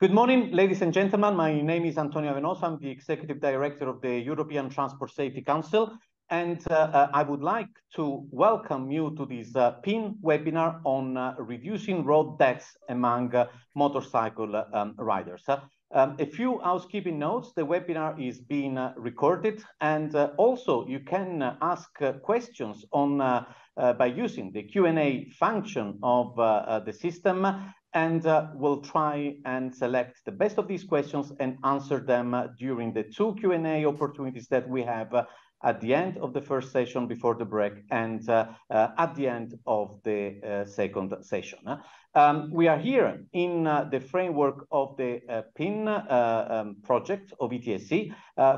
Good morning, ladies and gentlemen. My name is Antonio Avenoso. I'm the Executive Director of the European Transport Safety Council, and uh, uh, I would like to welcome you to this uh, PIN webinar on uh, reducing road deaths among uh, motorcycle um, riders. Um, a few housekeeping notes. The webinar is being uh, recorded, and also you can ask questions on by using the Q&A function of the system and uh, we'll try and select the best of these questions and answer them uh, during the two Q&A opportunities that we have uh, at the end of the first session before the break and uh, uh, at the end of the uh, second session. Um, we are here in uh, the framework of the uh, PIN uh, um, project of ETSC,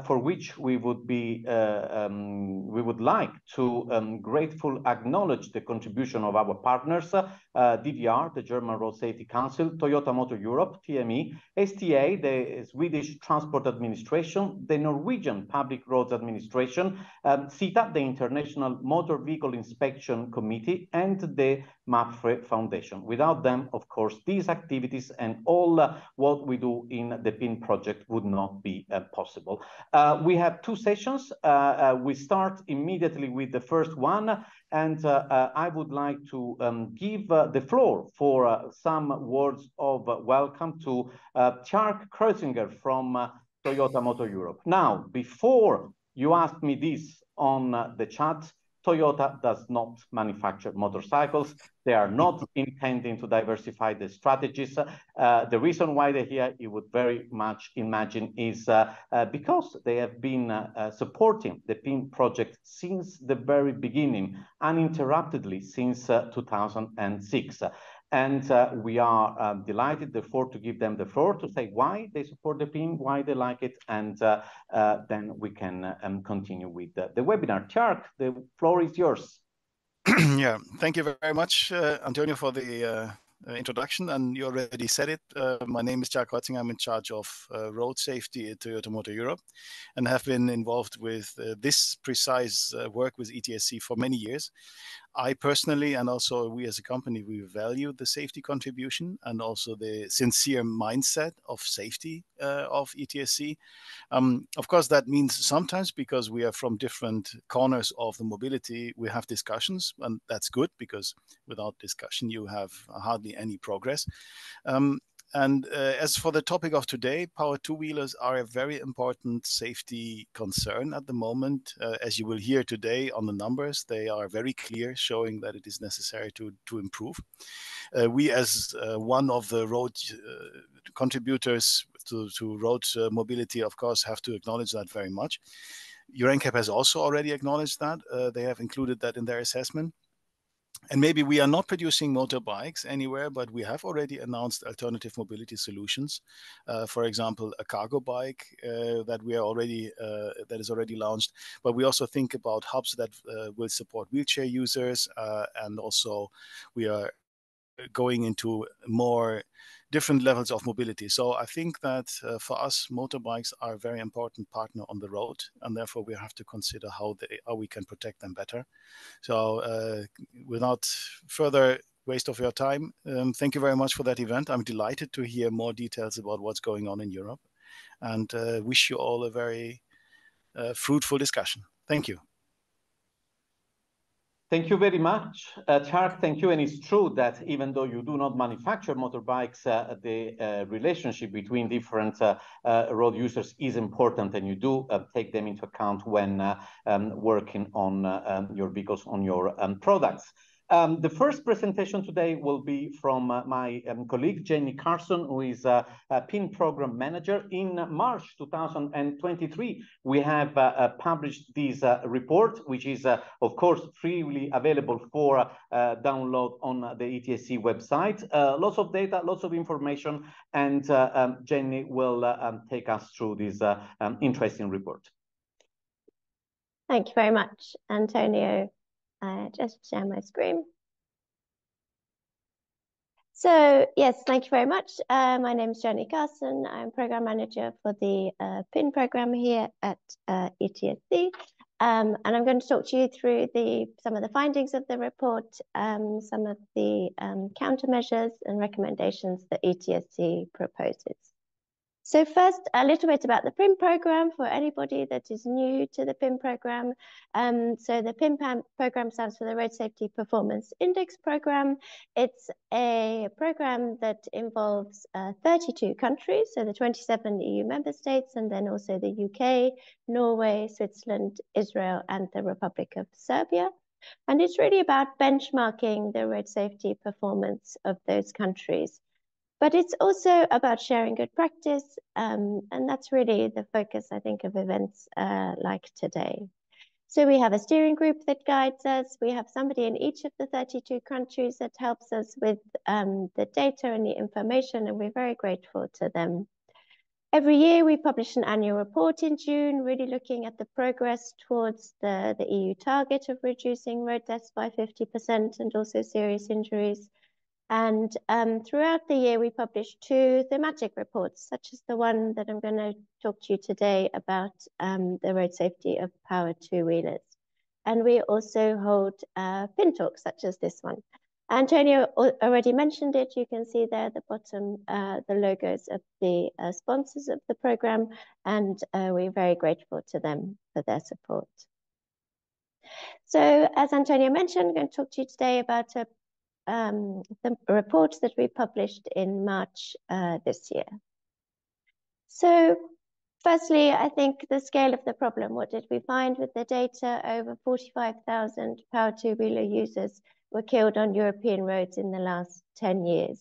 for which we would be um, we would like to um, grateful acknowledge the contribution of our partners, DVR, the German Road Safety Council, Toyota Motor Europe, TME, STA, the Swedish Transport Administration, the Norwegian Public Roads Administration, um, CITA, the International Motor Vehicle Inspection Committee, and the MAPFRE Foundation. Without them, of course, these activities and all uh, what we do in the PIN project would not be uh, possible. Uh, we have two sessions. Uh, uh, we start immediately with the first one, and uh, I would like to um, give the floor for some words of welcome to Tjark Kreuziger from Toyota Motor Europe. Now, before you ask me this on the chat, Toyota does not manufacture motorcycles. They are not intending to diversify the strategies. Uh, the reason why they're here, you would very much imagine, is uh, uh, because they have been uh, uh, supporting the PIN project since the very beginning, uninterruptedly since uh, 2006. And uh, we are um, delighted, therefore, to give them the floor to say why they support the PIN, why they like it, and uh, uh, then we can um, continue with the, the webinar. Tjark, the floor is yours. yeah, thank you very much, uh, Antonio, for the uh, uh, introduction, and you already said it. Uh, my name is Tjark Kreuziger. I'm in charge of uh, road safety at Toyota Motor Europe, and have been involved with uh, this precise uh, work with ETSC for many years. I personally, and also we as a company, we value the safety contribution and also the sincere mindset of safety uh, of ETSC. Um, of course, that means sometimes because we are from different corners of the mobility, we have discussions, and that's good because without discussion, you have hardly any progress. Um, and uh, as for the topic of today, power two-wheelers are a very important safety concern at the moment. Uh, as you will hear today on the numbers, they are very clear, showing that it is necessary to, to improve. Uh, we, as uh, one of the road uh, contributors to, to road uh, mobility, of course, have to acknowledge that very much. Euro NCAP has also already acknowledged that. they have included that in their assessment. And maybe we are not producing motorbikes anywhere, but we have already announced alternative mobility solutions. Uh, for example, a cargo bike uh, that we are already uh, that is already launched. But we also think about hubs that uh, will support wheelchair users, uh, and also we are going into more different levels of mobility. So I think that uh, for us, motorbikes are a very important partner on the road, and therefore we have to consider how they how we can protect them better. So uh, without further waste of your time, um, thank you very much for that event. I'm delighted to hear more details about what's going on in Europe, and uh, wish you all a very uh, fruitful discussion. Thank you. Thank you very much, uh. Thank you. And it's true that even though you do not manufacture motorbikes, uh, the uh, relationship between different uh, uh, road users is important, and you do uh, take them into account when um, working on um, your vehicles, on your um, products. Um, the first presentation today will be from uh, my um, colleague, Jenny Carson, who is a, a, PIN program manager. In March 2023, we have uh, uh, published this uh, report, which is, uh, of course, freely available for uh, download on the ETSC website. lots of data, lots of information, and um, Jenny will um, take us through this um, interesting report. Thank you very much, Antonio uh, just share my screen. So yes, thank you very much. Uh, my name is Jenny Carson. I'm program manager for the uh, PIN program here at uh, ETSC. Um, and I'm going to talk to you through the some of the findings of the report, um, some of the um, countermeasures and recommendations that ETSC proposes. So first, a little bit about the PIN program for anybody that is new to the PIN program. Um, so the PIN program stands for the Road Safety Performance Index program. It's a program that involves uh, 32 countries, so the 27 EU member states, and then also the UK, Norway, Switzerland, Israel, and the Republic of Serbia. And it's really about benchmarking the road safety performance of those countries. But it's also about sharing good practice, um, and that's really the focus, I think, of events uh, like today. So we have a steering group that guides us. We have somebody in each of the 32 countries that helps us with um, the data and the information, and we're very grateful to them. Every year we publish an annual report in June, really looking at the progress towards the, the EU target of reducing road deaths by 50% and also serious injuries. And um, throughout the year, we publish two thematic reports, such as the one that I'm going to talk to you today about um, the road safety of power two-wheelers. And we also hold uh, pin talks, such as this one. Antonio already mentioned it. You can see there at the bottom uh, the logos of the uh, sponsors of the program, and uh, we're very grateful to them for their support. So as Antonio mentioned, I'm going to talk to you today about a um, the report that we published in March uh, this year. So firstly, I think the scale of the problem, what did we find with the data? Over 45,000 power two-wheeler users were killed on European roads in the last 10 years.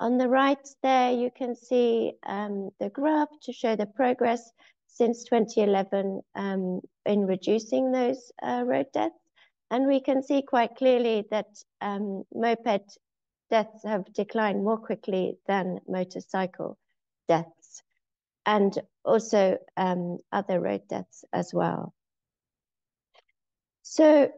On the right there, you can see um, the graph to show the progress since 2011 um, in reducing those uh, road deaths. And we can see quite clearly that um, moped deaths have declined more quickly than motorcycle deaths and also um, other road deaths as well. So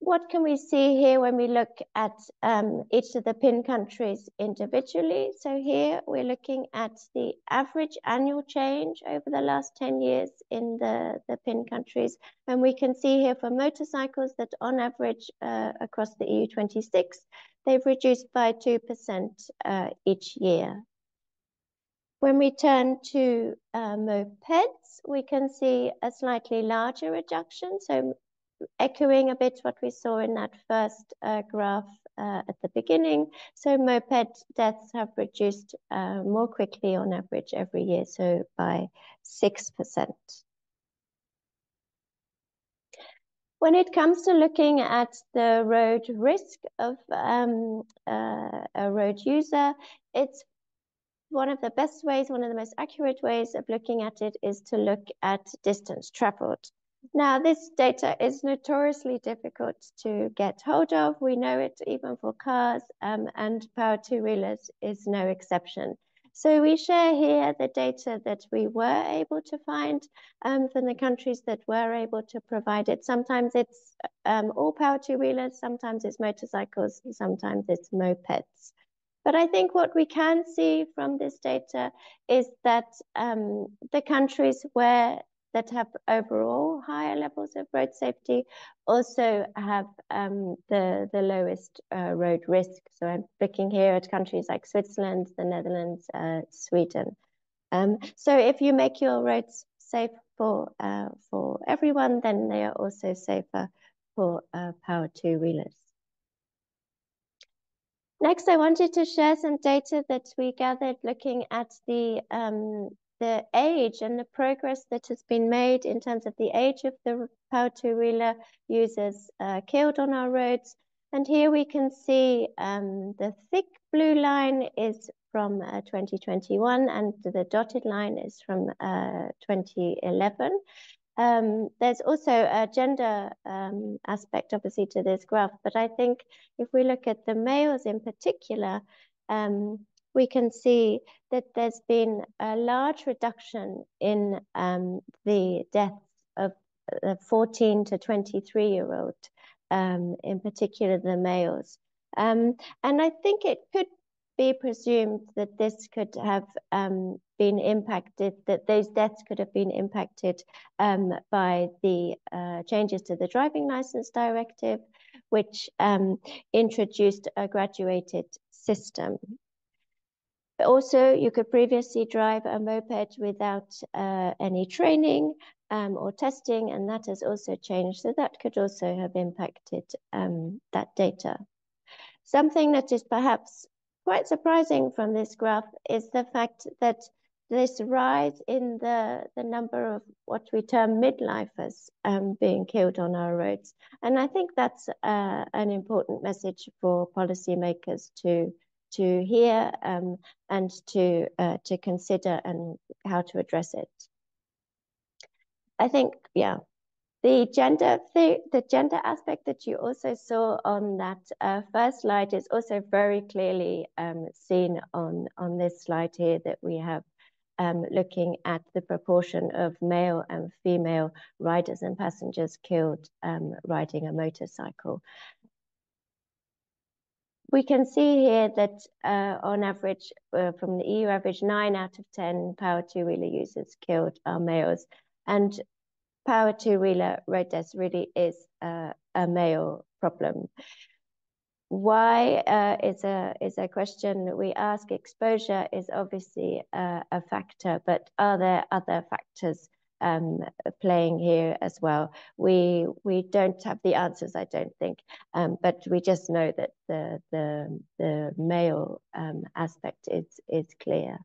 what can we see here when we look at um, each of the PIN countries individually? So here we're looking at the average annual change over the last 10 years in the, the PIN countries. And we can see here for motorcycles that on average uh, across the EU26, they've reduced by 2% uh, each year. When we turn to uh, mopeds, we can see a slightly larger reduction. So echoing a bit what we saw in that first uh, graph uh, at the beginning. So moped deaths have reduced uh, more quickly on average every year, so by 6%. When it comes to looking at the road risk of um, uh, a road user, it's one of the best ways, one of the most accurate ways of looking at it is to look at distance traveled. Now, this data is notoriously difficult to get hold of. We know it even for cars, um, and power two-wheelers is no exception. So we share here the data that we were able to find um, from the countries that were able to provide it. Sometimes it's um, all power two-wheelers, sometimes it's motorcycles, sometimes it's mopeds. But I think what we can see from this data is that um, the countries where that have overall higher levels of road safety also have um, the, the lowest uh, road risk. So I'm looking here at countries like Switzerland, the Netherlands, uh, Sweden. Um, so if you make your roads safe for, uh, for everyone, then they are also safer for uh, power two-wheelers. Next, I wanted to share some data that we gathered looking at the um, the age and the progress that has been made in terms of the age of the power two-wheeler users uh, killed on our roads. And here we can see um, the thick blue line is from uh, 2021 and the dotted line is from uh, 2011. Um, there's also a gender um, aspect, obviously, to this graph, but I think if we look at the males in particular, um, we can see that there's been a large reduction in um, the deaths of the 14 to 23 year old, um, in particular the males. Um, and I think it could be presumed that this could have um, been impacted, that those deaths could have been impacted um, by the uh, changes to the driving license directive, which um, introduced a graduated system Also, you could previously drive a moped without uh, any training um, or testing, and that has also changed. So that could also have impacted um, that data. Something that is perhaps quite surprising from this graph is the fact that this rise in the, the number of what we term midlifers um, being killed on our roads. And I think that's uh, an important message for policymakers to to hear um, and to uh, to consider and how to address it. I think, yeah, the gender the, the gender aspect that you also saw on that uh, first slide is also very clearly um, seen on on this slide here that we have um, looking at the proportion of male and female riders and passengers killed um, riding a motorcycle. We can see here that uh, on average, uh, from the EU average, nine out of 10 power two-wheeler users killed are males. And power two-wheeler road deaths really is uh, a male problem. Why uh, is a is a question we ask. Exposure is obviously uh, a factor, but are there other factors um, playing here as well. We we don't have the answers, I don't think, um, but we just know that the the the male um, aspect is is clear.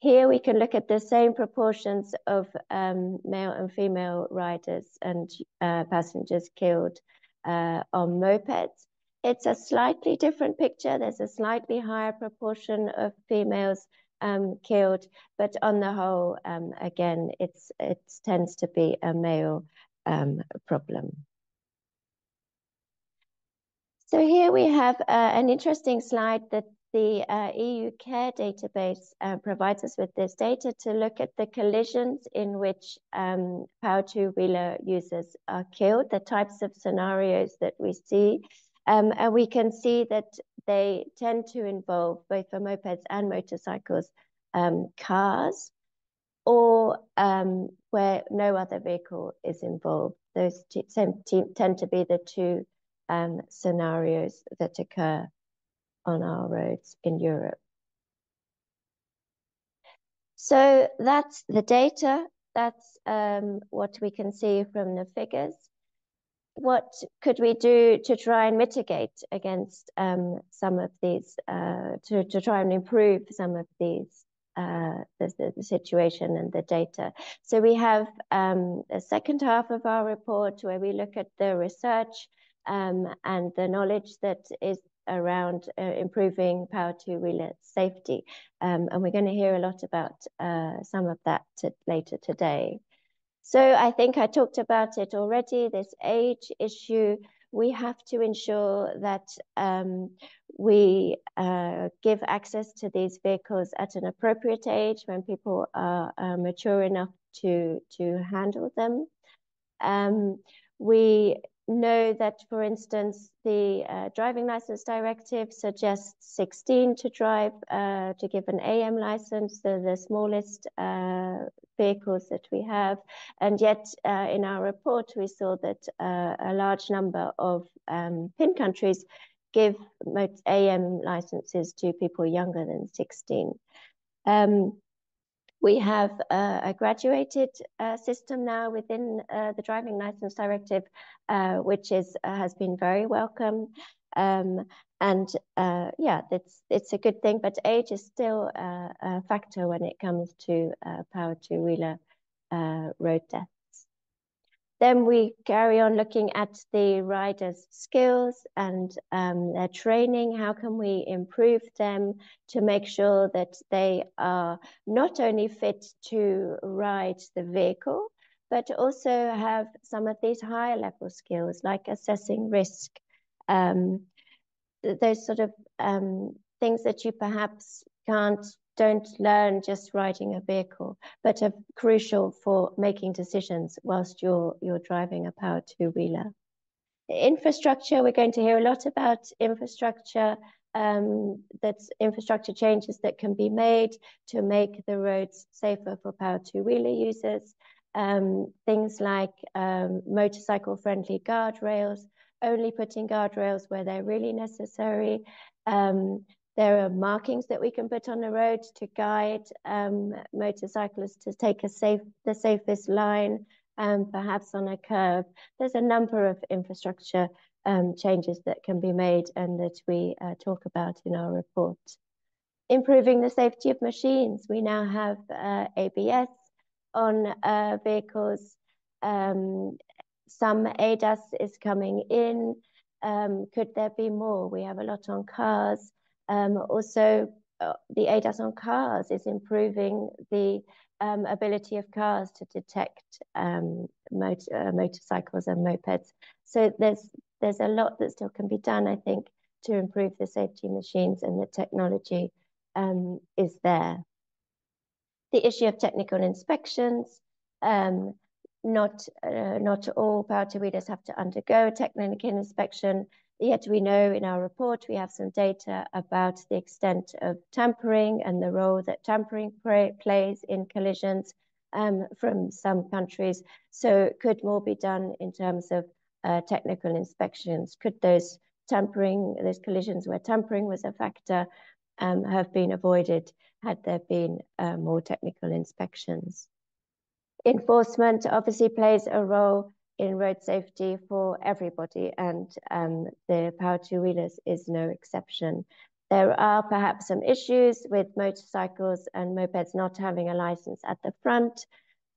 Here we can look at the same proportions of um, male and female riders and uh, passengers killed uh, on mopeds. It's a slightly different picture. There's a slightly higher proportion of females um, killed, but on the whole, um, again, it's it tends to be a male um, problem. So here we have uh, an interesting slide that the uh, EU CARE database uh, provides us with this data to look at the collisions in which um, power two-wheeler users are killed, the types of scenarios that we see. Um, and we can see that they tend to involve both for mopeds and motorcycles, um, cars, or um, where no other vehicle is involved. Those tend to be the two um, scenarios that occur on our roads in Europe. So that's the data. That's um, what we can see from the figures what could we do to try and mitigate against um, some of these, uh, to, to try and improve some of these, uh, the, the, situation and the data. So we have um, a second half of our report where we look at the research um, and the knowledge that is around uh, improving power two-wheeler safety. Um, and we're going to hear a lot about uh, some of that later today. So I think I talked about it already, this age issue. We have to ensure that um, we uh, give access to these vehicles at an appropriate age when people are, are mature enough to, to handle them. Um, we know that, for instance, the uh, driving license directive suggests 16 to drive, uh, to give an AM license, the, the smallest uh, vehicles that we have. And yet, uh, in our report, we saw that uh, a large number of um, PIN countries give AM licenses to people younger than 16. Um, we have uh, a graduated uh, system now within uh, the driving license directive, uh, which is uh, has been very welcome. Um, and uh, yeah, it's it's a good thing, but age is still a factor when it comes to power two-wheeler road death. Then we carry on looking at the riders' skills and um, their training. How can we improve them to make sure that they are not only fit to ride the vehicle, but also have some of these higher level skills like assessing risk, um, those sort of um, things that you perhaps can't don't learn just riding a vehicle, but are crucial for making decisions whilst you're you're driving a power two-wheeler. Infrastructure, we're going to hear a lot about infrastructure, um, that's infrastructure changes that can be made to make the roads safer for power two-wheeler users. Um, things like um, motorcycle-friendly guardrails, only putting guardrails where they're really necessary, um, There are markings that we can put on the road to guide um, motorcyclists to take a safe, the safest line, um, perhaps on a curve. There's a number of infrastructure um, changes that can be made and that we uh, talk about in our report. Improving the safety of machines. We now have uh, ABS on uh, vehicles. Um, some ADAS is coming in. Um, could there be more? We have a lot on cars. Um, also, uh, the ADAS on cars is improving the um, ability of cars to detect um, motor, uh, motorcycles and mopeds. So there's there's a lot that still can be done, I think, to improve the safety machines and the technology um, is there. The issue of technical inspections, um, not uh, not all power two-wheelers have to undergo a technical inspection. Yet we know in our report we have some data about the extent of tampering and the role that tampering plays in collisions um, from some countries. So could more be done in terms of uh, technical inspections? Could those tampering, those collisions where tampering was a factor um, have been avoided had there been uh, more technical inspections? Enforcement obviously plays a role in road safety for everybody, and um, the power two wheelers is no exception. There are perhaps some issues with motorcycles and mopeds not having a license at the front.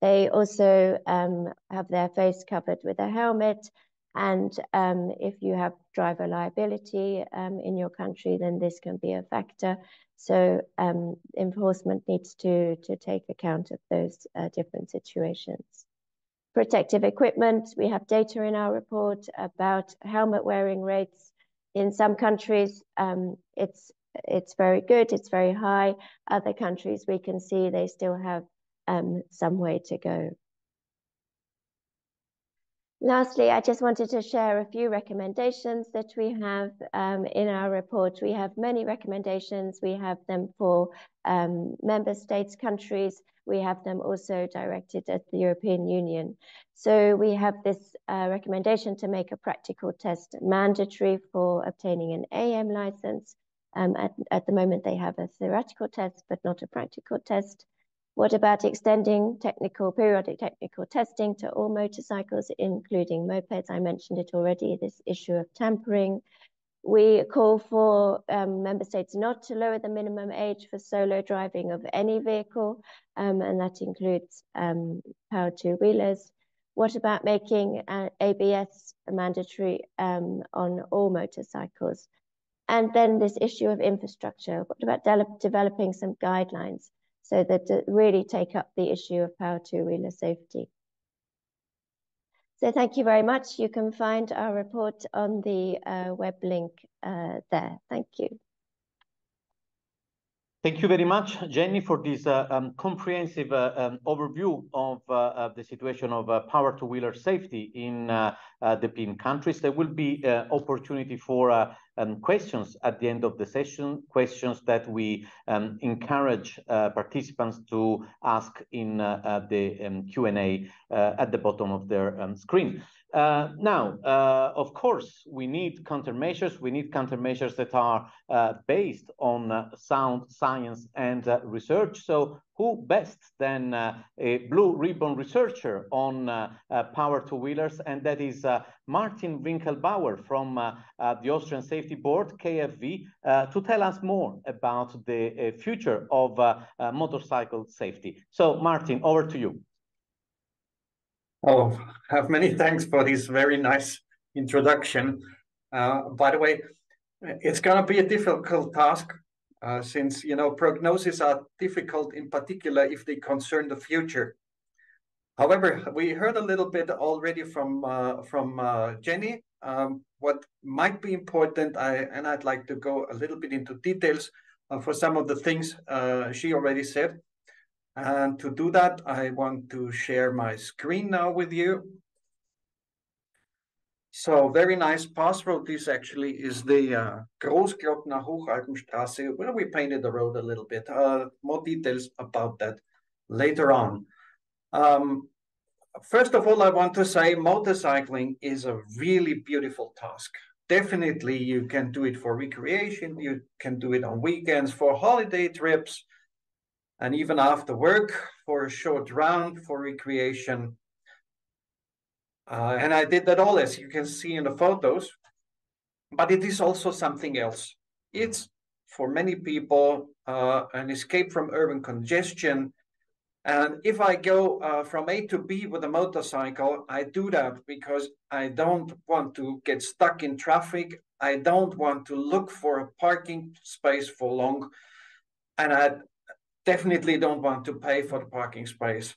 They also um, have their face covered with a helmet. And um, if you have driver liability um, in your country, then this can be a factor. So um, enforcement needs to, to take account of those uh, different situations protective equipment. We have data in our report about helmet wearing rates. In some countries, um, it's it's very good, it's very high. Other countries, we can see they still have um, some way to go. Lastly, I just wanted to share a few recommendations that we have um, in our report. We have many recommendations. We have them for um, member states, countries. We have them also directed at the European Union. So we have this uh, recommendation to make a practical test mandatory for obtaining an AM license. Um, at, at the moment, they have a theoretical test, but not a practical test. What about extending technical, periodic technical testing to all motorcycles, including mopeds? I mentioned it already, this issue of tampering. We call for um, member states not to lower the minimum age for solo driving of any vehicle, um, and that includes um, two-wheelers. What about making uh, ABS mandatory um, on all motorcycles? And then this issue of infrastructure. What about de developing some guidelines so that really take up the issue of power two-wheeler safety. So thank you very much. You can find our report on the uh, web link uh, there. Thank you. Thank you very much, Jenny, for this uh, um, comprehensive uh, um, overview of, uh, of, the situation of uh, power two-wheeler safety in the PIN countries. There will be opportunity for um, questions at the end of the session, questions that we um, encourage uh, participants to ask in uh, the um, Q&A uh, at the bottom of their um, screen. Uh, now, uh, of course, we need countermeasures. We need countermeasures that are uh, based on uh, sound science and uh, research. So who best than uh, a blue ribbon researcher on power two-wheelers, and that is Martin Winkelbauer from the Austrian Safety Board, KFV, to tell us more about the future of motorcycle safety. So, Martin, over to you. Oh, have many thanks for this very nice introduction. Uh, by the way, it's going to be a difficult task uh, since, you know, prognoses are difficult in particular if they concern the future. However, we heard a little bit already from uh, from uh, Jenny um, what might be important, I, and I'd like to go a little bit into details uh, for some of the things uh, she already said. And to do that, I want to share my screen now with you. So very nice pass road. This actually is the uh, Großglockner Hochalpenstraße, where we painted the road a little bit. Uh, more details about that later on. Um, first of all, I want to say motorcycling is a really beautiful task. definitely you can do it for recreation, you can do it on weekends for holiday trips, and even after work for a short round for recreation. Uh, and I did that all as you can see in the photos, but it is also something else. It's for many people uh, an escape from urban congestion. And if I go uh, from A to B with a motorcycle, I do that because I don't want to get stuck in traffic. I don't want to look for a parking space for long. And I definitely don't want to pay for the parking space.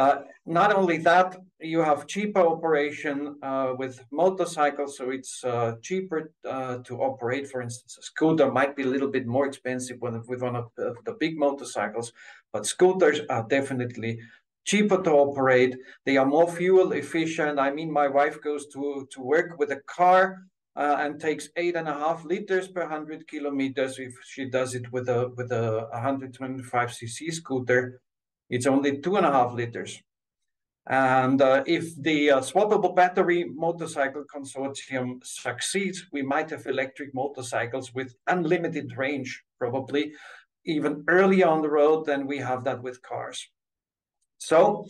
Uh, not only that, you have cheaper operation uh, with motorcycles, so it's uh, cheaper uh, to operate. For instance, a scooter might be a little bit more expensive with one of the big motorcycles, but scooters are definitely cheaper to operate. They are more fuel efficient. I mean, my wife goes to, to work with a car uh, and takes eight and a half liters per hundred kilometers. If she does it with a with a 125 cc scooter, it's only two and a half liters. And uh, if the uh, swappable battery motorcycle consortium succeeds, we might have electric motorcycles with unlimited range, probably even earlier on the road than we have that with cars. So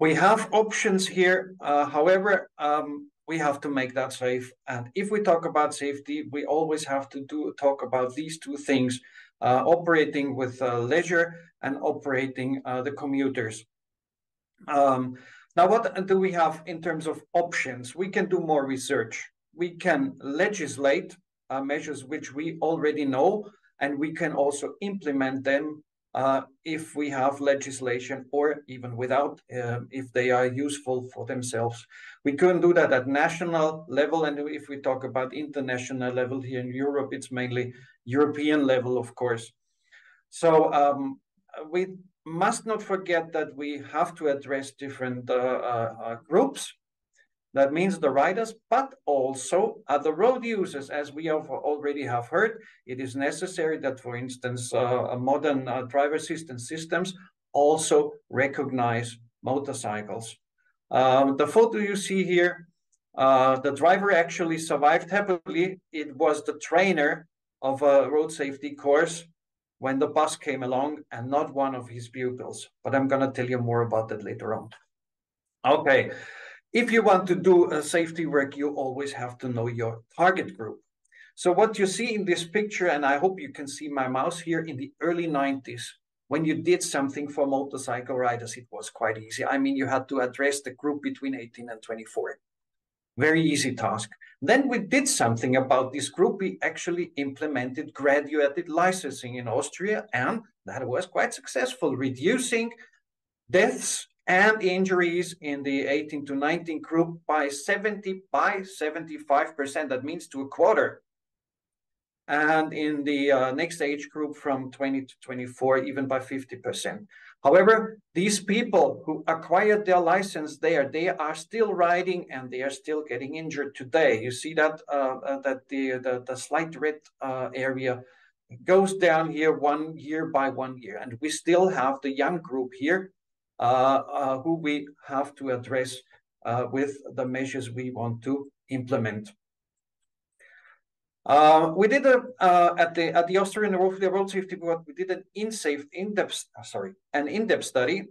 we have options here. Uh, however, um, we have to make that safe. And if we talk about safety, we always have to do talk about these two things uh, operating with uh, leisure and operating uh, the commuters. Um, now, what do we have in terms of options? We can do more research. We can legislate measures which we already know, and we can also implement them uh, if we have legislation or even without, uh, if they are useful for themselves. We couldn't do that at national level. And if we talk about international level here in Europe, it's mainly European level, of course. So um, we must not forget that we have to address different uh, uh, uh groups that means the riders, but also other road users. As we have already have heard, it is necessary that, for instance, uh, modern uh, driver assistance systems also recognize motorcycles. Um, the photo you see here, uh, the driver actually survived happily. It was the trainer of a road safety course when the bus came along and not one of his pupils. But I'm going to tell you more about that later on. Okay, if you want to do a safety work, you always have to know your target group. So what you see in this picture, and I hope you can see my mouse here in the early 90s, when you did something for motorcycle riders, it was quite easy. I mean, you had to address the group between 18 and 24. Very easy task. Then we did something about this group. We actually implemented graduated licensing in Austria, and that was quite successful, reducing deaths and injuries in the 18 to 19 group by 70 by 75%. That means to a quarter. And in the uh, next age group from 20 to 24, even by 50%. However, these people who acquired their license there, they are still riding and they are still getting injured today. You see that uh, uh, that the, the, the slight red uh, area goes down here one year by one year. And we still have the young group here who we have to address uh, with the measures we want to implement. Uh, we did a uh, at the at the Austrian Road Safety Board. We did an in-safe in-depth sorry an in-depth study,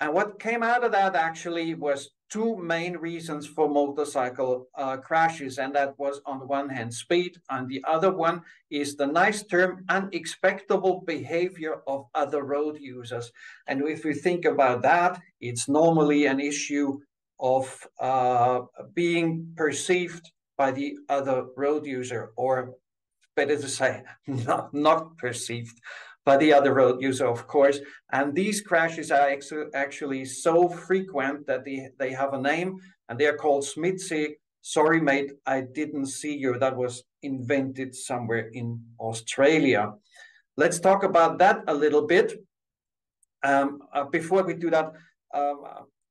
and what came out of that actually was two main reasons for motorcycle uh, crashes, and that was on the one hand speed, and the other one is the nice term unexpectable behavior of other road users. And if we think about that, it's normally an issue of uh, being perceived by the other road user, or better to say, not, not perceived by the other road user, of course. And these crashes are actually so frequent that they, they have a name and they are called SMIDSY. Sorry, mate, I didn't see you. That was invented somewhere in Australia. Let's talk about that a little bit. Um, uh, before we do that, um,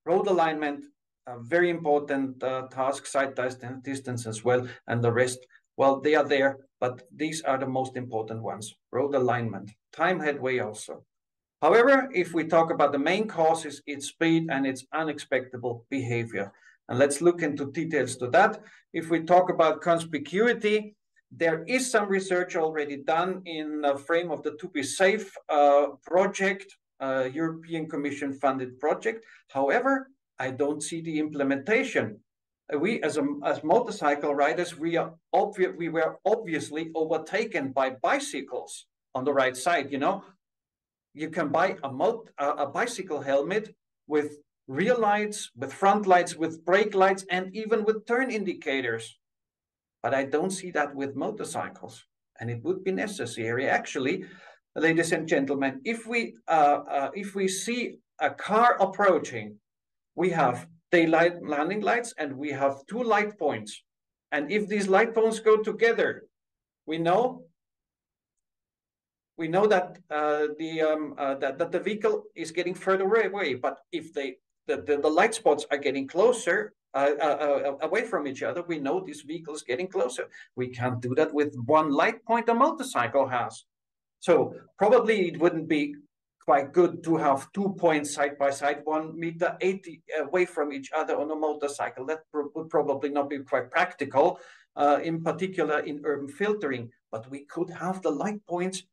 road alignment, a very important uh, task, sight distance as well, and the rest, well, they are there, but these are the most important ones. Road alignment time headway also. However, if we talk about the main causes, it's speed and it's unexpected behavior. And let's look into details to that. If we talk about conspicuity, there is some research already done in the frame of the To Be Safe uh, project, uh, European Commission funded project. However, I don't see the implementation. We, as a, as motorcycle riders, we are obvious. We were obviously overtaken by bicycles on the right side. You know, you can buy a, mot- a bicycle helmet with rear lights, with front lights, with brake lights, and even with turn indicators. But I don't see that with motorcycles, and it would be necessary. Actually, ladies and gentlemen, if we uh, uh, if we see a car approaching, we have daylight landing lights and we have two light points. And if these light points go together, we know we know that uh, the um, uh, that, that the vehicle is getting further away. But if they the, the, the light spots are getting closer uh, uh, uh, away from each other, we know this vehicle is getting closer. We can't do that with one light point a motorcycle has. So probably it wouldn't be quite good to have two points side by side, one meter 80 away from each other on a motorcycle. That would probably not be quite practical, uh, in particular in urban filtering, but we could have the light points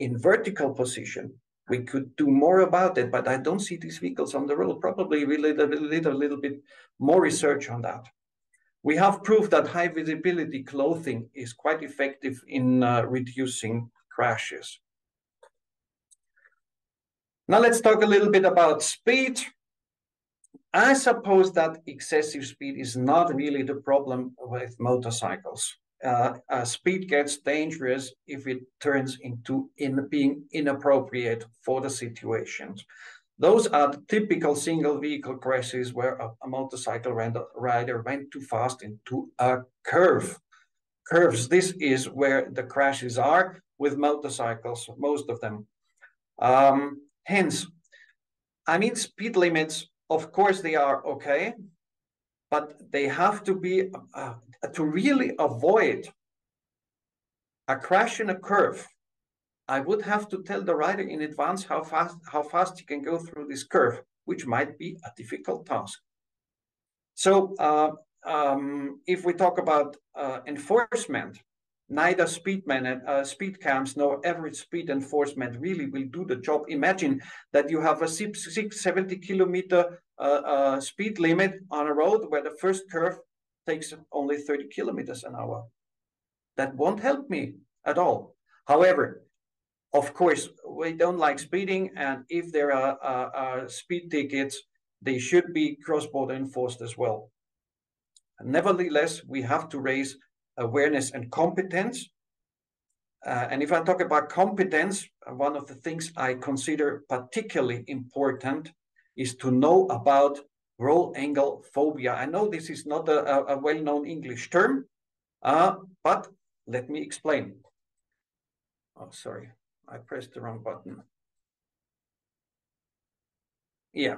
in vertical position. We could do more about it, but I don't see these vehicles on the road. Probably we need a little, little bit more research on that. We have proof that high visibility clothing is quite effective in uh, reducing crashes. Now let's talk a little bit about speed. I suppose that excessive speed is not really the problem with motorcycles. Uh, uh, speed gets dangerous if it turns into in being inappropriate for the situations. Those are the typical single vehicle crashes where a, a motorcycle rider went too fast into a curve. Curves, this is where the crashes are with motorcycles, most of them. Um, Hence, I mean, speed limits, of course, they are okay, but they have to be uh, to really avoid a crash in a curve. I would have to tell the rider in advance how fast how fast he can go through this curve, which might be a difficult task. So, uh, um, if we talk about uh, enforcement, neither speed, man, uh, speed cams nor average speed enforcement really will do the job. Imagine that you have a 670 kilometer uh, uh, speed limit on a road where the first curve takes only 30 kilometers an hour. That won't help me at all. However, of course, we don't like speeding, and if there are, are speed tickets, they should be cross-border enforced as well. Nevertheless, we have to raise awareness and competence. Uh, and if I talk about competence, one of the things I consider particularly important is to know about roll angle phobia. I know this is not a, a well-known English term, uh, but let me explain. Oh, sorry, I pressed the wrong button. Yeah.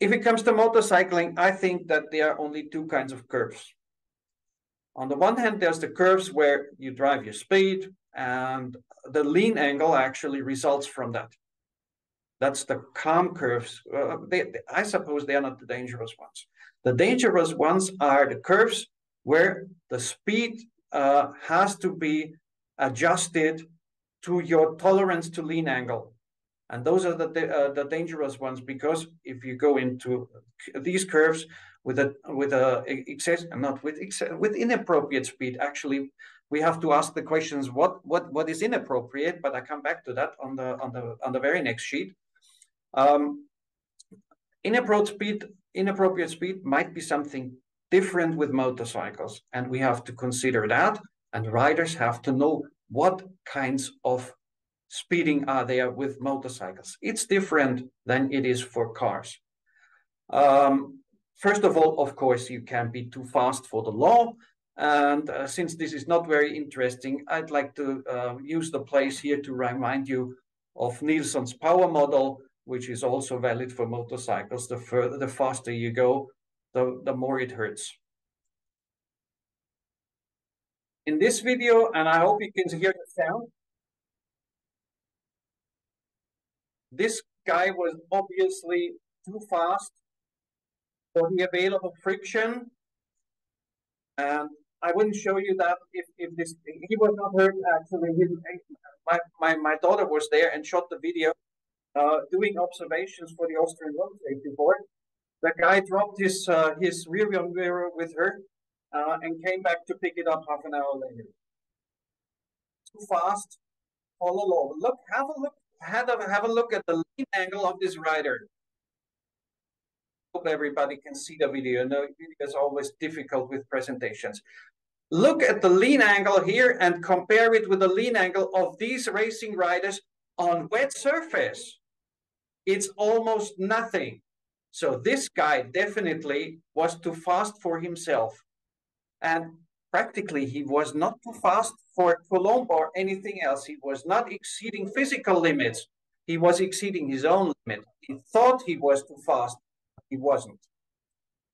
If it comes to motorcycling, I think that there are only two kinds of curves. On the one hand, there's the curves where you drive your speed and the lean angle actually results from that. That's the calm curves. Uh, they, they, I suppose they are not the dangerous ones. The dangerous ones are the curves where the speed uh, has to be adjusted to your tolerance to lean angle. And those are the, uh, the dangerous ones because if you go into these curves, with a with a excess not with excess, with inappropriate speed. Actually we have to ask the questions what what what is inappropriate? But i come back to that on the on the on the very next sheet. Um, inappropriate speed inappropriate speed might be something different with motorcycles and we have to consider that and riders have to know what kinds of speeding are there with motorcycles. It's different than it is for cars. Um, First of all, of course, you can be too fast for the law. And uh, since this is not very interesting, I'd like to uh, use the place here to remind you of Nilsson's power model, which is also valid for motorcycles. The further, the faster you go, the, the more it hurts. In this video, and I hope you can hear the sound, this guy was obviously too fast for the available friction. And I wouldn't show you that if, if this, he was not hurt actually. He, my, my, my daughter was there and shot the video uh, doing observations for the Austrian Road Safety Board. The guy dropped his uh, his rear view mirror with her uh, and came back to pick it up half an hour later. Too fast, follow low. Look, have a look, have a, have a look at the lean angle of this rider. Hope everybody can see the video. No, video is always difficult with presentations. Look at the lean angle here and compare it with the lean angle of these racing riders on wet surface. It's almost nothing. So this guy definitely was too fast for himself. And practically he was not too fast for Coulomb or anything else. He was not exceeding physical limits. He was exceeding his own limit. He thought he was too fast. He wasn't.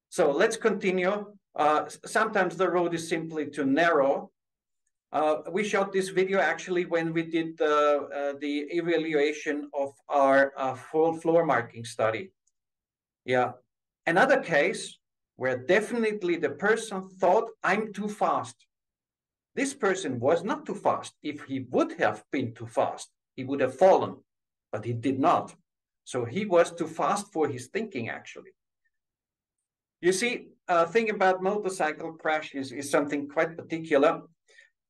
So let's continue. Uh, sometimes the road is simply too narrow. Uh, we shot this video actually when we did the, uh, the evaluation of our uh, full floor marking study. Yeah. Another case where definitely the person thought, I'm too fast. This person was not too fast. If he would have been too fast, he would have fallen, but he did not. So he was too fast for his thinking, actually. You see, uh, thing about motorcycle crashes is something quite particular.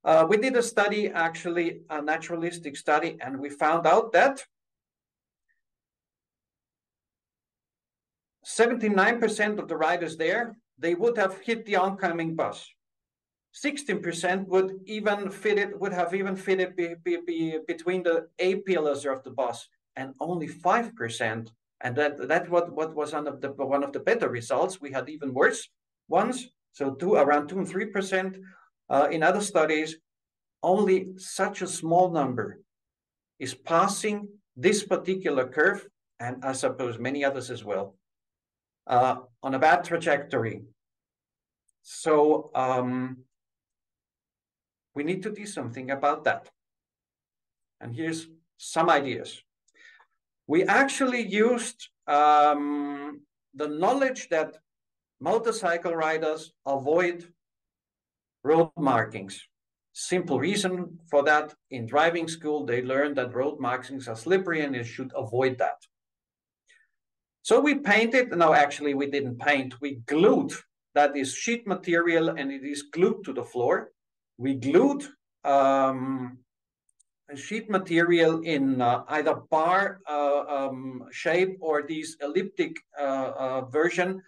Uh, we did a study, actually, a naturalistic study, and we found out that 79% of the riders there, they would have hit the oncoming bus. 16% would even fit it, would have even fitted be, be, be between the A pillars of the bus, and only 5%, and that that what, what was one of the one of the better results. We had even worse ones, so two around two and three percent. Uh, in other studies, only such a small number is passing this particular curve, and I suppose many others as well, uh, on a bad trajectory. So um, we need to do something about that. And here's some ideas. We actually used um, the knowledge that motorcycle riders avoid road markings. Simple reason for that, in driving school, they learned that road markings are slippery and they should avoid that. So we painted, no, actually we didn't paint, we glued, that is sheet material and it is glued to the floor we glued um, sheet material in uh, either bar uh, um, shape or these elliptic uh, uh version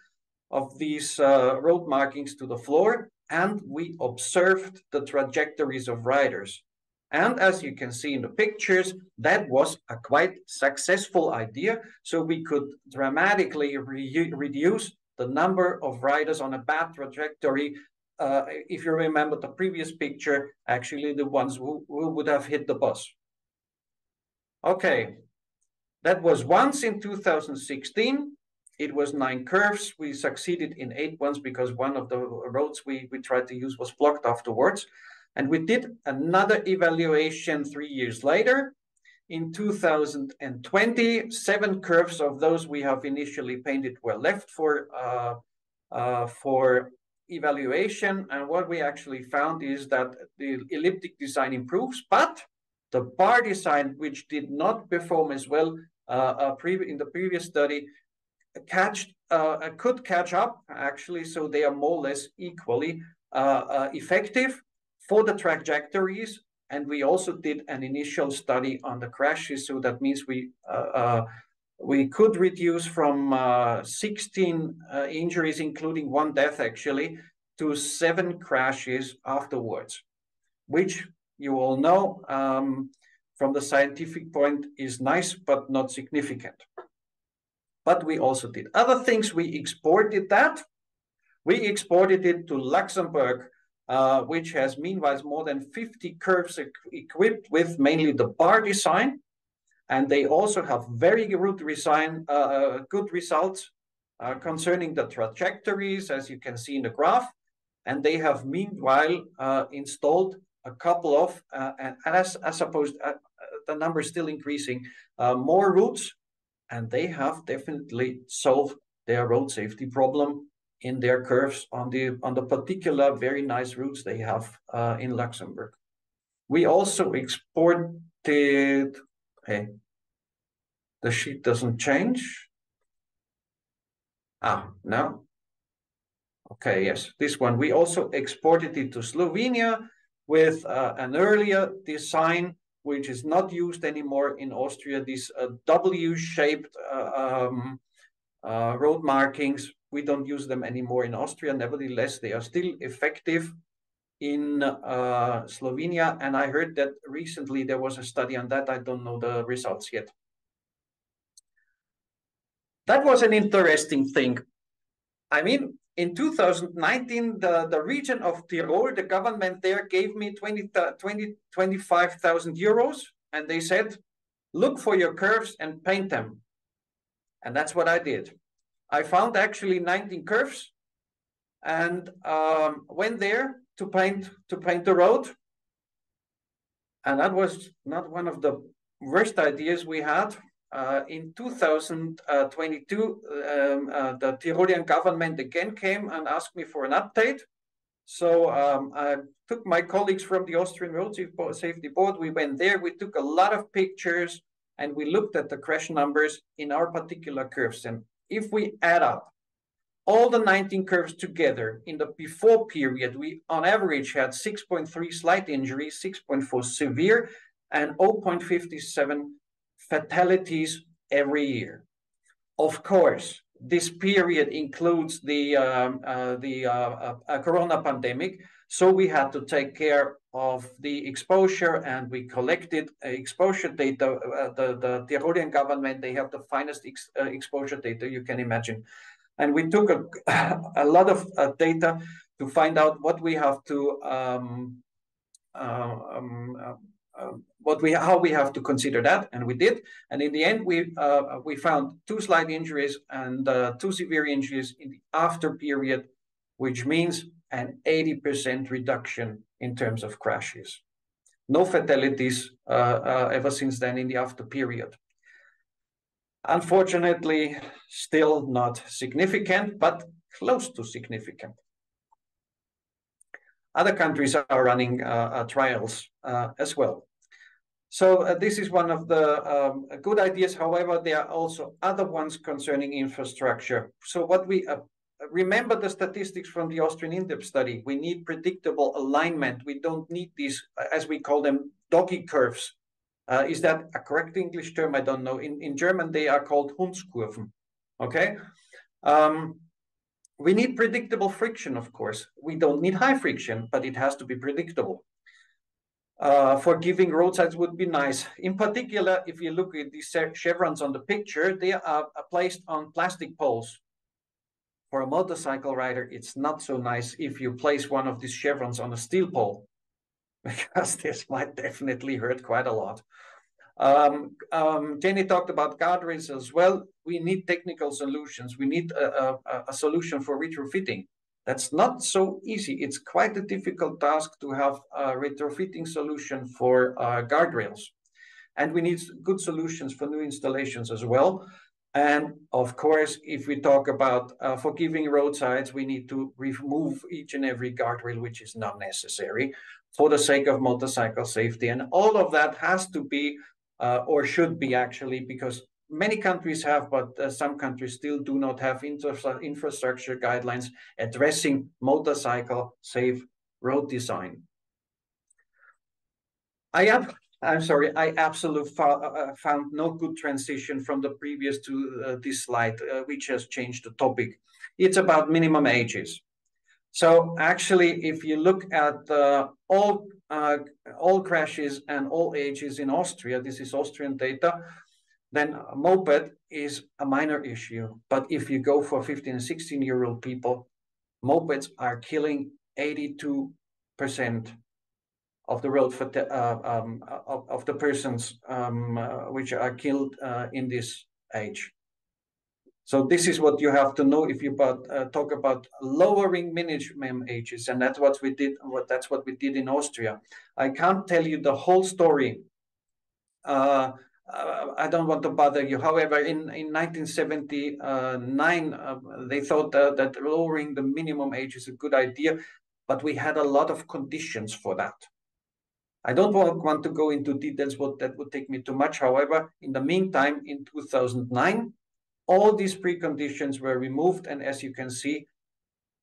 of these uh, road markings to the floor. And we observed the trajectories of riders. And as you can see in the pictures, that was a quite successful idea. So we could dramatically re reduce the number of riders on a bad trajectory uh, if you remember the previous picture, actually the ones who, who would have hit the bus. Okay, that was once in 2016. It was nine curves. We succeeded in eight ones because one of the roads we, we tried to use was blocked afterwards. And we did another evaluation three years later. In 2020, seven curves of those we have initially painted were left for uh, uh, for evaluation, and what we actually found is that the elliptic design improves, but the bar design, which did not perform as well uh, uh, in the previous study, catch, uh, could catch up actually, so they are more or less equally uh, uh, effective for the trajectories. And we also did an initial study on the crashes, so that means we uh, we could reduce from uh, 16 uh, injuries, including one death actually, to seven crashes afterwards, which you all know um, from the scientific point is nice, but not significant. But we also did other things. We exported that. We exported it to Luxembourg, uh, which has meanwhile more than 50 curves equipped with mainly the bar design and they also have very good, resign, uh, uh, good results uh, concerning the trajectories, as you can see in the graph. And they have meanwhile uh, installed a couple of, uh, and as, as opposed, uh, the number is still increasing, more routes, and they have definitely solved their road safety problem in their curves on the on the particular very nice routes they have uh, in Luxembourg. We also exported. Hey, the sheet doesn't change. Ah, no. Okay, yes, this one. We also exported it to Slovenia with uh, an earlier design, which is not used anymore in Austria. These uh, W-shaped uh, um, uh, road markings, we don't use them anymore in Austria. Nevertheless, they are still effective in uh, Slovenia. And I heard that recently there was a study on that. I don't know the results yet. That was an interesting thing. I mean, in 2019, the, the region of Tyrol, the government there gave me 20, 20 25,000 euros. And they said, look for your curves and paint them. And that's what I did. I found actually 19 curves and um, went there to paint to paint the road. And that was not one of the worst ideas we had. Uh, in 2022, um, uh, the Tyrolean government again came and asked me for an update. So um, I took my colleagues from the Austrian Road Safety Board. We went there. We took a lot of pictures and we looked at the crash numbers in our particular curves. And if we add up all the 19 curves together in the before period, we on average had 6.3 slight injuries, 6.4 severe, and 0.57 fatalities every year. Of course, this period includes the um, uh, the uh, uh, uh, corona pandemic, so we had to take care of the exposure, and we collected exposure data. Uh, the the Tyrolean government they have the finest ex uh, exposure data you can imagine, and we took a a lot of data to find out what we have to um, um, um, what we how we have to consider that, and we did. And in the end, we uh, we found two slight injuries and uh, two severe injuries in the after period, which means an 80% reduction in terms of crashes. No fatalities uh, uh, ever since then in the after period. Unfortunately, still not significant, but close to significant. Other countries are running uh, uh trials uh, as well. So this is one of the um, good ideas. However, there are also other ones concerning infrastructure. So what we remember the statistics from the Austrian in-depth study. We need predictable alignment. We don't need these, as we call them, doggy curves. Uh, is that a correct English term? I don't know. In, in German, they are called Hundskurven. Okay. Um, we need predictable friction, of course. We don't need high friction, but it has to be predictable uh, forgiving roadsides would be nice. In particular, if you look at these chevrons on the picture, they are placed on plastic poles. For a motorcycle rider, it's not so nice if you place one of these chevrons on a steel pole, because this might definitely hurt quite a lot. Um, um, Jenny talked about guardrails as well. We need technical solutions. We need a, a, a solution for retrofitting. That's not so easy. It's quite a difficult task to have a retrofitting solution for uh, guardrails. And we need good solutions for new installations as well. And of course, if we talk about uh, forgiving roadsides, we need to remove each and every guardrail, which is not necessary for the sake of motorcycle safety. And all of that has to be, uh, or should be actually, because many countries have, but uh, some countries still do not have infra infrastructure guidelines addressing motorcycle safe road design. I have, I'm sorry, I absolutely uh, uh, found no good transition from the previous to uh, this slide, uh, which has changed the topic. It's about minimum ages. So actually, if you look at all uh, all crashes and all ages in Austria, this is Austrian data, then moped is a minor issue. But if you go for 15 and 16 year old people, mopeds are killing 82% of the road uh, um, of, of, the persons um, uh, which are killed uh, in this age. So this is what you have to know if you about, uh, talk about lowering minimum ages, and that's what we did. What that's what we did in Austria. I can't tell you the whole story uh, uh, I don't want to bother you. However, in, in 1979, uh, they thought that lowering the minimum age is a good idea, but we had a lot of conditions for that. I don't want to go into details, but that would take me too much. However, in the meantime, in 2009, all these preconditions were removed. And as you can see,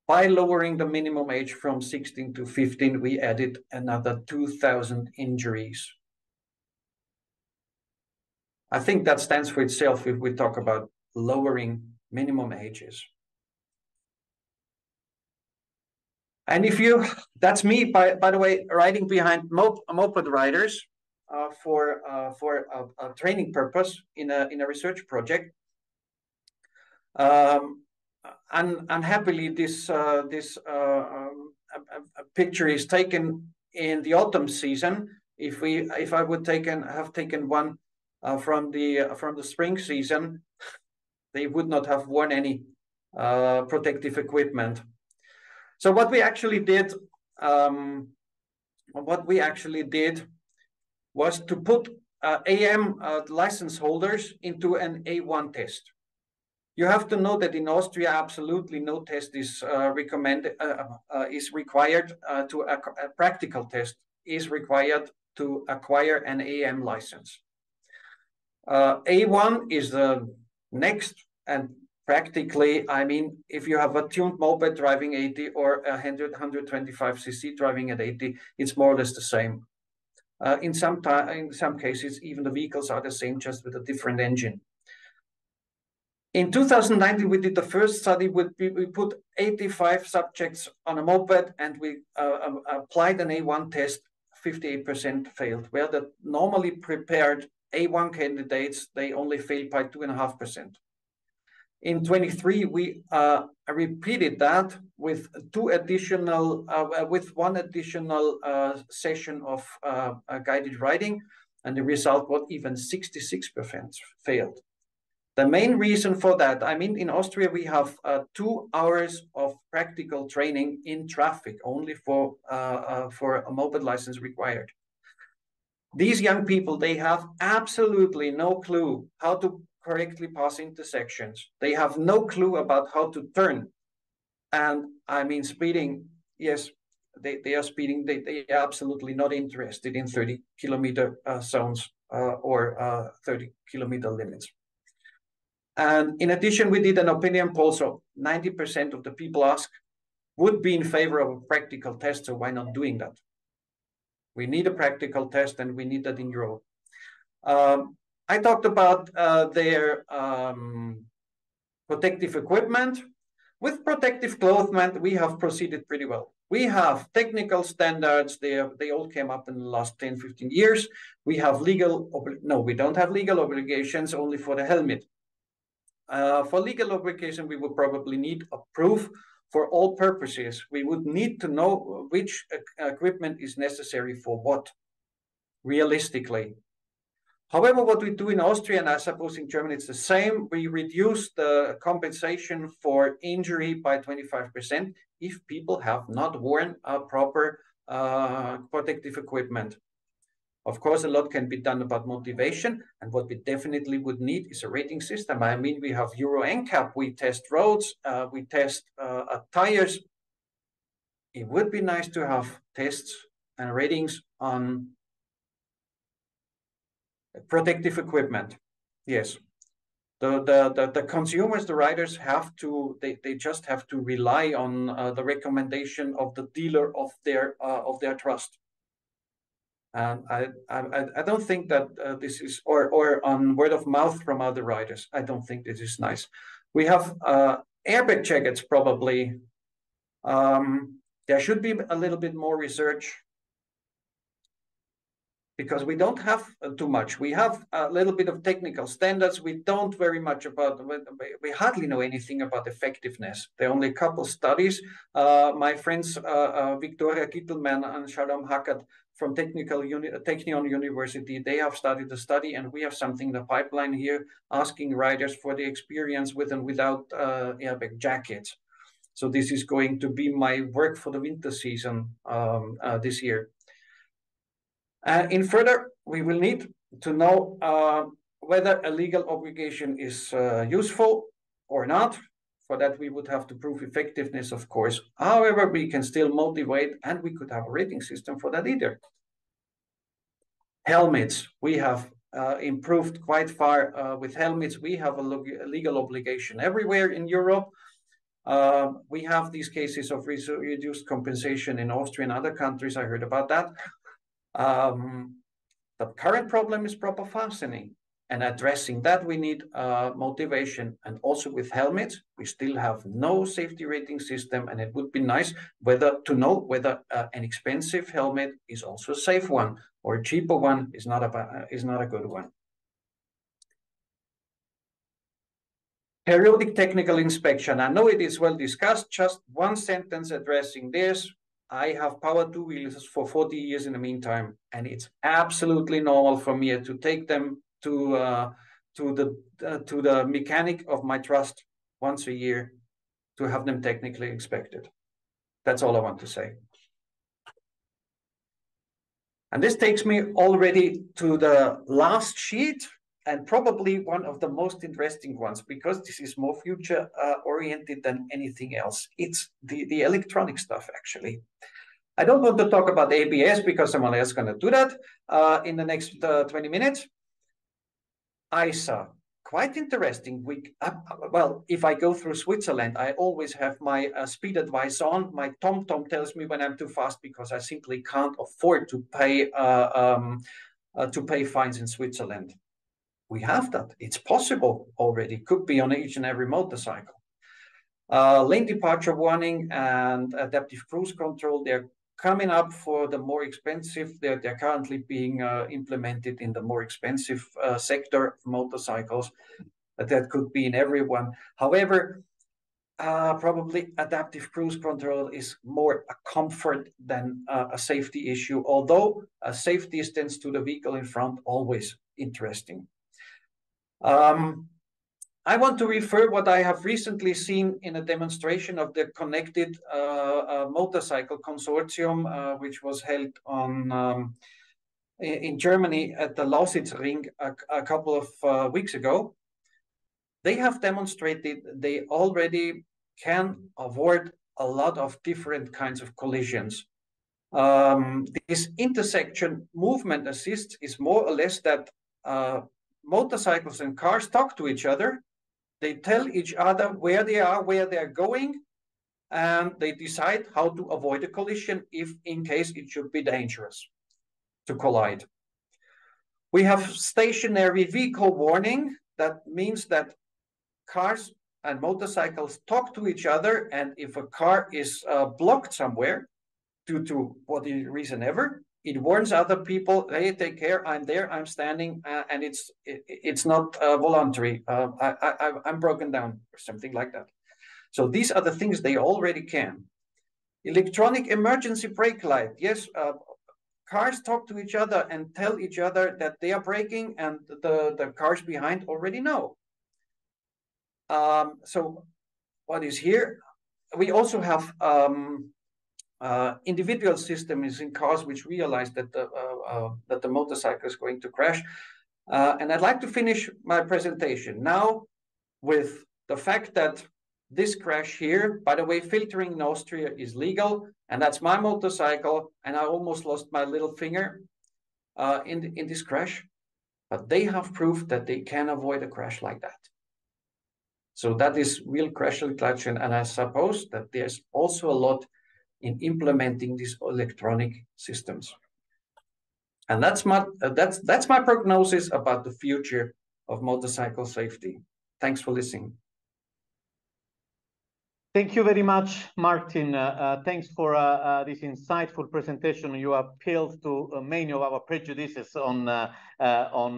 by lowering the minimum age from 16 to 15, we added another 2,000 injuries. I think that stands for itself if we talk about lowering minimum ages. And if you, that's me, by, by the way, riding behind mop, moped riders uh, for uh, for a, a, training purpose in a in a research project. Um, and unhappily, this uh, this uh, um, picture is taken in the autumn season. If we if I would taken have taken one uh, from the uh, from the spring season, they would not have worn any uh, protective equipment. So what we actually did, um, what we actually did, was to put AM license holders into an A1 test. You have to know that in Austria, absolutely no test is uh, recommended is required to a, a practical test is required to acquire an AM license. Uh, A1 is the next and practically, I mean, if you have a tuned moped driving 80 or a 100, 125 cc driving at 80, it's more or less the same. Uh, in some in some cases, even the vehicles are the same, just with a different engine. In 2019, we did the first study. With, we put 85 subjects on a moped and we uh, um, applied an A1 test. 58% failed, where the normally prepared A1 candidates, they only failed by 2.5%. In 23, we uh, repeated that with two additional, uh, with one additional uh, session of uh, guided riding, and the result was even 66% failed. The main reason for that, I mean, in Austria, we have uh, two hours of practical training in traffic only for, uh, for a moped license required these young people, they have absolutely no clue how to correctly pass intersections. They have no clue about how to turn. And I mean, speeding, yes, they, they are speeding. They, they are absolutely not interested in 30 kilometer uh, zones uh, or uh, 30 kilometer limits. And in addition, we did an opinion poll. So 90% of the people asked would be in favor of a practical test. So why not doing that? We need a practical test and we need that in Europe. Um, I talked about uh, their um, protective equipment. With protective clothing, we have proceeded pretty well. We have technical standards. They, they all came up in the last 10, 15 years. We have legal, no, we don't have legal obligations only for the helmet. Uh, for legal obligation, we would probably need a proof for all purposes, we would need to know which equipment is necessary for what, realistically. However, what we do in Austria, and I suppose in Germany it's the same, we reduce the compensation for injury by 25% if people have not worn a proper uh, protective equipment. Of course, a lot can be done about motivation. And what we definitely would need is a rating system. I mean, we have Euro NCAP, we test roads, uh, we test uh, uh, tires. It would be nice to have tests and ratings on protective equipment. Yes. The, the, the, the consumers, the riders have to, they, they just have to rely on uh, the recommendation of the dealer of their, uh, of their trust. Um, I, I, I don't think that uh, this is, or, or on word of mouth from other riders. I don't think this is nice. We have uh, airbag jackets probably. Um, there should be a little bit more research because we don't have uh, too much. We have a little bit of technical standards. We don't very much about, we hardly know anything about effectiveness. There are only a couple studies. Uh, my friends, uh, uh, Victoria Gitelman and Shalom Hakkert from Technical Uni Technion University, they have started a study and we have something in the pipeline here asking riders for the experience with and without uh, airbag jackets. So this is going to be my work for the winter season um, uh, this year. Uh, in further, we will need to know uh, whether a legal obligation is uh, useful or not. For that, we would have to prove effectiveness, of course. However, we can still motivate, and we could have a rating system for that either. Helmets, we have uh, improved quite far uh, with helmets. We have a, legal obligation everywhere in Europe. Uh, we have these cases of reduced compensation in Austria and other countries. I heard about that. Um, the current problem is proper fastening. And addressing that, we need uh, motivation. And also with helmets, we still have no safety rating system. And it would be nice whether to know whether uh, an expensive helmet is also a safe one or a cheaper one is not a, is not a good one. Periodic technical inspection. I know it is well discussed. Just one sentence addressing this. I have power two wheels for 40 years in the meantime, and it's absolutely normal for me to take them to uh, to the uh, to the mechanic of my trust once a year to have them technically inspected. That's all I want to say. And this takes me already to the last sheet and probably one of the most interesting ones because this is more future uh, oriented than anything else. It's the, the electronic stuff, actually. I don't want to talk about ABS because someone else is going to do that uh, in the next uh, 20 minutes. ISA, quite interesting. We, uh, well, if I go through Switzerland, I always have my uh, speed advice on. My TomTom tells me when I'm too fast because I simply can't afford to pay uh, um, uh, to pay fines in Switzerland. We have that. It's possible already. Could be on each and every motorcycle. Uh, lane departure warning and adaptive cruise control. They're coming up for the more expensive. They're, they're currently being uh, implemented in the more expensive uh, sector of motorcycles. That could be in everyone. However, uh, probably adaptive cruise control is more a comfort than uh, a safety issue, although a safe distance to the vehicle in front always interesting. Um, I want to refer what I have recently seen in a demonstration of the connected uh, uh, motorcycle consortium, uh, which was held on um, in Germany at the Lausitzring a, a couple of uh, weeks ago. They have demonstrated they already can avoid a lot of different kinds of collisions. Um, this intersection movement assist is more or less that uh, motorcycles and cars talk to each other they tell each other where they are, where they're going, and they decide how to avoid a collision if in case it should be dangerous to collide. We have stationary vehicle warning. That means that cars and motorcycles talk to each other, and if a car is uh, blocked somewhere due to what reason ever, it warns other people hey take care i'm there i'm standing uh, and it's it, it's not uh, voluntary uh, I, I i'm broken down or something like that. So these are the things they already can. Electronic emergency brake light yes uh, cars talk to each other and tell each other that they are braking and the the cars behind already know. Um, so what is here we also have um, uh, individual systems in cars which realize that the, uh, uh, that the motorcycle is going to crash. Uh, and I'd like to finish my presentation now with the fact that this crash here, by the way, filtering in Austria is legal, and that's my motorcycle, and I almost lost my little finger uh, in, in this crash. But they have proof that they can avoid a crash like that. So that is real crash collection, and I suppose that there's also a lot in implementing these electronic systems. And that's my uh, that's that's my prognosis about the future of motorcycle safety. Thanks for listening. Thank you very much, Martin. Uh, uh, thanks for uh, uh this insightful presentation. You appealed to uh, many of our prejudices on uh, on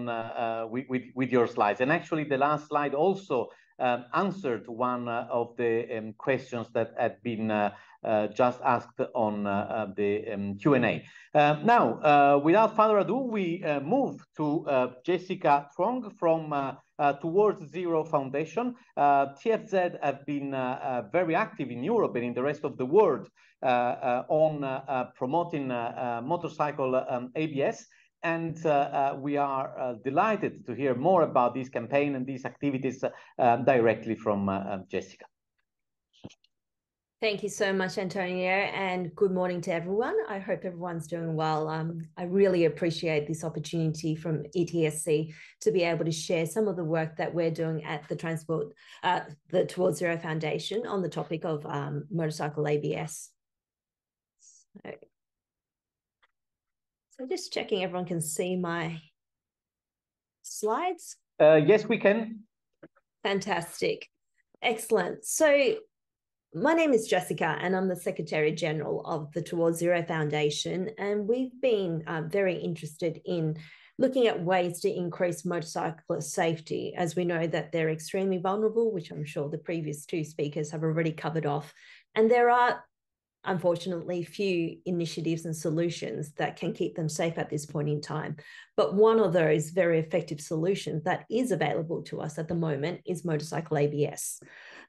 with, with your slides, and actually, the last slide also um, answered one of the um, questions that had been uh, Uh, just asked on uh, uh, the um, Q&A. Uh, now, uh, without further ado, we move to Jessica Truong from Towards Zero Foundation. TFZ have been very active in Europe and in the rest of the world on promoting motorcycle um, ABS and uh, uh, we are uh, delighted to hear more about this campaign and these activities directly from Jessica. Thank you so much, Antonio, and good morning to everyone. I hope everyone's doing well. Um, I really appreciate this opportunity from ETSC to be able to share some of the work that we're doing at the Transport, uh, the Towards Zero Foundation on the topic of um, motorcycle ABS. So, so just checking everyone can see my slides. Uh, yes, we can. Fantastic. Excellent. So my name is Jessica, and I'm the Secretary General of the Towards Zero Foundation. And we've been uh, very interested in looking at ways to increase motorcyclist safety, as we know that they're extremely vulnerable, which I'm sure the previous two speakers have already covered off. And there are unfortunately few initiatives and solutions that can keep them safe at this point in time. But one of those very effective solutions that is available to us at the moment is motorcycle ABS.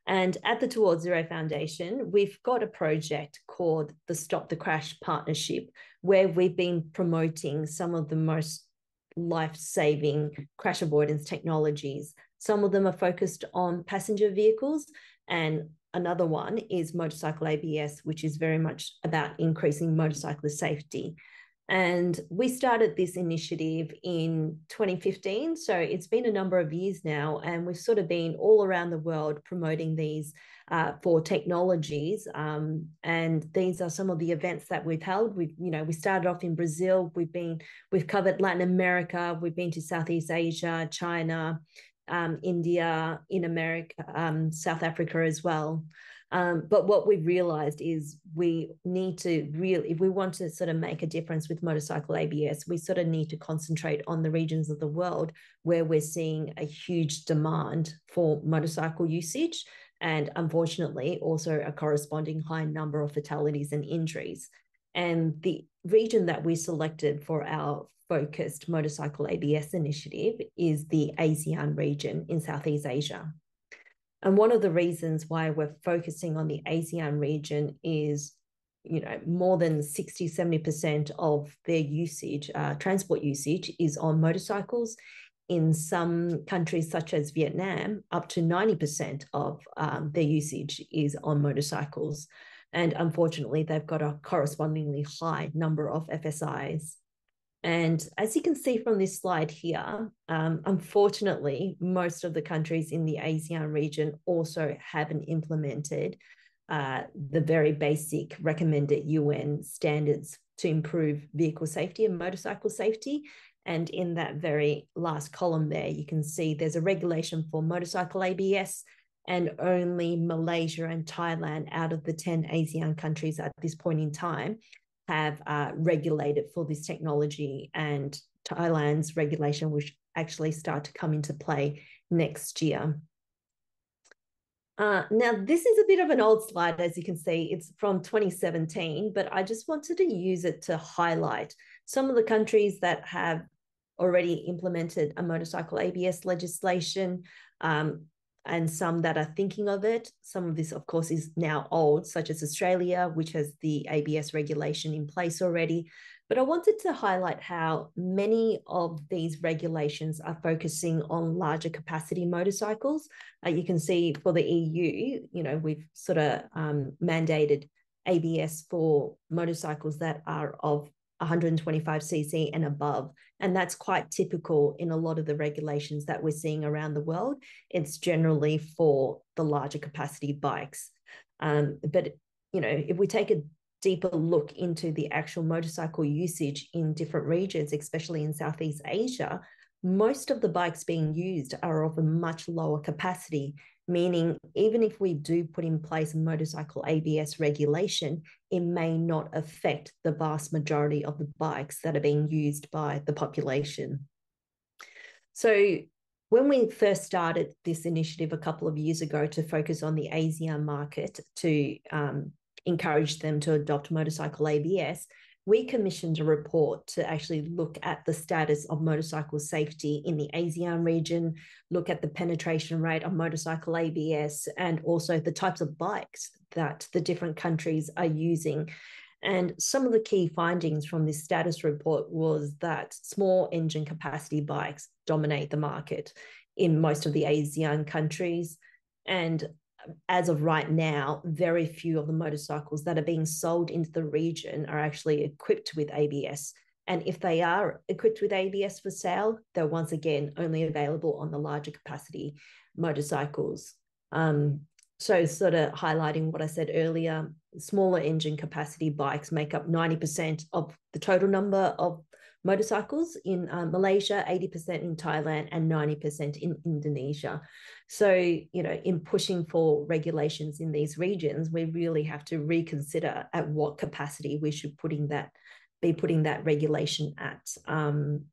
And at the Towards Zero Foundation, we've got a project called the Stop the Crash Partnership, where we've been promoting some of the most life saving crash avoidance technologies. Some of them are focused on passenger vehicles, and another one is motorcycle ABS, which is very much about increasing motorcyclist safety. And we started this initiative in 2015. So it's been a number of years now, and we've sort of been all around the world promoting these uh, for technologies. Um, and these are some of the events that we've held. We've, you know, we started off in Brazil. We've been, we've covered Latin America. We've been to Southeast Asia, China, um, India, in America, um, South Africa as well. Um, but what we've realized is we need to really, if we want to sort of make a difference with motorcycle ABS, we sort of need to concentrate on the regions of the world where we're seeing a huge demand for motorcycle usage. And unfortunately, also a corresponding high number of fatalities and injuries. And the region that we selected for our focused motorcycle ABS initiative is the ASEAN region in Southeast Asia. And one of the reasons why we're focusing on the ASEAN region is, you know, more than 60, 70% of their usage, uh, transport usage, is on motorcycles. In some countries, such as Vietnam, up to 90% of um, their usage is on motorcycles. And unfortunately, they've got a correspondingly high number of FSIs. And as you can see from this slide here, um, unfortunately, most of the countries in the ASEAN region also haven't implemented uh, the very basic recommended UN standards to improve vehicle safety and motorcycle safety. And in that very last column there, you can see there's a regulation for motorcycle ABS, and only Malaysia and Thailand out of the 10 ASEAN countries at this point in time have uh, regulated for this technology, and Thailand's regulation will actually start to come into play next year. Uh, now, this is a bit of an old slide, as you can see. It's from 2017, but I just wanted to use it to highlight some of the countries that have already implemented a motorcycle ABS legislation. Um, and some that are thinking of it. Some of this, of course, is now old, such as Australia, which has the ABS regulation in place already. But I wanted to highlight how many of these regulations are focusing on larger capacity motorcycles. Uh, you can see for the EU, you know, we've sort of um, mandated ABS for motorcycles that are of 125cc and above. And that's quite typical in a lot of the regulations that we're seeing around the world. It's generally for the larger capacity bikes. Um, but, you know, if we take a deeper look into the actual motorcycle usage in different regions, especially in Southeast Asia, most of the bikes being used are of a much lower capacity meaning even if we do put in place a motorcycle ABS regulation, it may not affect the vast majority of the bikes that are being used by the population. So when we first started this initiative a couple of years ago to focus on the ASEAN market to um, encourage them to adopt motorcycle ABS, we commissioned a report to actually look at the status of motorcycle safety in the ASEAN region, look at the penetration rate of motorcycle ABS, and also the types of bikes that the different countries are using. And some of the key findings from this status report was that small engine capacity bikes dominate the market in most of the ASEAN countries. And as of right now, very few of the motorcycles that are being sold into the region are actually equipped with ABS. And if they are equipped with ABS for sale, they're once again only available on the larger capacity motorcycles. Um, so, sort of highlighting what I said earlier, smaller engine capacity bikes make up 90% of the total number of motorcycles in uh, Malaysia, 80% in Thailand, and 90% in Indonesia. So, you know, in pushing for regulations in these regions, we really have to reconsider at what capacity we should putting that be putting that regulation at. Um,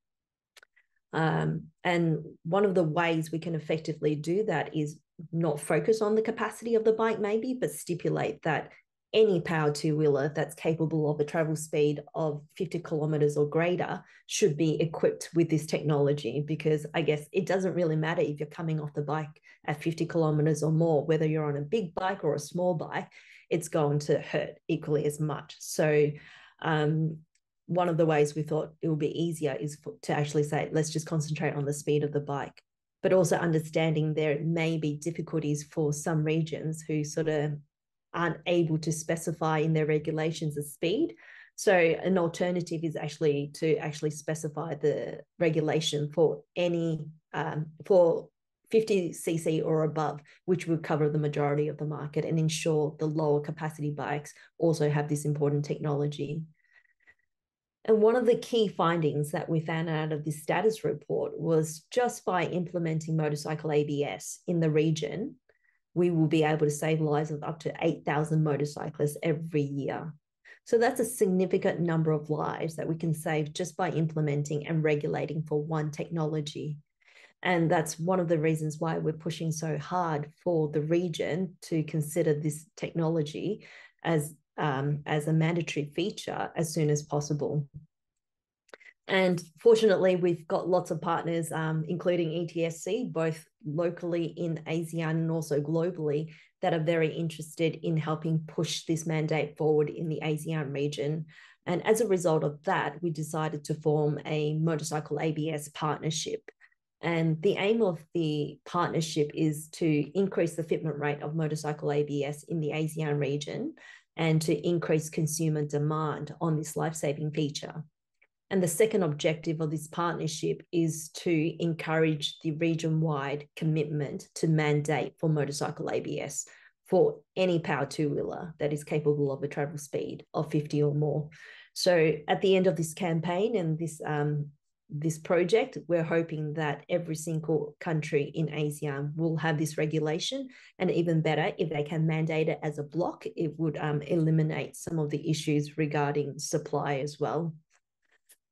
um, and one of the ways we can effectively do that is not focus on the capacity of the bike, maybe, but stipulate that any power two wheeler that's capable of a travel speed of 50 kilometers or greater should be equipped with this technology because I guess it doesn't really matter if you're coming off the bike at 50 kilometers or more, whether you're on a big bike or a small bike, it's going to hurt equally as much. So, um, one of the ways we thought it would be easier is for, to actually say, let's just concentrate on the speed of the bike, but also understanding there may be difficulties for some regions who sort of aren't able to specify in their regulations the speed. So an alternative is actually to actually specify the regulation for any um, for 50 cc or above, which would cover the majority of the market and ensure the lower capacity bikes also have this important technology. And one of the key findings that we found out of this status report was just by implementing motorcycle ABS in the region, we will be able to save lives of up to 8,000 motorcyclists every year. So that's a significant number of lives that we can save just by implementing and regulating for one technology. And that's one of the reasons why we're pushing so hard for the region to consider this technology as, um, as a mandatory feature as soon as possible. And fortunately, we've got lots of partners, um, including ETSC, both locally in ASEAN and also globally, that are very interested in helping push this mandate forward in the ASEAN region. And as a result of that, we decided to form a motorcycle ABS partnership. And the aim of the partnership is to increase the fitment rate of motorcycle ABS in the ASEAN region and to increase consumer demand on this life saving feature. And the second objective of this partnership is to encourage the region wide commitment to mandate for motorcycle ABS for any power two wheeler that is capable of a travel speed of 50 or more. So at the end of this campaign and this um, this project, we're hoping that every single country in ASEAN will have this regulation. And even better, if they can mandate it as a block, it would um, eliminate some of the issues regarding supply as well.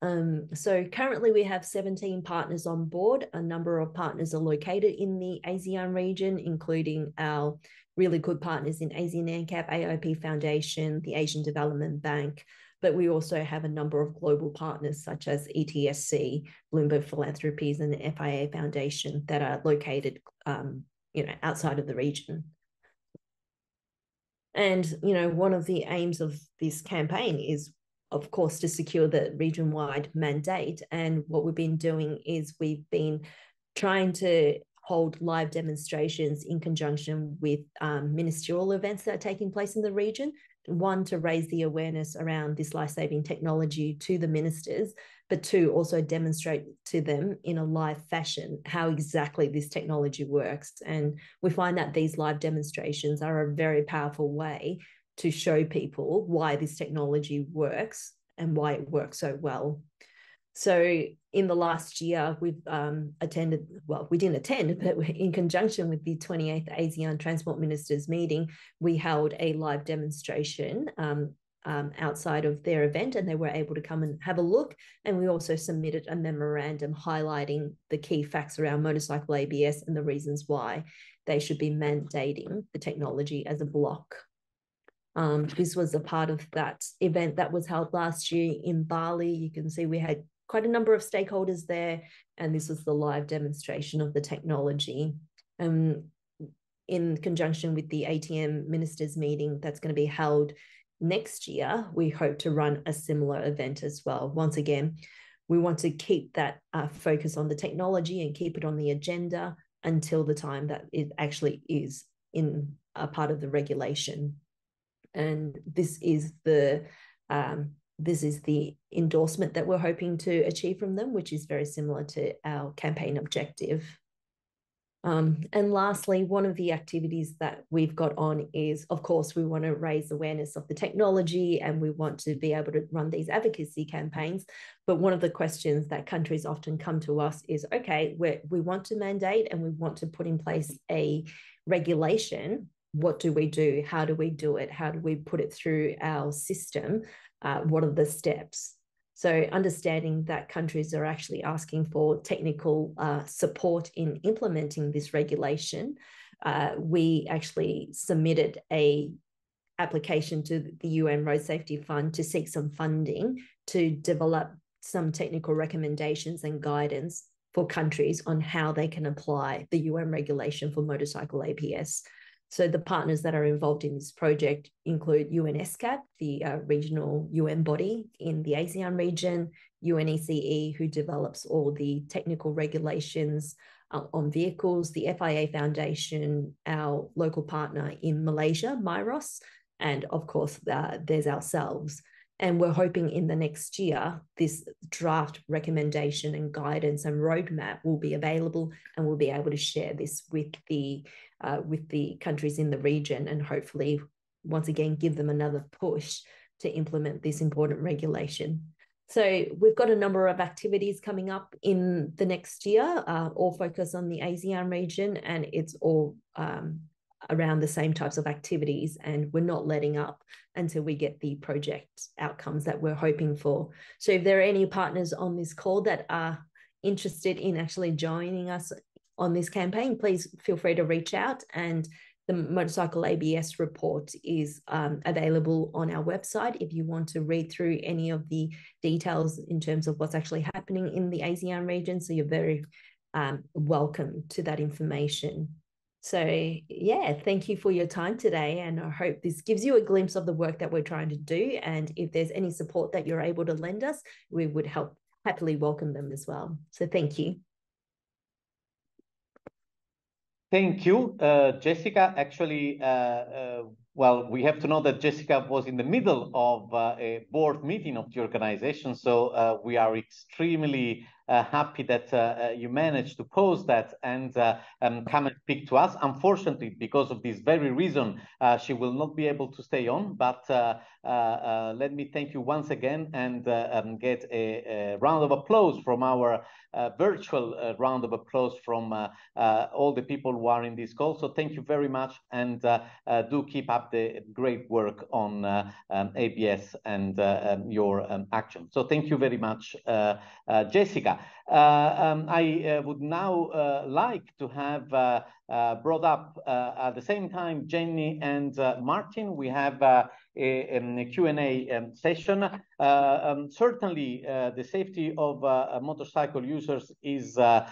Um, so currently we have 17 partners on board. A number of partners are located in the ASEAN region, including our really good partners in ASEAN NCAP, AIP Foundation, the Asian Development Bank, but we also have a number of global partners such as ETSC, Bloomberg Philanthropies, and the FIA Foundation that are located, um, you know, outside of the region. And you know, one of the aims of this campaign is of course, to secure the region wide mandate. And what we've been doing is we've been trying to hold live demonstrations in conjunction with um, ministerial events that are taking place in the region. One, to raise the awareness around this life saving technology to the ministers, but two, also demonstrate to them in a live fashion how exactly this technology works. And we find that these live demonstrations are a very powerful way to show people why this technology works and why it works so well. So in the last year, we've um, attended, well, we didn't attend, but in conjunction with the 28th ASEAN Transport Ministers meeting, we held a live demonstration um, um, outside of their event and they were able to come and have a look. And we also submitted a memorandum highlighting the key facts around motorcycle ABS and the reasons why they should be mandating the technology as a block. Um, this was a part of that event that was held last year in Bali. You can see we had quite a number of stakeholders there, and this was the live demonstration of the technology. Um, in conjunction with the ATM ministers meeting that's going to be held next year, we hope to run a similar event as well. Once again, we want to keep that uh, focus on the technology and keep it on the agenda until the time that it actually is in a part of the regulation. And this is the um, this is the endorsement that we're hoping to achieve from them, which is very similar to our campaign objective. Um, and lastly, one of the activities that we've got on is, of course, we want to raise awareness of the technology and we want to be able to run these advocacy campaigns. But one of the questions that countries often come to us is okay, we we want to mandate and we want to put in place a regulation. What do we do? How do we do it? How do we put it through our system? Uh, what are the steps? So understanding that countries are actually asking for technical uh, support in implementing this regulation, uh, we actually submitted a application to the UN Road Safety Fund to seek some funding to develop some technical recommendations and guidance for countries on how they can apply the UN regulation for motorcycle ABS. So the partners that are involved in this project include UNESCAP, the uh, regional UN body in the ASEAN region, UNECE, who develops all the technical regulations uh, on vehicles, the FIA Foundation, our local partner in Malaysia, MIROS, and of course, uh, there's ourselves. And we're hoping in the next year, this draft recommendation and guidance and roadmap will be available and we'll be able to share this with the uh, with the countries in the region and hopefully once again give them another push to implement this important regulation. So we've got a number of activities coming up in the next year, uh, all focus on the ASEAN region, and it's all um, around the same types of activities. And we're not letting up until we get the project outcomes that we're hoping for. So if there are any partners on this call that are interested in actually joining us on this campaign, please feel free to reach out. And the motorcycle ABS report is um, available on our website if you want to read through any of the details in terms of what's actually happening in the ASEAN region. So you're very um, welcome to that information. So, yeah, thank you for your time today. And I hope this gives you a glimpse of the work that we're trying to do. And if there's any support that you're able to lend us, we would help happily welcome them as well. So, thank you. Thank you, uh, Jessica. Actually, uh, uh, well, we have to know that Jessica was in the middle of uh, a board meeting of the organization, so uh, we are extremely uh, happy that uh, uh, you managed to post that and um, come and speak to us. Unfortunately, because of this very reason, she will not be able to stay on. But let me thank you once again and um, get a, a, round of applause from our virtual round of applause from all the people who are in this call. So thank you very much and do keep up the great work on um, ABS and um, your um, action. So thank you very much, Jessica. Uh, um, I uh, would now uh, like to have brought up at the same time Jenny and Martin. We have a Q&A um, session. Um, certainly, the safety of motorcycle users is um,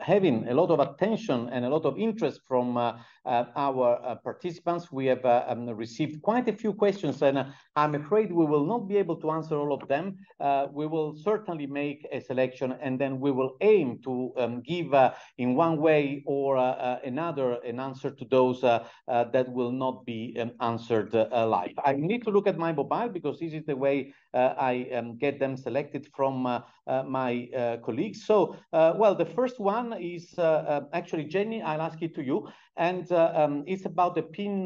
having a lot of attention and a lot of interest from our participants. We have um, received quite a few questions, and I'm afraid we will not be able to answer all of them. we will certainly make a selection, and then we will aim to um, give uh, in one way or uh, uh, another an answer to those that will not be answered uh, live. I need to look at my mobile because this is the way Uh, I um, get them selected from uh, uh, my colleagues. So, well, the first one is actually Jenny. I'll ask it to you, and um, it's about the PIN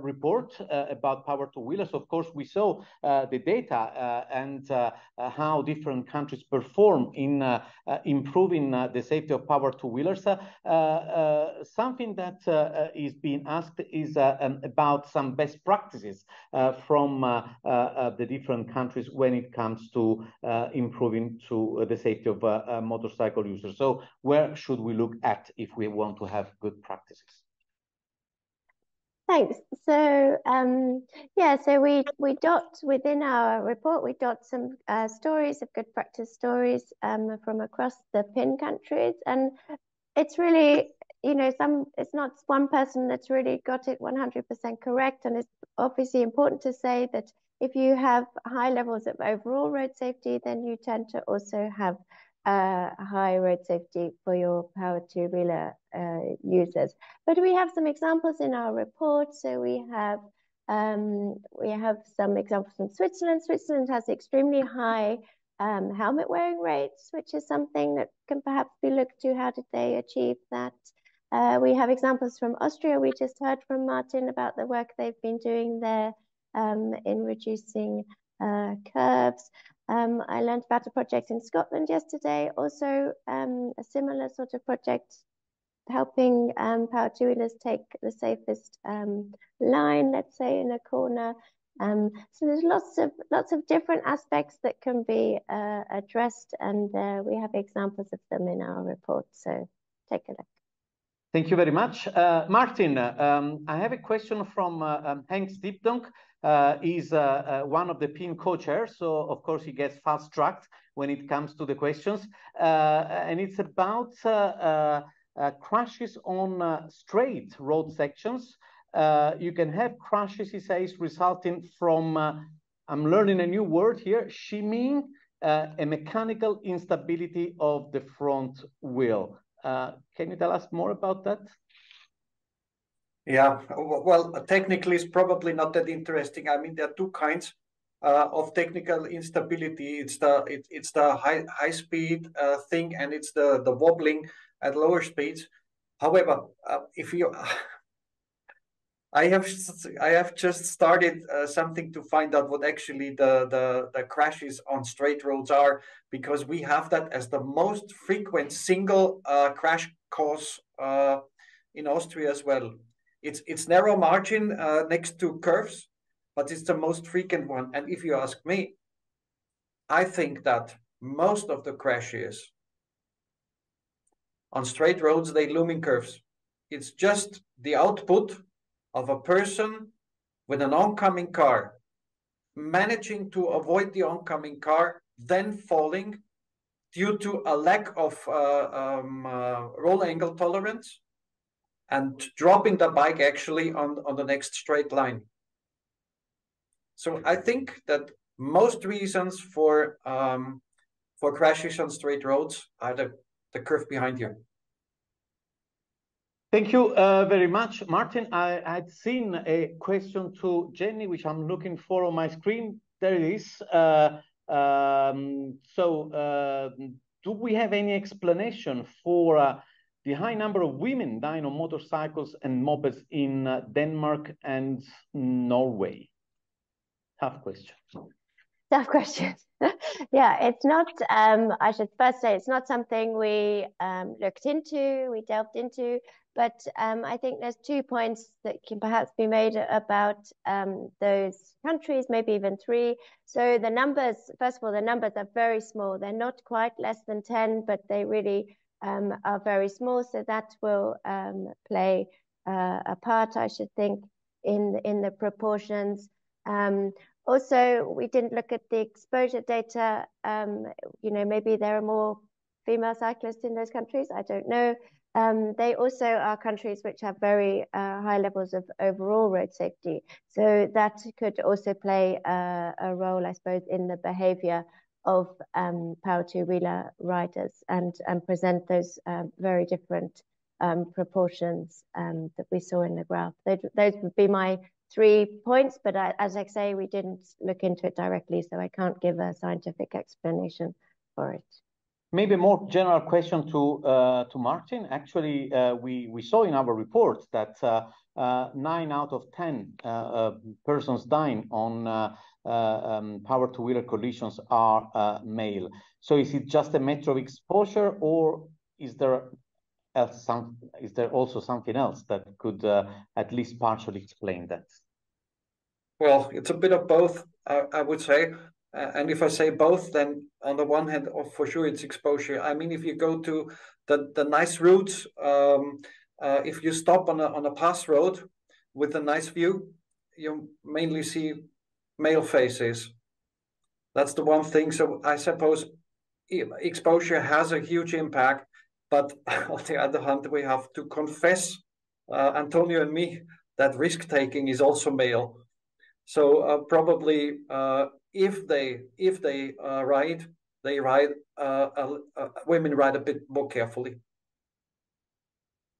report about power two wheelers. Of course, we saw the data and how different countries perform in uh, uh, improving uh, the safety of power two wheelers. something that is being asked is um, about some best practices from the different countries when it comes to improving to the safety of motorcycle users. So where should we look at if we want to have good practices? Thanks. So um, yeah, so we we dot within our report we dot some uh, stories of good practice stories um, from across the PIN countries, and it's really you know, some it's not one person that's really got it 100% correct. And it's obviously important to say that if you have high levels of overall road safety, then you tend to also have uh, high road safety for your power two-wheeler uh, users. But we have some examples in our report. So we have um, we have some examples from Switzerland. Switzerland has extremely high um, helmet wearing rates, which is something that can perhaps be looked to. How did they achieve that? Uh, we have examples from Austria. We just heard from Martin about the work they've been doing there um, in reducing uh, curves. Um, I learned about a project in Scotland yesterday, also um, a similar sort of project helping um, power two-wheelers take the safest um, line, let's say, in a corner. Um, so there's lots of lots of different aspects that can be uh, addressed, and uh, we have examples of them in our report. So take a look. Thank you very much. Uh, Martin, um, I have a question from uh, um, Henk Stipdonk. Uh, is uh, uh, one of the PIN co-chairs, so of course he gets fast-tracked when it comes to the questions. Uh, and it's about uh, crashes on straight road sections. You can have crashes, he says, resulting from, I'm learning a new word here, shimmying, a mechanical instability of the front wheel. Can you tell us more about that? Yeah, well, technically it's probably not that interesting. I mean, there are two kinds uh, of technical instability. It's the it, it's the high high speed uh, thing, and it's the the wobbling at lower speeds. However, uh, if you, I have I have just started uh, something to find out what actually the, the the crashes on straight roads are because we have that as the most frequent single uh, crash cause uh, in Austria as well. It's it's narrow margin uh, next to curves, but it's the most frequent one. And if you ask me, I think that most of the crashes on straight roads, they looming curves. It's just the output of a person with an oncoming car managing to avoid the oncoming car, then falling due to a lack of uh, um, uh, roll angle tolerance and dropping the bike actually on, on the next straight line. So I think that most reasons for um, for crashes on straight roads are the the curve behind you. Thank you uh, very much, Martin. I had seen a question to Jenny, which I'm looking for on my screen. There it is. Uh, um, so, uh, do we have any explanation for uh, the high number of women dying on motorcycles and mopeds in uh, Denmark and Norway? Tough question. Tough question. yeah, it's not, um, I should first say, it's not something we um, looked into, we delved into, but um, I think there's two points that can perhaps be made about um, those countries, maybe even three. So the numbers, first of all, the numbers are very small. They're not quite less than 10, but they really um, are very small. So that will um, play uh, a part, I should think, in, in the proportions. Also, we didn't look at the exposure data. Um, you know, maybe there are more female cyclists in those countries. I don't know. Um, they also are countries which have very uh, high levels of overall road safety. So that could also play uh, a role, I suppose, in the behavior of um, power two-wheeler riders and, and present those uh, very different um, proportions um, that we saw in the graph. Those, those would be my three points, but I, as I say, we didn't look into it directly, so I can't give a scientific explanation for it. Maybe a more general question to uh, to Martin. Actually, uh, we we saw in our report that uh, uh nine out of ten uh, uh, persons dying on um, power two wheeler collisions are male. So is it just a matter of exposure, or is there else some is there also something else that could uh, at least partially explain that? Well it's a bit of both i, I would say. Uh, and if i say both then on the one hand oh, for sure it's exposure. I mean if you go to the the nice routes um, uh, if you stop on a on a pass road with a nice view you mainly see male faces. That's the one thing. So i suppose exposure has a huge impact But on the other hand, we have to confess, uh, Antonio and me, that risk taking is also male. So uh, probably uh, if they if they uh, ride, they ride women ride a bit more carefully.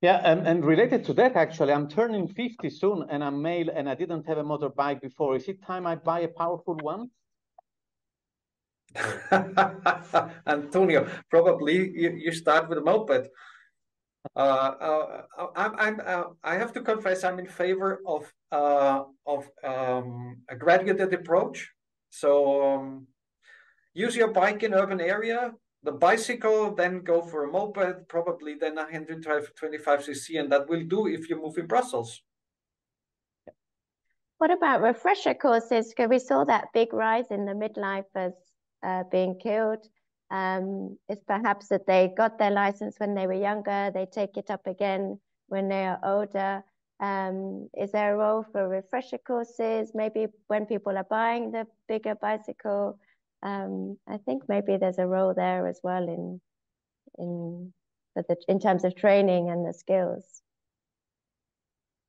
Yeah, and, and related to that, actually, I'm turning 50 soon and I'm male and I didn't have a motorbike before. Is it time I buy a powerful one? Antonio, probably you, you start with a moped. Uh, uh, I'm, I'm, uh, I have to confess, I'm in favor of uh, of um, a graduated approach. So um, use your bike in urban area, the bicycle, then go for a moped, probably then a 125 cc, and that will do if you move in Brussels. What about refresher courses? Because we saw that big rise in the midlifers uh, being killed. Um, it's perhaps that they got their license when they were younger, they take it up again when they are older. Um, is there a role for refresher courses? Maybe when people are buying the bigger bicycle, um, I think maybe there's a role there as well in in the in terms of training and the skills.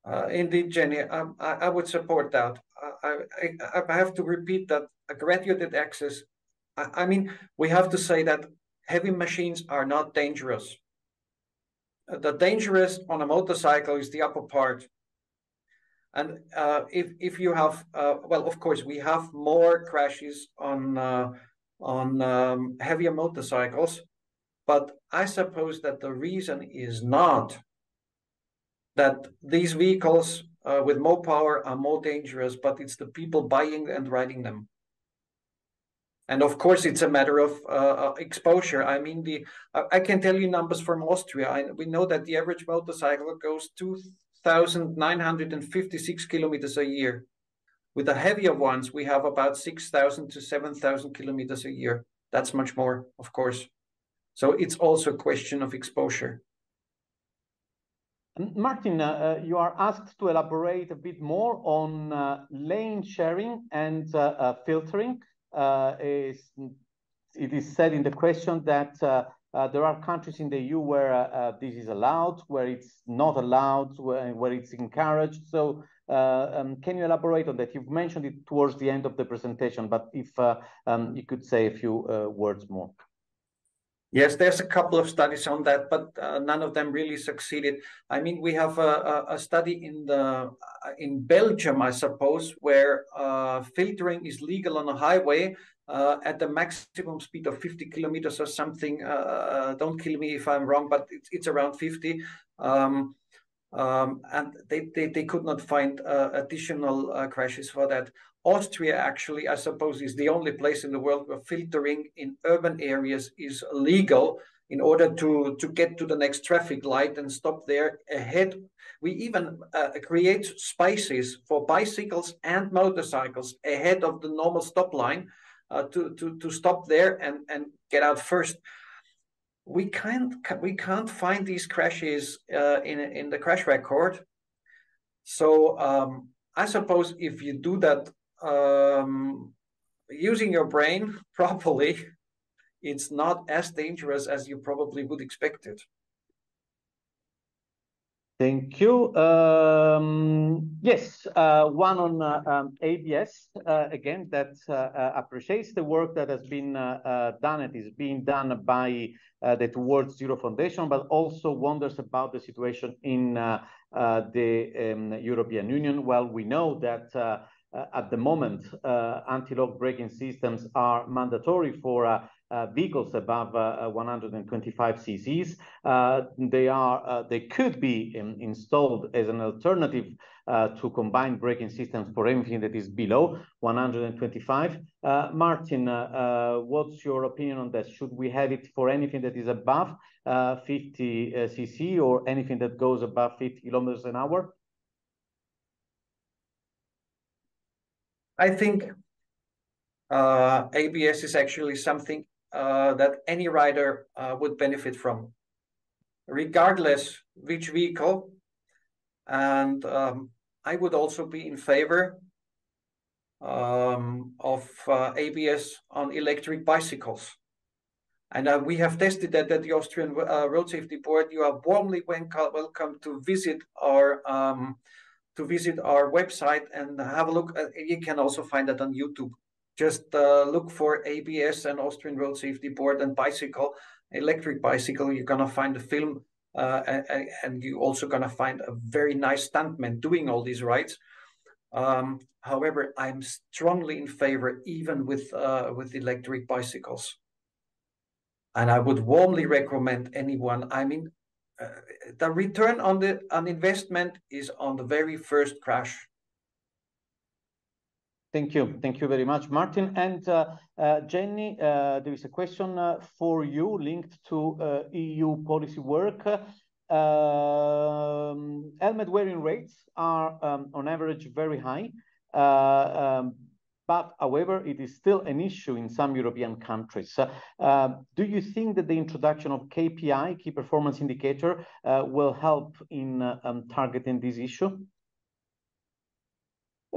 Uh, indeed, Jenny, um, I, I, would support that. I, I, I have to repeat that a graduated access. I, mean, we have to say that heavy machines are not dangerous. Uh, the dangerous on a motorcycle is the upper part and uh, if if you have uh, well, of course, we have more crashes on uh, on um, heavier motorcycles, but I suppose that the reason is not that these vehicles uh, with more power are more dangerous, but it's the people buying and riding them. And of course, it's a matter of uh, uh, exposure. I mean, the I can tell you numbers from Austria. I, we know that the average motorcycle goes 2956 kilometers a year. With the heavier ones, we have about 6,000 to 7,000 kilometers a year. That's much more, of course. So it's also a question of exposure. Martin, uh, uh, you are asked to elaborate a bit more on uh, lane sharing and uh, filtering. Uh, is, it is said in the question that uh, there are countries in the EU where uh, uh, this is allowed, where it's not allowed, where, where it's encouraged. So uh, um, can you elaborate on that? You've mentioned it towards the end of the presentation, but if uh, um, you could say a few uh, words more. Yes, there's a couple of studies on that, but none of them really succeeded. I mean, we have a, a study in the in Belgium, I suppose, where filtering is legal on a highway, uh, at the maximum speed of 50 kilometers or something. Uh, uh, don't kill me if I'm wrong, but it's, it's around 50. Um, um, and they, they, they could not find uh, additional uh, crashes for that. Austria, actually, I suppose, is the only place in the world where filtering in urban areas is legal in order to, to get to the next traffic light and stop there ahead. We even uh, create spaces for bicycles and motorcycles ahead of the normal stop line uh, to, to, to stop there and, and get out first. We can't we can't find these crashes uh, in in the crash record. So um, I suppose if you do that um, using your brain properly, it's not as dangerous as you probably would expect it. Thank you. Um, yes, uh, one on uh, um, ABS, uh, again, that uh, uh, appreciates the work that has been uh, done and is being done by the Towards Zero Foundation, but also wonders about the situation in the um, European Union. Well, we know that Uh, at the moment, uh, anti-lock braking systems are mandatory for uh, uh vehicles above uh, 125 cc's. Uh, they are they could be in, installed as an alternative to combined braking systems for anything that is below 125. Martin, what's your opinion on that? Should we have it for anything that is above 50 cc or anything that goes above 50 kilometers an hour? I think uh, ABS is actually something uh, that any rider uh, would benefit from, regardless which vehicle. And um, I would also be in favor um, of uh, ABS on electric bicycles. And uh, we have tested that at the Austrian uh, Road Safety Board. You are warmly welcome to visit our um, to visit our website and have a look. you can also find that on YouTube. Just uh, look for ABS and Austrian Road Safety Board and bicycle, electric bicycle. You're gonna find the film, uh, and, and you're also gonna find a very nice stuntman doing all these rides. Um, however, I'm strongly in favor, even with uh, with electric bicycles, and I would warmly recommend anyone. I mean, uh, the return on the on investment is on the very first crash. Thank you. Thank you very much, Martin. And uh, uh, Jenny, uh, there is a question uh, for you linked to EU policy work. Um, helmet wearing rates are um, on average very high. Um, but however, it is still an issue in some European countries. Uh, do you think that the introduction of KPI, key performance indicator, uh, will help in uh, um, targeting this issue?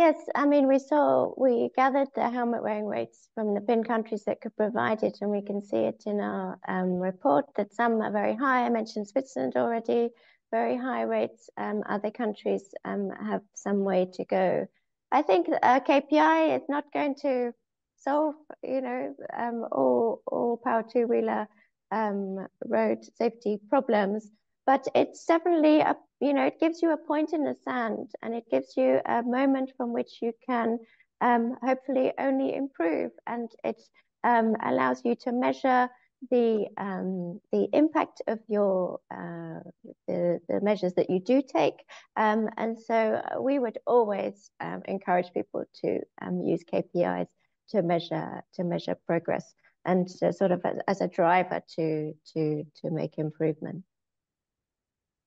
Yes, I mean, we saw, we gathered the helmet wearing rates from the PIN countries that could provide it, and we can see it in our um, report that some are very high. I mentioned Switzerland already, very high rates. Um, other countries um, have some way to go. I think uh, KPI is not going to solve, you know, um, all, all power two-wheeler um, road safety problems, but it's definitely a you know, it gives you a point in the sand and it gives you a moment from which you can um, hopefully only improve. And it um, allows you to measure the um, the impact of your uh, the, the measures that you do take. Um, and so we would always um, encourage people to um, use KPIs to measure to measure progress and to sort of as, as a driver to to to make improvement.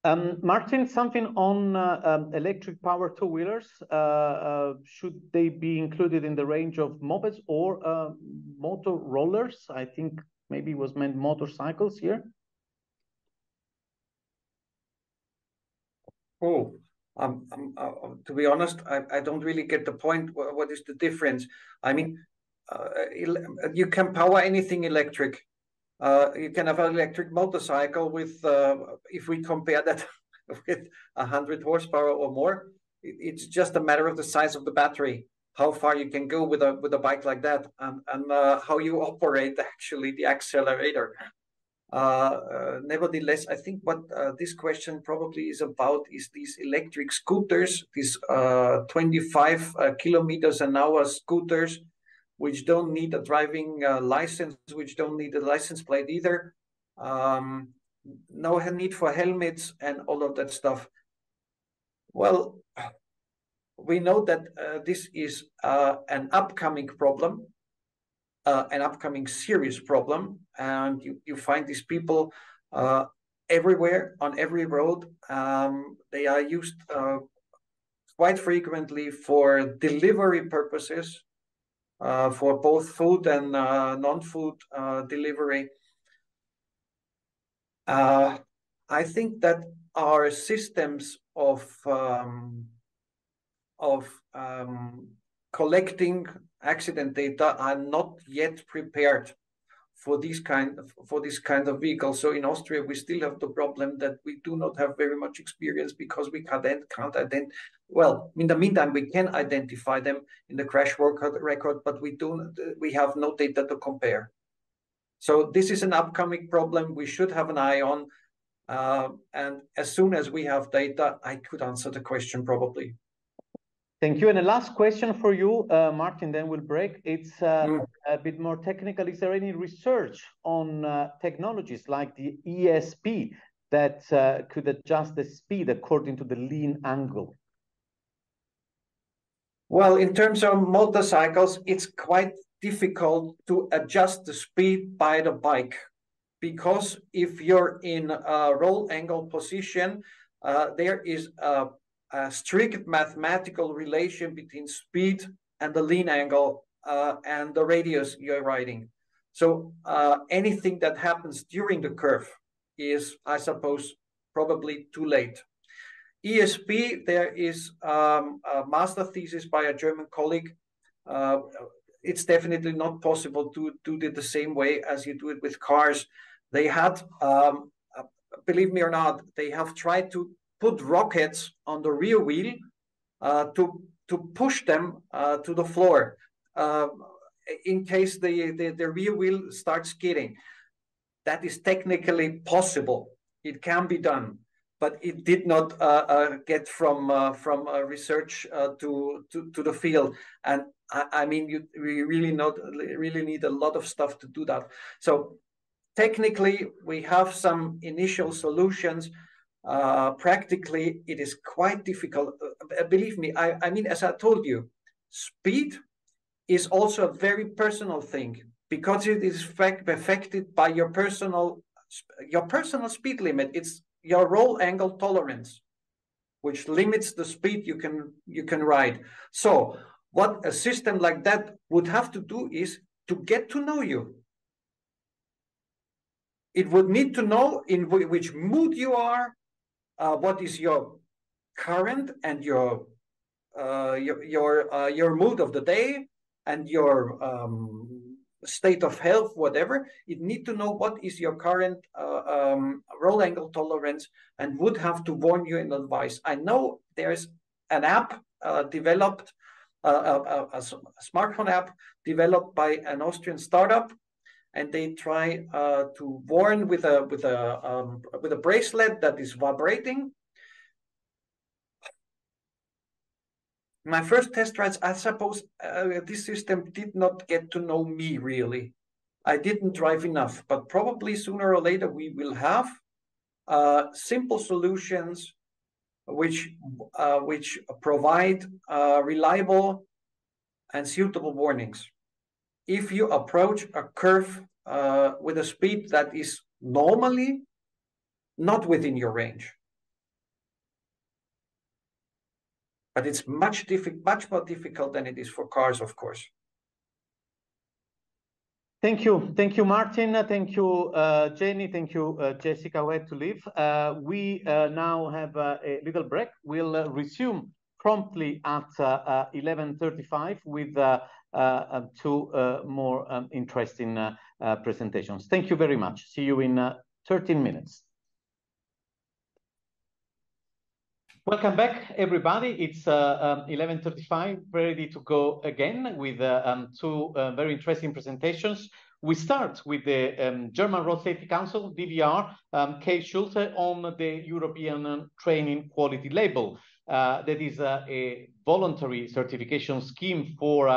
Um, Martin, something on uh, um, electric power two-wheelers. Uh, uh, should they be included in the range of mopeds or uh, motor rollers? I think maybe it was meant motorcycles here. Oh, um, um uh, to be honest, I, I don't really get the point. what, is the difference? I mean, uh, you can power anything electric. Uh, you can have an electric motorcycle with, uh, if we compare that with 100 horsepower or more, it's just a matter of the size of the battery, how far you can go with a with a bike like that, and, and uh, how you operate actually the accelerator. Uh, uh, nevertheless, I think what uh, this question probably is about is these electric scooters, these 25 kilometers an hour scooters which don't need a driving uh, license, which don't need a license plate either. Um, no need for helmets and all of that stuff. Well, we know that uh, this is uh, an upcoming problem, uh, an upcoming serious problem, and you, you find these people uh, everywhere on every road. Um, they are used uh, quite frequently for delivery purposes uh, for both food and non-food delivery. I think that our systems of um, of um, collecting accident data are not yet prepared for these kind of, for this kind of vehicles. So in Austria, we still have the problem that we do not have very much experience because we can't, can't identify. Well, in the meantime, we can identify them in the crash record, record, but we do we have no data to compare. So this is an upcoming problem we should have an eye on. Uh, and as soon as we have data, I could answer the question probably. Thank you. And the last question for you, uh, Martin, then we'll break. It's uh, mm. a bit more technical. Is there any research on uh, technologies like the ESP that uh, could adjust the speed according to the lean angle? Well, in terms of motorcycles, it's quite difficult to adjust the speed by the bike because if you're in a roll angle position, uh, there is a a strict mathematical relation between speed and the lean angle uh, and the radius you're riding. So uh, anything that happens during the curve is, I suppose, probably too late. ESP, there is um, a master thesis by a German colleague uh, it's definitely not possible to do it the same way as you do it with cars. They had, um, uh, believe me or not, they have tried to put rockets on the rear wheel uh, to to push them uh, to the floor uh, in case the, the, the rear wheel starts skidding. That is technically possible. It can be done, but it did not uh, uh, get from uh, from research to, to to the field. And I, I mean, you we really not really need a lot of stuff to do that. So technically, we have some initial solutions uh, practically it is quite difficult. Uh, believe me, I, I mean, as I told you, speed is also a very personal thing because it is affected by your personal your personal speed limit. It's your roll angle tolerance, which limits the speed you can you can ride. So what a system like that would have to do is to get to know you. It would need to know in which mood you are, uh, what is your current and your uh, your your, uh, your mood of the day and your um, state of health, whatever. You need to know what is your current uh, um, roll angle tolerance and would have to warn you in advice. I know there's an app uh, developed, uh, a, a, a smartphone app developed by an Austrian startup and they try uh, to warn with a with a um, with a bracelet that is vibrating. My first test rides, I suppose, uh, this system did not get to know me really. I didn't drive enough, but probably sooner or later we will have uh, simple solutions which uh, which provide uh, reliable and suitable warnings if you approach a curve uh, with a speed that is normally not within your range. But it's much, much more difficult than it is for cars, of course. Thank you. Thank you, Martin. Thank you, uh, Jenny. Thank you, uh, Jessica. We have to leave. Uh, we uh, now have uh, a little break. We'll resume promptly at 11.35 with uh, two uh, more um, interesting uh, presentations. Thank you very much. See you in 13 minutes. Welcome back, everybody. It's uh, um, 11.35, ready to go again with uh, um, two uh, very interesting presentations. We start with the German Road Safety Council, DVR, Kai Schulte on the European Training Quality Label. that is a voluntary certification scheme for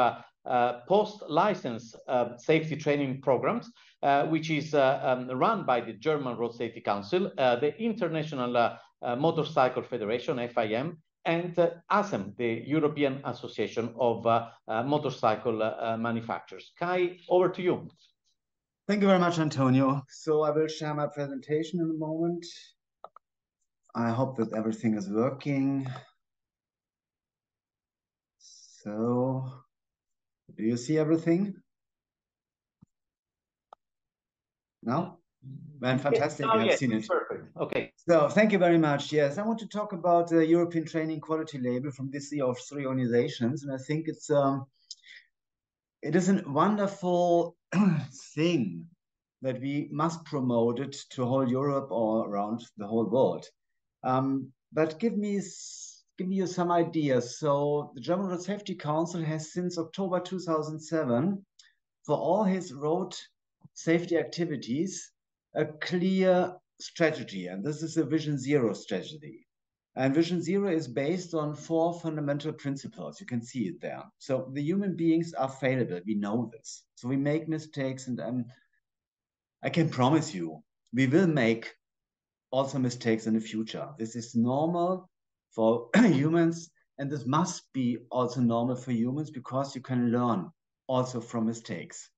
uh, post-license uh, safety training programs, uh, which is um, run by the German Road Safety Council, the International Motorcycle Federation, FIM, and uh, ACEM, the European Association of uh, uh, Motorcycle Manufacturers. Kai, over to you. Thank you very much, Antonio. So I will share my presentation in a moment. I hope that everything is working. So do you see everything? No? Man, fantastic. Oh, I've yes, seen it. Perfect. Okay. So thank you very much. Yes, I want to talk about the European Training Quality Label from this year of three organizations. And I think it's um it is a wonderful thing that we must promote it to whole Europe or around the whole world. Um, but give me give you some ideas. So the German Road Safety Council has since October 2007, for all his road safety activities, a clear strategy. And this is a Vision Zero strategy. And Vision Zero is based on four fundamental principles. You can see it there. So the human beings are fallible. We know this. So we make mistakes. And um, I can promise you, we will make also mistakes in the future. This is normal for humans. And this must be also normal for humans because you can learn also from mistakes.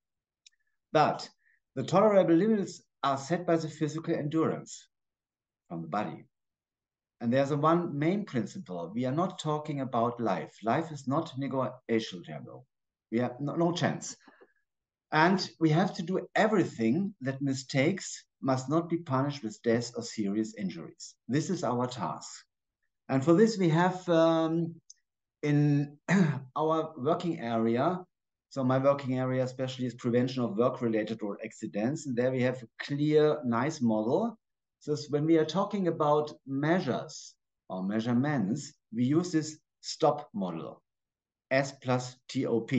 But the tolerable limits are set by the physical endurance from the body. And there's a one main principle. We are not talking about life. Life is not negotiable. We have no, no chance. And we have to do everything that mistakes must not be punished with death or serious injuries. This is our task. And for this, we have um, in our working area So my working area especially is prevention of work-related or accidents. And there we have a clear, nice model. So when we are talking about measures or measurements, we use this STOP model, S plus TOP.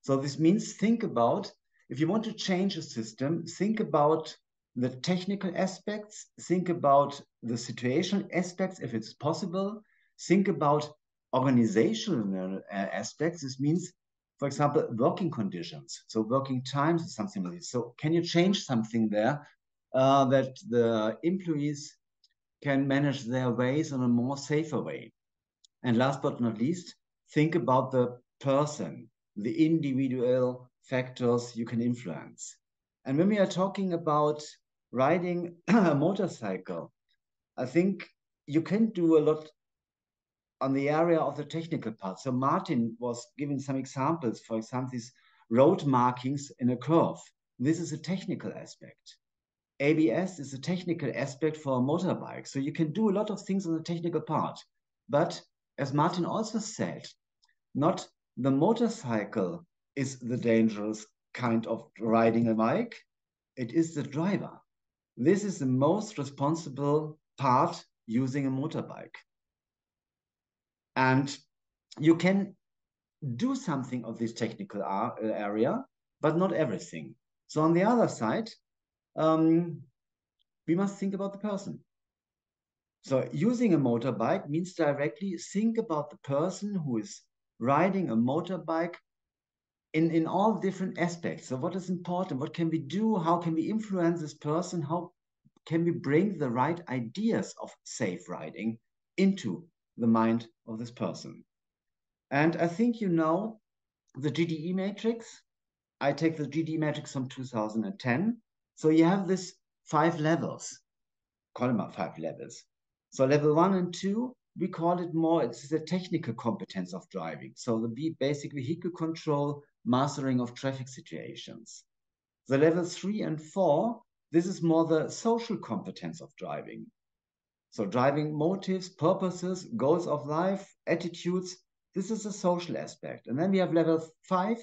So this means think about, if you want to change a system, think about the technical aspects, think about the situational aspects if it's possible, think about organizational uh, aspects. This means for example, working conditions. So working times is something like this. So can you change something there uh, that the employees can manage their ways in a more safer way? And last but not least, think about the person, the individual factors you can influence. And when we are talking about riding a motorcycle, I think you can do a lot on the area of the technical part. So Martin was giving some examples, for example, these road markings in a curve. This is a technical aspect. ABS is a technical aspect for a motorbike. So you can do a lot of things on the technical part. But as Martin also said, not the motorcycle is the dangerous kind of riding a bike. It is the driver. This is the most responsible part using a motorbike. And you can do something of this technical area, but not everything. So on the other side, um, we must think about the person. So using a motorbike means directly think about the person who is riding a motorbike in, in all different aspects. So what is important? What can we do? How can we influence this person? How can we bring the right ideas of safe riding into the mind of this person. And I think you know the GDE matrix. I take the GDE matrix from 2010. So you have this five levels, call them five levels. So level one and two, we call it more, it's the technical competence of driving. So the basic vehicle control, mastering of traffic situations. The level three and four, this is more the social competence of driving. So driving motives, purposes, goals of life, attitudes, this is a social aspect. And then we have level five,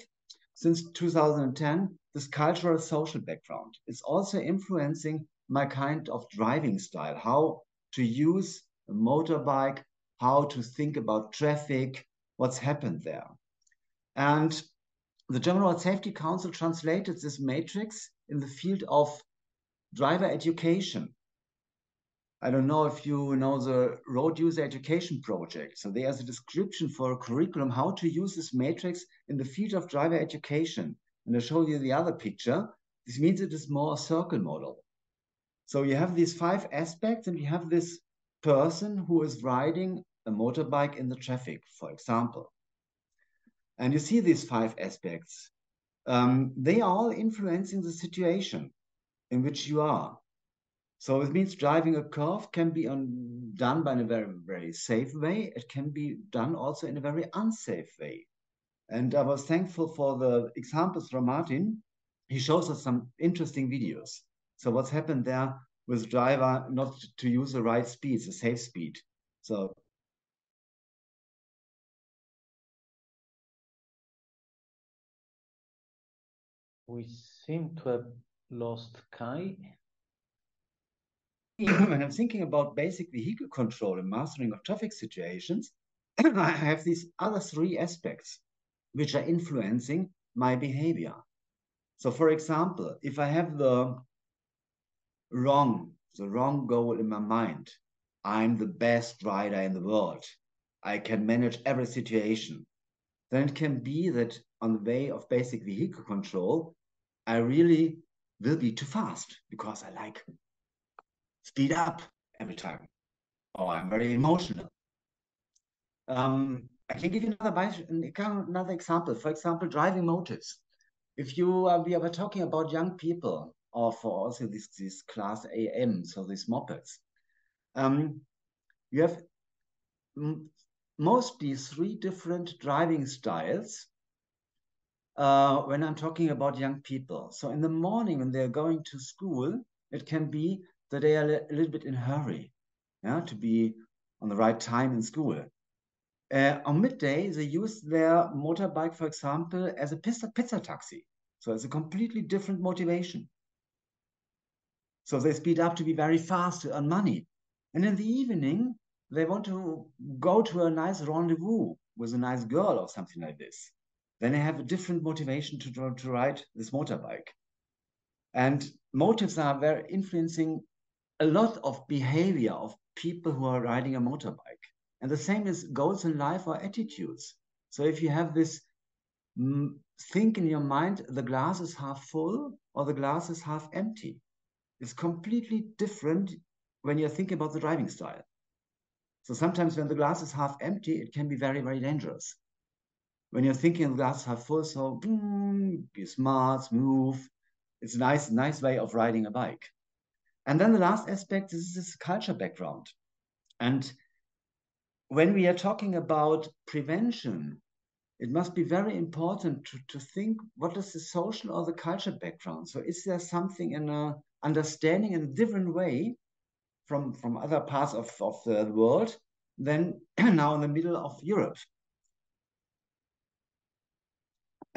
since 2010, this cultural social background. is also influencing my kind of driving style, how to use a motorbike, how to think about traffic, what's happened there. And the Road Safety Council translated this matrix in the field of driver education. I don't know if you know the Road User Education Project. So there's a description for a curriculum how to use this matrix in the field of driver education. And I show you the other picture. This means it is more a circle model. So you have these five aspects and you have this person who is riding a motorbike in the traffic, for example. And you see these five aspects. Um, they are all influencing the situation in which you are. So it means driving a curve can be on, done by a very, very safe way. It can be done also in a very unsafe way. And I was thankful for the examples from Martin. He shows us some interesting videos. So what's happened there with driver not to use the right speed, the safe speed. So we seem to have lost Kai. when I'm thinking about basic vehicle control and mastering of traffic situations, I have these other three aspects which are influencing my behavior. So for example, if I have the wrong, the wrong goal in my mind, I'm the best rider in the world. I can manage every situation. Then it can be that on the way of basic vehicle control, I really will be too fast because I like speed up every time, or I'm very emotional. Um, I can give you another another example. For example, driving motives. If you uh, we are talking about young people, or for also this this class AM, so these mopeds, um, you have mostly three different driving styles uh, when I'm talking about young people. So in the morning when they're going to school, it can be that they are a little bit in a hurry, yeah, to be on the right time in school. Uh, on midday, they use their motorbike, for example, as a pizza, pizza taxi. So it's a completely different motivation. So they speed up to be very fast to earn money. And in the evening, they want to go to a nice rendezvous with a nice girl or something like this. Then I have a different motivation to, to ride this motorbike. And motives are very influencing a lot of behavior of people who are riding a motorbike. And the same is goals in life or attitudes. So if you have this mm, think in your mind, the glass is half full or the glass is half empty. It's completely different when you're thinking about the driving style. So sometimes when the glass is half empty, it can be very, very dangerous. When you're thinking glass half full, so mm, be smart, smooth. It's a nice, nice way of riding a bike. And then the last aspect is this culture background. And when we are talking about prevention, it must be very important to, to think what is the social or the culture background. So is there something in a understanding in a different way from, from other parts of, of the world than now in the middle of Europe?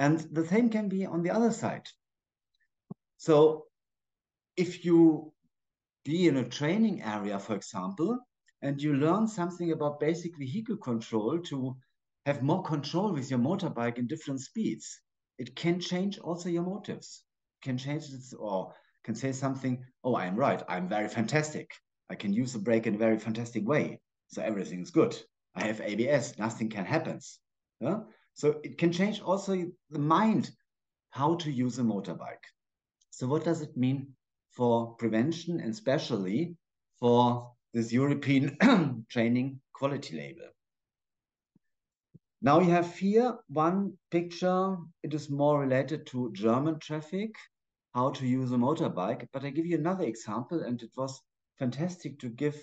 And the same can be on the other side. So if you be in a training area, for example, and you learn something about basic vehicle control to have more control with your motorbike in different speeds, it can change also your motives. Can change it or can say something, oh, I'm right, I'm very fantastic. I can use the brake in a very fantastic way. So everything is good. I have ABS, nothing can happen. Yeah? So it can change also the mind how to use a motorbike. So what does it mean for prevention and especially for this European training quality label. Now you have here one picture. It is more related to German traffic, how to use a motorbike. But I give you another example, and it was fantastic to give,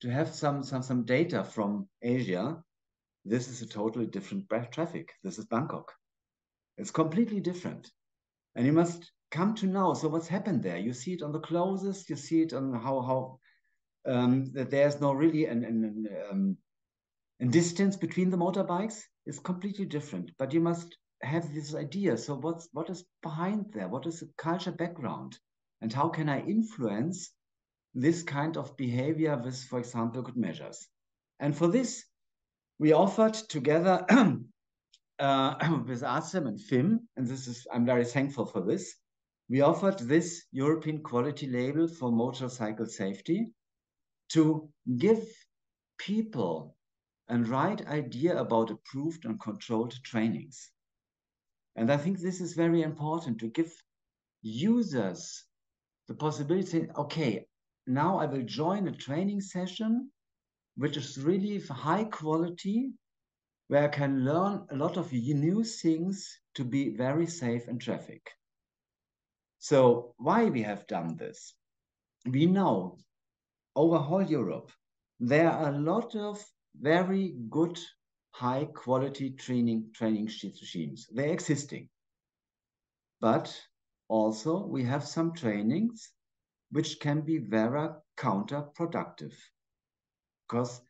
to have some some some data from Asia. This is a totally different traffic. This is Bangkok. It's completely different, and you must come to know. So what's happened there? You see it on the closes. You see it on how how um, that there's no really an, an, um, an distance between the motorbikes is completely different. But you must have this idea. So what's what is behind there? What is the culture background? And how can I influence this kind of behavior with, for example, good measures? And for this, we offered together uh, with ACEM and FIM, and this is I'm very thankful for this. We offered this European quality label for motorcycle safety to give people a right idea about approved and controlled trainings. And I think this is very important to give users the possibility, okay, now I will join a training session which is really high quality, where I can learn a lot of new things to be very safe in traffic. So why we have done this? We know over whole Europe, there are a lot of very good high quality training training regimes. They're existing. But also we have some trainings which can be very counterproductive because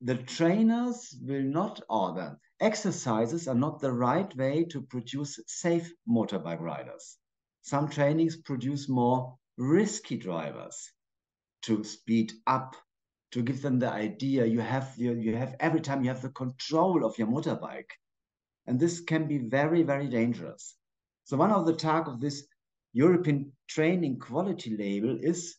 the trainers will not order exercises are not the right way to produce safe motorbike riders. Some trainings produce more risky drivers to speed up, to give them the idea you have you, you have every time you have the control of your motorbike. And this can be very, very dangerous. So one of the tasks of this European training quality label is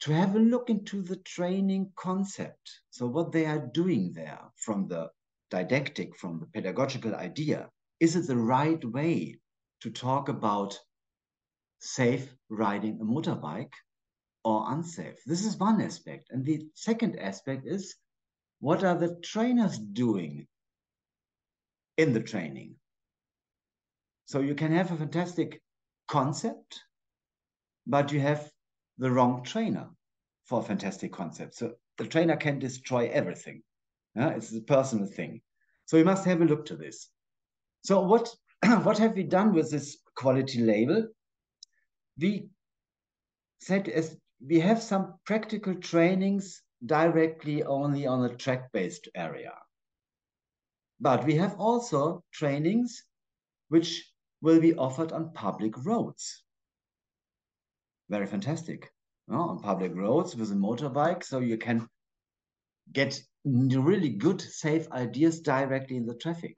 to have a look into the training concept. So what they are doing there from the didactic, from the pedagogical idea. Is it the right way to talk about safe riding a motorbike or unsafe. This is one aspect. And the second aspect is what are the trainers doing in the training? So you can have a fantastic concept, but you have the wrong trainer for fantastic concept. So the trainer can destroy everything. Yeah? It's a personal thing. So we must have a look to this. So what, what have we done with this quality label? we said as we have some practical trainings directly only on a track-based area. But we have also trainings which will be offered on public roads. Very fantastic. on public roads with a motorbike, so you can get really good, safe ideas directly in the traffic.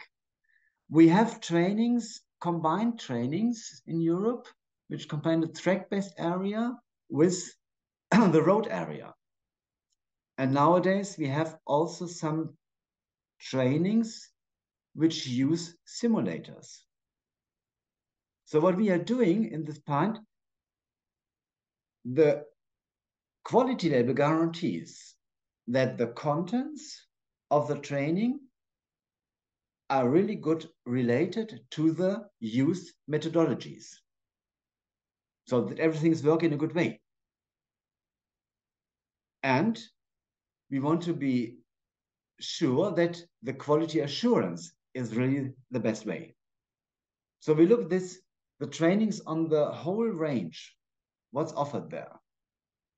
We have trainings, combined trainings in Europe, which combine the track-based area with the road area. And nowadays we have also some trainings which use simulators. So what we are doing in this part, the quality label guarantees that the contents of the training are really good related to the used methodologies. So that everything is working in a good way. And we want to be sure that the quality assurance is really the best way. So we look at this, the trainings on the whole range, what's offered there.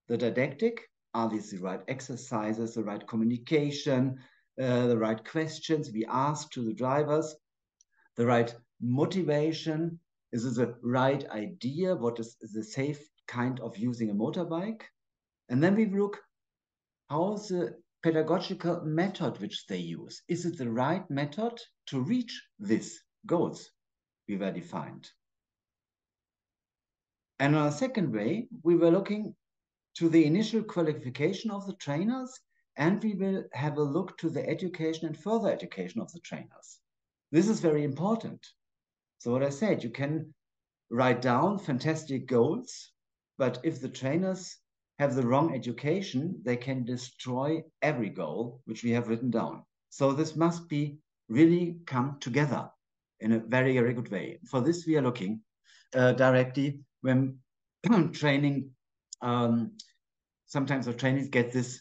The didactic, are these the right exercises, the right communication, uh, the right questions we ask to the drivers, the right motivation, is it the right idea, what is the safe kind of using a motorbike? And then we look, how's the pedagogical method which they use. Is it the right method to reach these goals we were defined? And on a second way, we were looking to the initial qualification of the trainers and we will have a look to the education and further education of the trainers. This is very important. So what I said, you can write down fantastic goals, but if the trainers have the wrong education, they can destroy every goal which we have written down. So this must be really come together in a very, very good way. For this, we are looking uh, directly when training, um, sometimes the trainees get this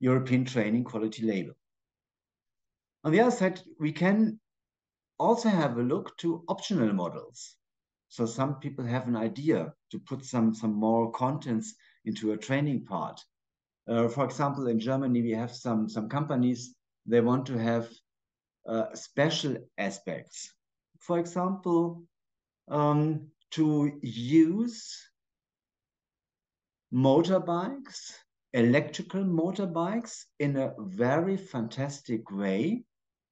European training quality label. On the other side, we can also have a look to optional models. So some people have an idea to put some, some more contents into a training part. Uh, for example, in Germany, we have some, some companies, they want to have uh, special aspects. For example, um, to use motorbikes, electrical motorbikes in a very fantastic way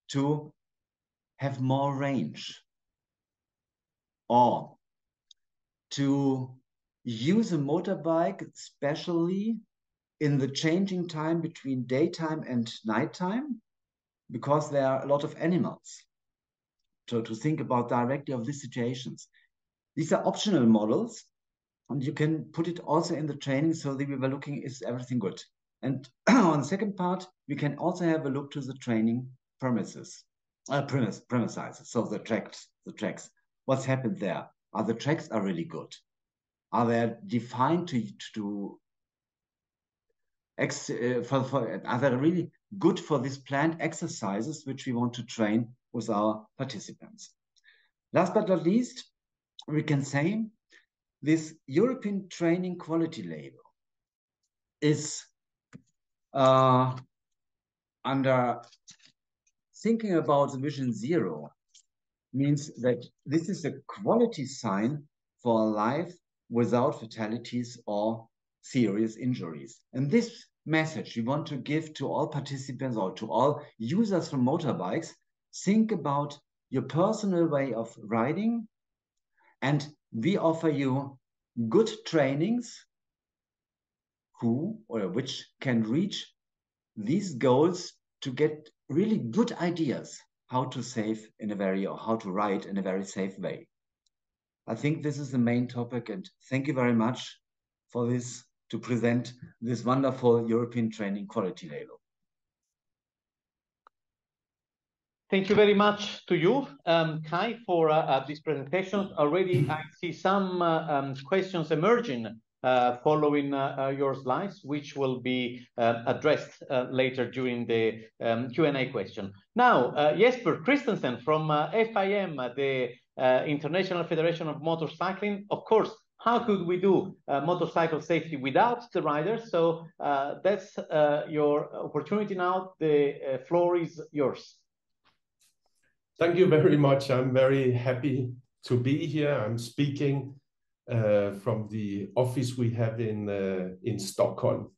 to have more range or to use a motorbike, especially in the changing time between daytime and nighttime, because there are a lot of animals. So to think about directly of these situations. These are optional models, and you can put it also in the training so that we were looking, is everything good? And on the second part, we can also have a look to the training premises, uh, premise, premises, so the tracks, the tracks. What's happened there? Are the tracks are really good? are they defined to to ex, uh, for, for, are they really good for these planned exercises which we want to train with our participants? Last but not least, we can say this European training quality label is uh, under thinking about the vision zero means that this is a quality sign for a life without fatalities or serious injuries. And this message we want to give to all participants or to all users from motorbikes, think about your personal way of riding and we offer you good trainings who or which can reach these goals to get really good ideas how to save in a very or how to write in a very safe way. I think this is the main topic, and thank you very much for this to present this wonderful European training quality label. Thank you very much to you, um, Kai, for uh, uh, this presentation. Already I see some uh, um, questions emerging uh, following uh, uh, your slides, which will be addressed later during the um, Q&A question. Now, Jesper Christensen from FIM, the International Federation of Motorcycling. Of course, how could we do uh, motorcycle safety without the riders? So uh, that's uh, your opportunity now. The floor is yours. Thank you very much. I'm very happy to be here. I'm speaking uh, from the office we have in uh, in Stockholm.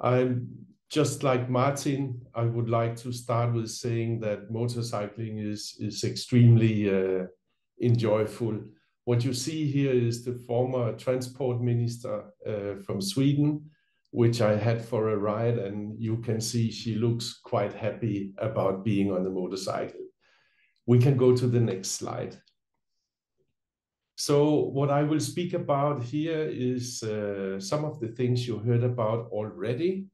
I'm just like Martin. I would like to start with saying that motorcycling is is extremely uh, enjoyable. What you see here is the former transport minister uh, from Sweden, which I had for a ride, and you can see she looks quite happy about being on the motorcycle. We can go to the next slide. So what I will speak about here is uh, some of the things you heard about already.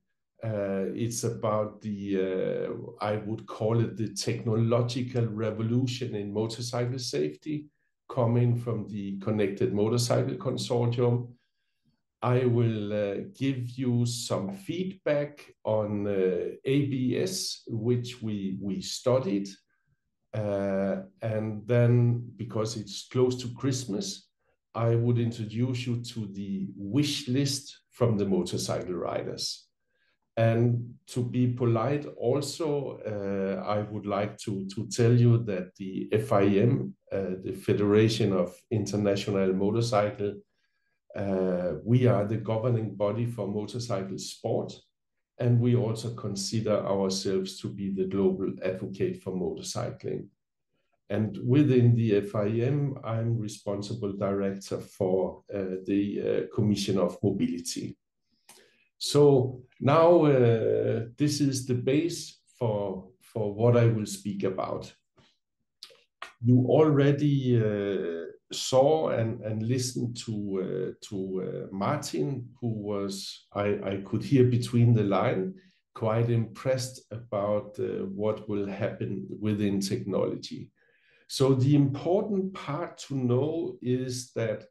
Uh, it's about the, uh, I would call it the technological revolution in motorcycle safety coming from the Connected Motorcycle Consortium. I will uh, give you some feedback on uh, ABS, which we, we studied uh, and then, because it's close to Christmas, I would introduce you to the wish list from the motorcycle riders. And to be polite, also, uh, I would like to, to tell you that the FIM, uh, the Federation of International Motorcycle, uh, we are the governing body for motorcycle sport and we also consider ourselves to be the global advocate for motorcycling. And within the FIM, I'm responsible director for uh, the uh, Commission of Mobility. So now uh, this is the base for, for what I will speak about. You already uh, saw and, and listened to, uh, to uh, Martin, who was, I, I could hear between the line, quite impressed about uh, what will happen within technology. So the important part to know is that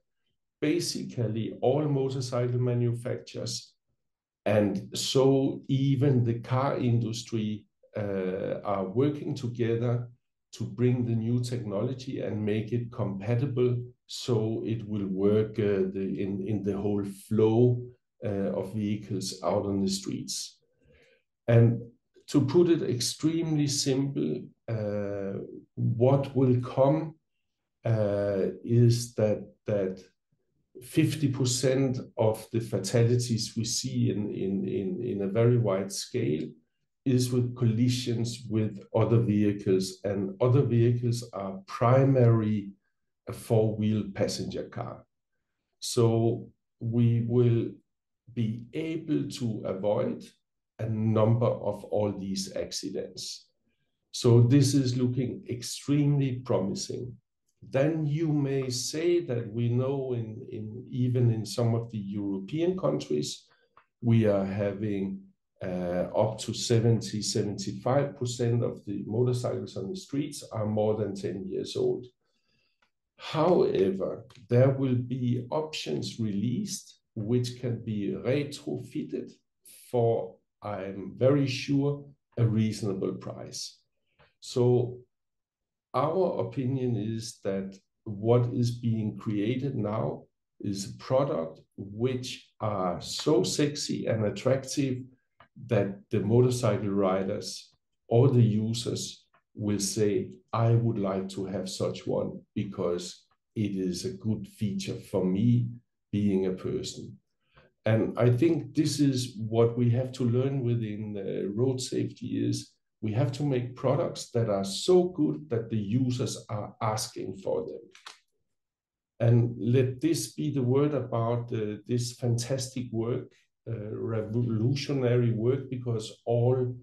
basically all motorcycle manufacturers and so even the car industry uh, are working together to bring the new technology and make it compatible so it will work uh, the, in, in the whole flow uh, of vehicles out on the streets. And to put it extremely simple, uh, what will come uh, is that that 50% of the fatalities we see in, in, in, in a very wide scale is with collisions with other vehicles, and other vehicles are primary a four-wheel passenger car. So we will be able to avoid a number of all these accidents. So this is looking extremely promising. Then you may say that we know in, in even in some of the European countries, we are having uh, up to 70, 75% of the motorcycles on the streets are more than 10 years old. However, there will be options released which can be retrofitted for, I'm very sure, a reasonable price. So our opinion is that what is being created now is a product which are so sexy and attractive that the motorcycle riders or the users will say, I would like to have such one because it is a good feature for me being a person. And I think this is what we have to learn within uh, road safety is we have to make products that are so good that the users are asking for them. And let this be the word about uh, this fantastic work, revolutionary work, because all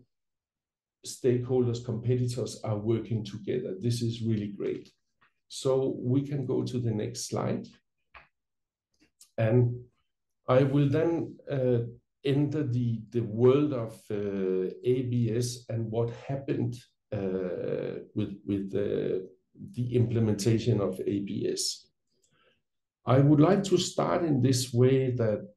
stakeholders, competitors are working together. This is really great. So we can go to the next slide. And I will then uh, enter the, the world of uh, ABS and what happened uh, with, with uh, the implementation of ABS. I would like to start in this way that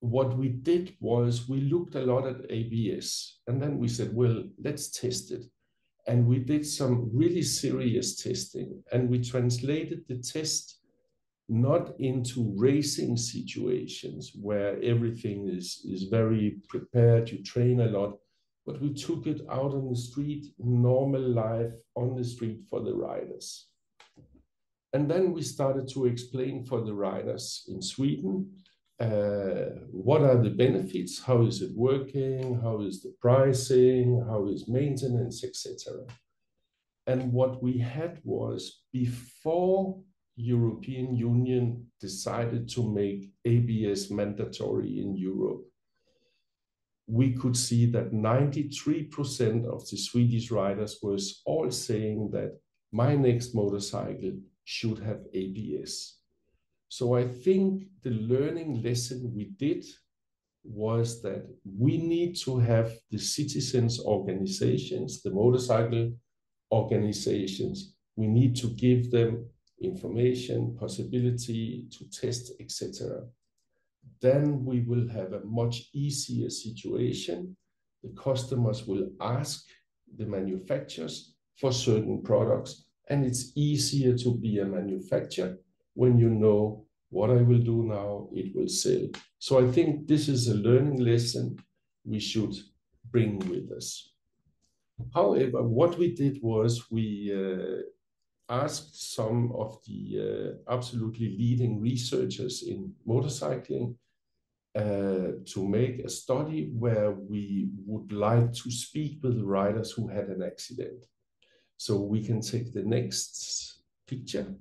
what we did was we looked a lot at ABS and then we said, well, let's test it. And we did some really serious testing and we translated the test not into racing situations where everything is, is very prepared, you train a lot, but we took it out on the street, normal life on the street for the riders. And then we started to explain for the riders in Sweden uh, what are the benefits, how is it working, how is the pricing, how is maintenance, etc. And what we had was before European Union decided to make ABS mandatory in Europe, we could see that 93% of the Swedish riders was all saying that my next motorcycle should have ABS. So I think the learning lesson we did was that we need to have the citizens organizations, the motorcycle organizations, we need to give them information, possibility to test, etc. Then we will have a much easier situation. The customers will ask the manufacturers for certain products, and it's easier to be a manufacturer when you know what I will do now, it will sell. So I think this is a learning lesson we should bring with us. However, what we did was we uh, asked some of the uh, absolutely leading researchers in motorcycling uh, to make a study where we would like to speak with the riders who had an accident. So we can take the next picture.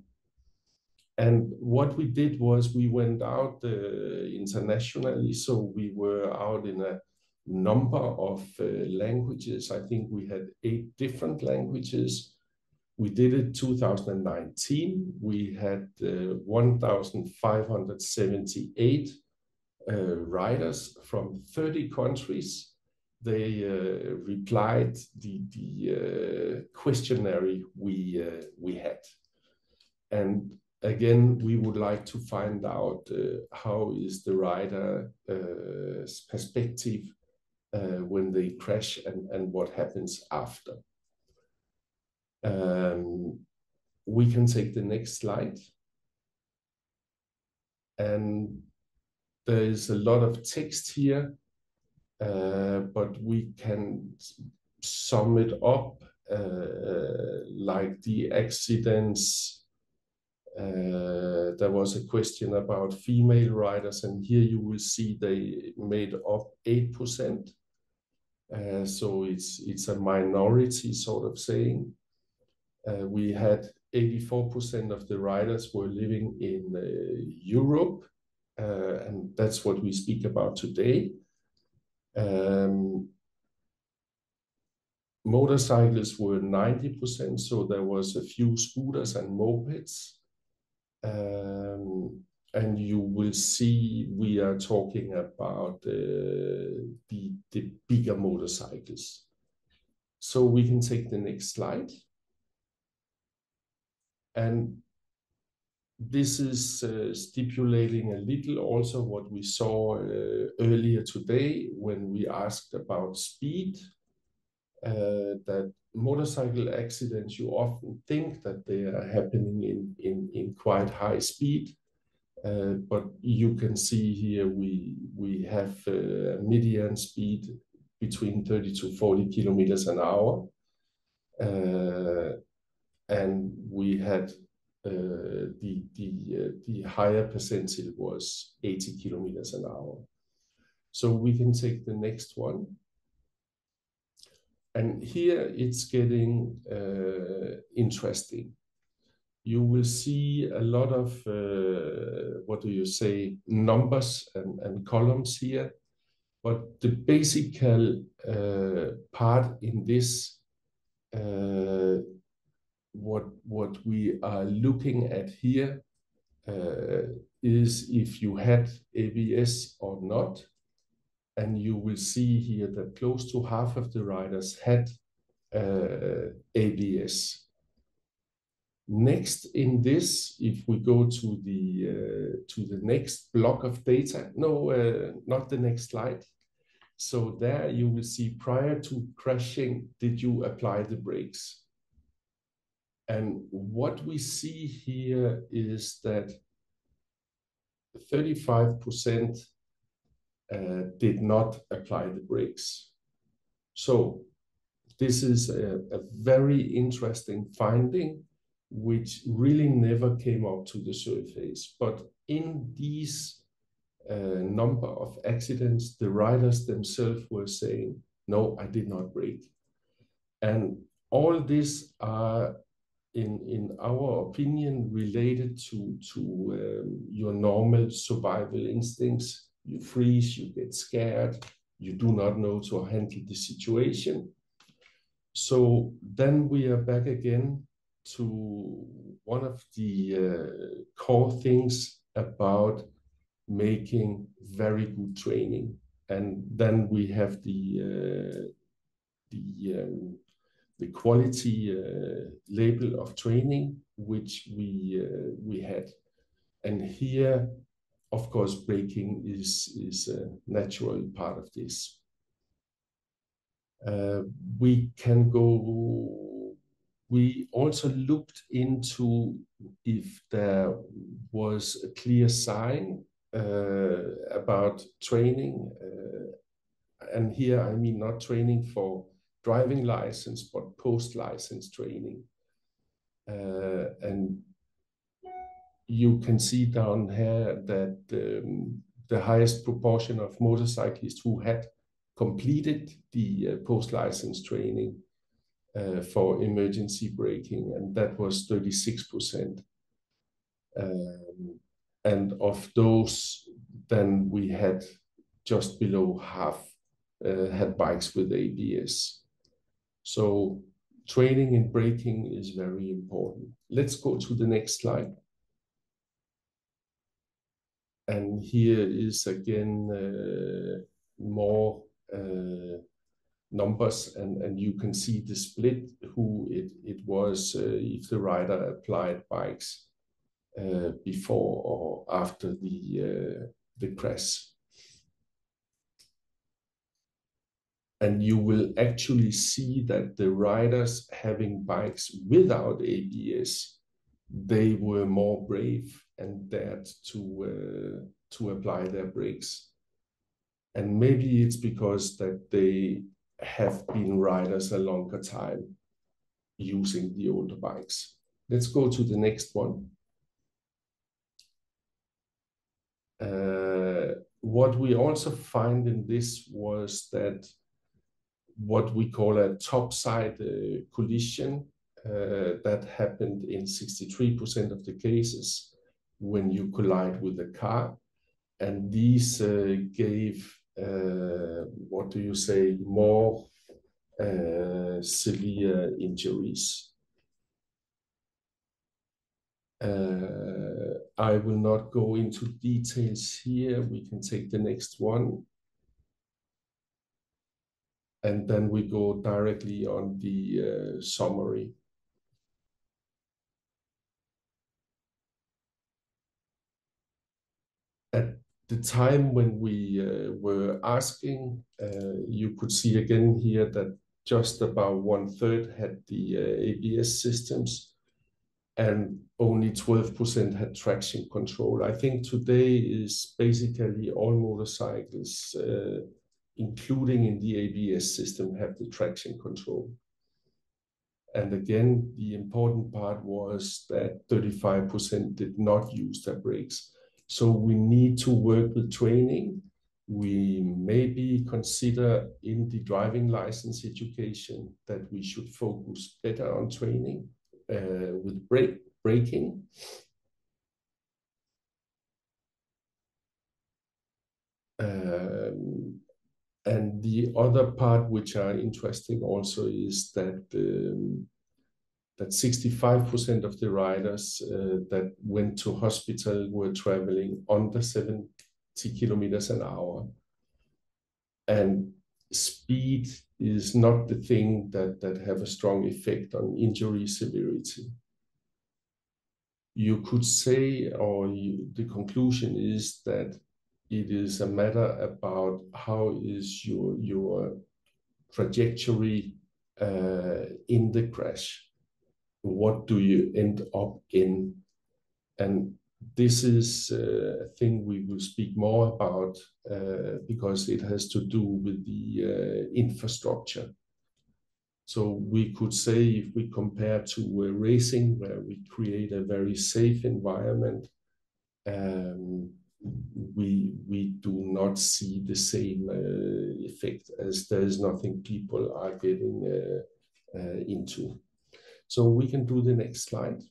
And what we did was we went out uh, internationally. So we were out in a number of uh, languages. I think we had eight different languages. We did it 2019. We had uh, 1,578 uh, writers from 30 countries. They uh, replied the, the uh, questionnaire we, we had. And again, we would like to find out how is the writer's perspective uh, when they crash and, and what happens after. Um, we can take the next slide. And there is a lot of text here, uh, but we can sum it up uh, like the accidents. Uh, there was a question about female riders, and here you will see they made up 8%. Uh, so it's it's a minority sort of saying. Uh, we had 84% of the riders were living in uh, Europe, uh, and that's what we speak about today. Um, motorcycles were 90%, so there was a few scooters and mopeds. Um, and you will see we are talking about uh, the, bigger motorcycles. So we can take the next slide. And this is uh, stipulating a little also what we saw uh, earlier today when we asked about speed, uh, that motorcycle accidents, you often think that they are happening in, in, in quite high speed. Uh, but you can see here we we have uh, median speed between 30 to 40 kilometers an hour. And we had the the the higher percentile was 80 kilometers an hour. So we can take the next one. And here it's getting interesting you will see a lot of, uh, what do you say, numbers and, and columns here. But the basic uh, part in this, uh, what, what we are looking at here uh, is if you had ABS or not. And you will see here that close to half of the riders had uh, ABS. Next in this, if we go to the uh, to the next block of data, no, uh, not the next slide. So there you will see prior to crashing, did you apply the brakes? And what we see here is that 35% uh, did not apply the brakes. So this is a, a very interesting finding, which really never came up to the surface. But in these uh, number of accidents, the riders themselves were saying, no, I did not brake. And all this are, in, in our opinion, related to, to um, your normal survival instincts. You freeze, you get scared, you do not know to handle the situation. So then we are back again to one of the uh, core things about making very good training. And then we have the uh, the um, the quality uh, label of training which we uh, we had, and here, of course, braking is is a natural part of this. Uh, we can go. We also looked into if there was a clear sign uh, about training, uh, and here I mean not training for driving license, but post-license training. Uh, and you can see down here that um, the highest proportion of motorcyclists who had completed the uh, post-license training uh, for emergency braking, and that was 36%. Um, and of those, then we had just below half uh, had bikes with ABS. So training in braking is very important. Let's go to the next slide. And here is again uh, more uh, numbers and, and you can see the split who it, it was uh, if the rider applied bikes before or after the, the crash. And you will actually see that the riders having bikes without ABS, they were more brave and dared to, uh, to apply their brakes and maybe it's because that they have been riders a longer time using the older bikes. Let's go to the next one. Uh, what we also find in this was that what we call a topside uh, collision uh, that happened in 63% of the cases when you collide with a car. And these uh, gave uh, what do you say, more uh, severe injuries. Uh, I will not go into details here. We can take the next one. And then we go directly on the summary. At the time when we uh, were asking, uh, you could see again here that just about one third had the uh, ABS systems and only 12% had traction control. I think today is basically all motorcycles, uh, including in the ABS system, have the traction control. And again, the important part was that 35% did not use their brakes. So we need to work with training. We maybe consider in the driving license education that we should focus better on training uh, with brake braking. Um, and the other part which are interesting also is that um, that 65% of the riders uh, that went to hospital were traveling under 70 kilometers an hour. And speed is not the thing that, that have a strong effect on injury severity. You could say, or you, the conclusion is that it is a matter about how is your, your trajectory uh, in the crash what do you end up in? And this is uh, a thing we will speak more about uh, because it has to do with the uh, infrastructure. So we could say if we compare to uh, racing, where we create a very safe environment, um, we we do not see the same uh, effect as there is nothing people are getting into. So we can do the next slide.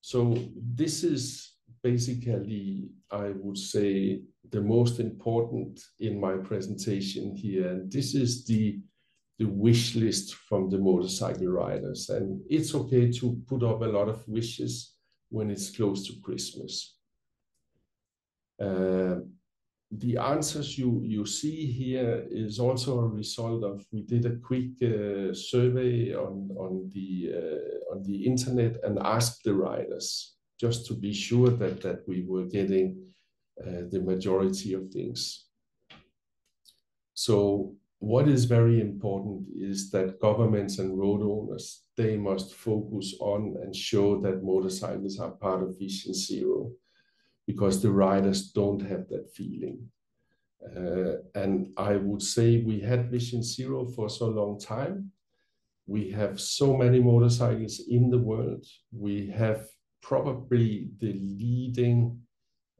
So this is basically, I would say, the most important in my presentation here. And this is the, the wish list from the motorcycle riders. And it's okay to put up a lot of wishes when it's close to Christmas. Uh, the answers you, you see here is also a result of we did a quick uh, survey on, on, the, uh, on the internet and asked the riders just to be sure that, that we were getting uh, the majority of things. So what is very important is that governments and road owners, they must focus on and show that motorcycles are part of Vision Zero because the riders don't have that feeling. Uh, and I would say we had Vision Zero for so long time. We have so many motorcycles in the world. We have probably the leading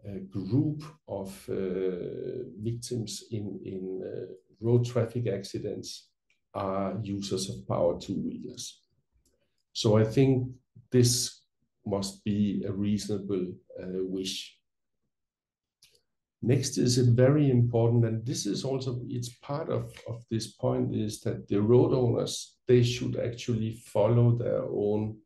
uh, group of uh, victims in, in uh, road traffic accidents are users of power two-wheelers. So I think this must be a reasonable uh, wish. Next is it very important, and this is also, it's part of, of this point, is that the road owners, they should actually follow their own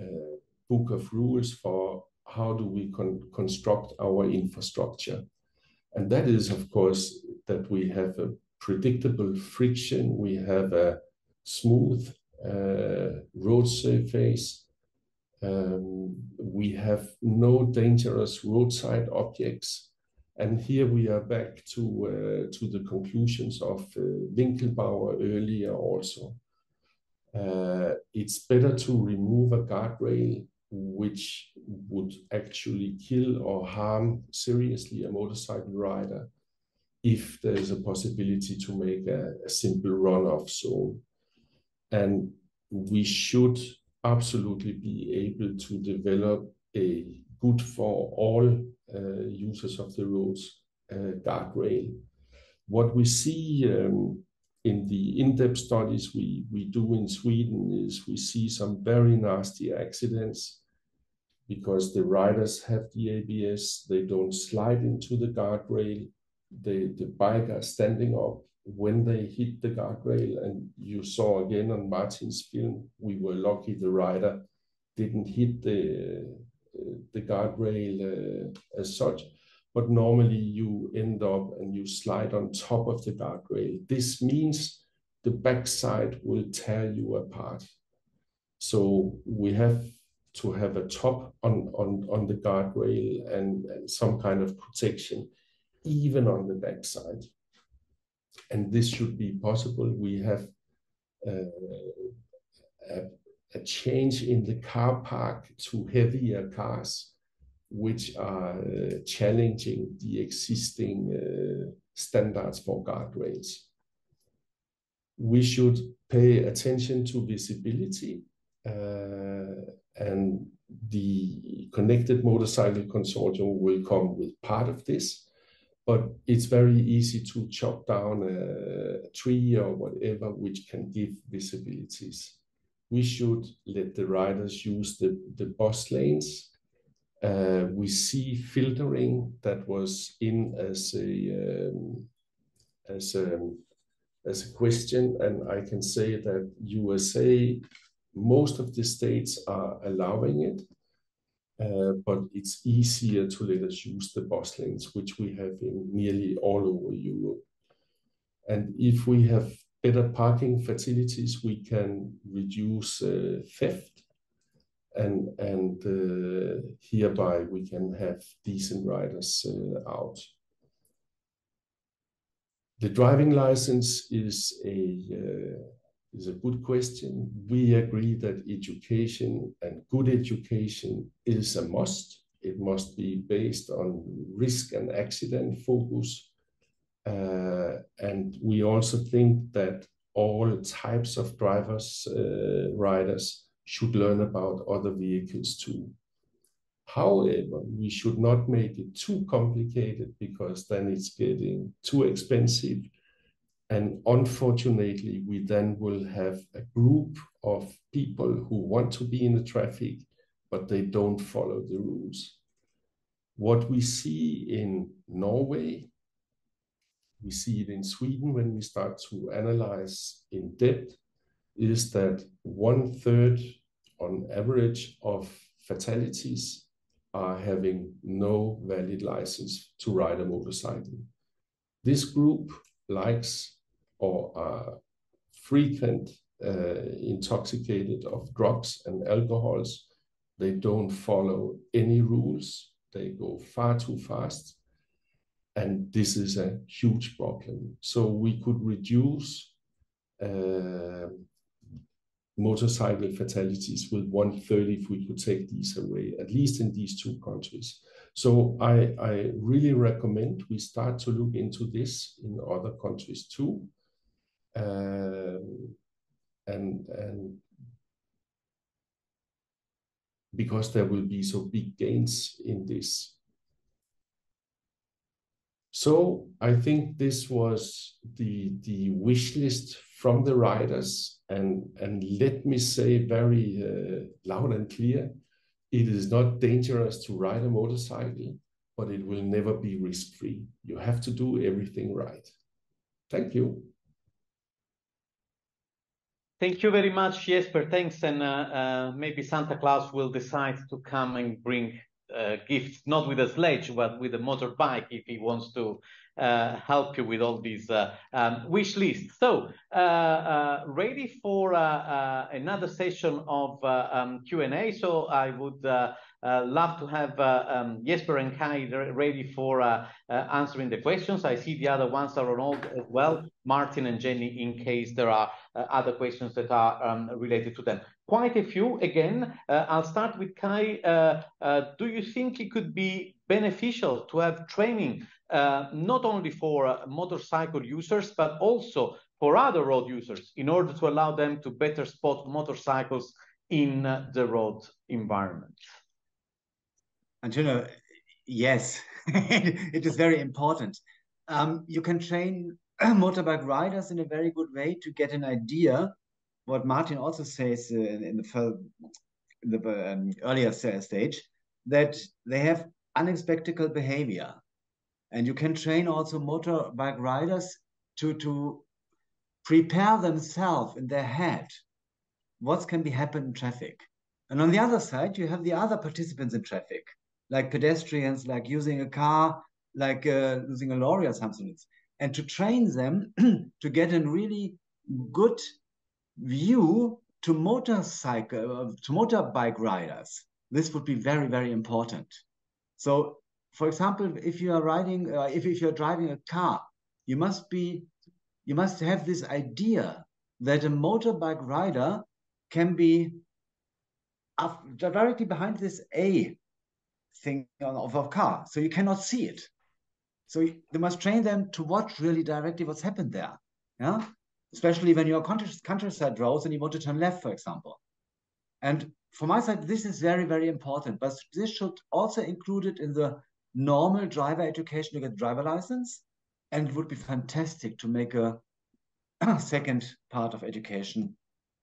uh, book of rules for how do we con construct our infrastructure. And that is, of course, that we have a predictable friction, we have a smooth uh, road surface, um, we have no dangerous roadside objects, and here we are back to, uh, to the conclusions of uh, Winkelbauer earlier also. Uh, it's better to remove a guardrail which would actually kill or harm seriously a motorcycle rider if there is a possibility to make a, a simple runoff zone. And we should absolutely be able to develop a good for all users of the roads uh, guardrail. What we see um, in the in-depth studies we, we do in Sweden is we see some very nasty accidents because the riders have the ABS, they don't slide into the guardrail, the, the bike are standing up when they hit the guardrail. And you saw again on Martin's film, we were lucky the rider didn't hit the the guardrail uh, as such. But normally you end up and you slide on top of the guardrail. This means the backside will tear you apart. So we have to have a top on, on, on the guardrail and, and some kind of protection, even on the backside. And this should be possible. We have uh, a a change in the car park to heavier cars, which are uh, challenging the existing uh, standards for guardrails. We should pay attention to visibility uh, and the Connected Motorcycle Consortium will come with part of this, but it's very easy to chop down a tree or whatever which can give visibilities we should let the riders use the, the bus lanes. Uh, we see filtering that was in as a um, as a as a question, and I can say that USA, most of the states are allowing it, uh, but it's easier to let us use the bus lanes, which we have in nearly all over Europe. And if we have better parking facilities, we can reduce uh, theft and, and uh, hereby we can have decent riders uh, out. The driving license is a, is a good question. We agree that education and good education is a must. It must be based on risk and accident focus. Uh, and we also think that all types of drivers, uh, riders should learn about other vehicles too. However, we should not make it too complicated because then it's getting too expensive. And unfortunately, we then will have a group of people who want to be in the traffic, but they don't follow the rules. What we see in Norway, we see it in Sweden when we start to analyze in depth, is that one third on average of fatalities are having no valid license to ride a motorcycle. This group likes or are frequent uh, intoxicated of drugs and alcohols. They don't follow any rules. They go far too fast. And this is a huge problem. So we could reduce uh, motorcycle fatalities with one third if we could take these away, at least in these two countries. So I, I really recommend we start to look into this in other countries too. Um, and, and because there will be so big gains in this. So I think this was the, the wish list from the riders. And, and let me say very uh, loud and clear, it is not dangerous to ride a motorcycle, but it will never be risk-free. You have to do everything right. Thank you. Thank you very much, Jesper. Thanks. And uh, uh, maybe Santa Claus will decide to come and bring uh, gifts, not with a sledge, but with a motorbike if he wants to uh, help you with all these uh, um, wish lists. So, uh, uh ready for another session of um, Q&A. So I would love to have um, Jesper and Kai ready for answering the questions. I see the other ones are on hold as well, Martin and Jenny, in case there are other questions that are um, related to them. Quite a few. Again, I'll start with Kai. do you think it could be beneficial to have training uh, not only for uh, motorcycle users, but also for other road users in order to allow them to better spot motorcycles in uh, the road environment? Antonio, yes, it is very important. Um, you can train motorbike riders in a very good way to get an idea. What Martin also says uh, in the, in the um, earlier stage, that they have unexpected behavior. And you can train also motorbike riders to, to prepare themselves in their head what can be happen in traffic. And on the other side, you have the other participants in traffic, like pedestrians, like using a car, like uh, using a lorry or something. And to train them to get in really good view to motorcycle, to motorbike riders. This would be very, very important. So for example, if you are riding, uh, if, if you're driving a car, you must be, you must have this idea that a motorbike rider can be directly behind this A thing of a car, so you cannot see it. So you must train them to watch really directly what's happened there. Yeah, especially when you're countryside roads and you want to turn left, for example. And from my side, this is very, very important. But this should also include it in the normal driver education to get driver license. And it would be fantastic to make a second part of education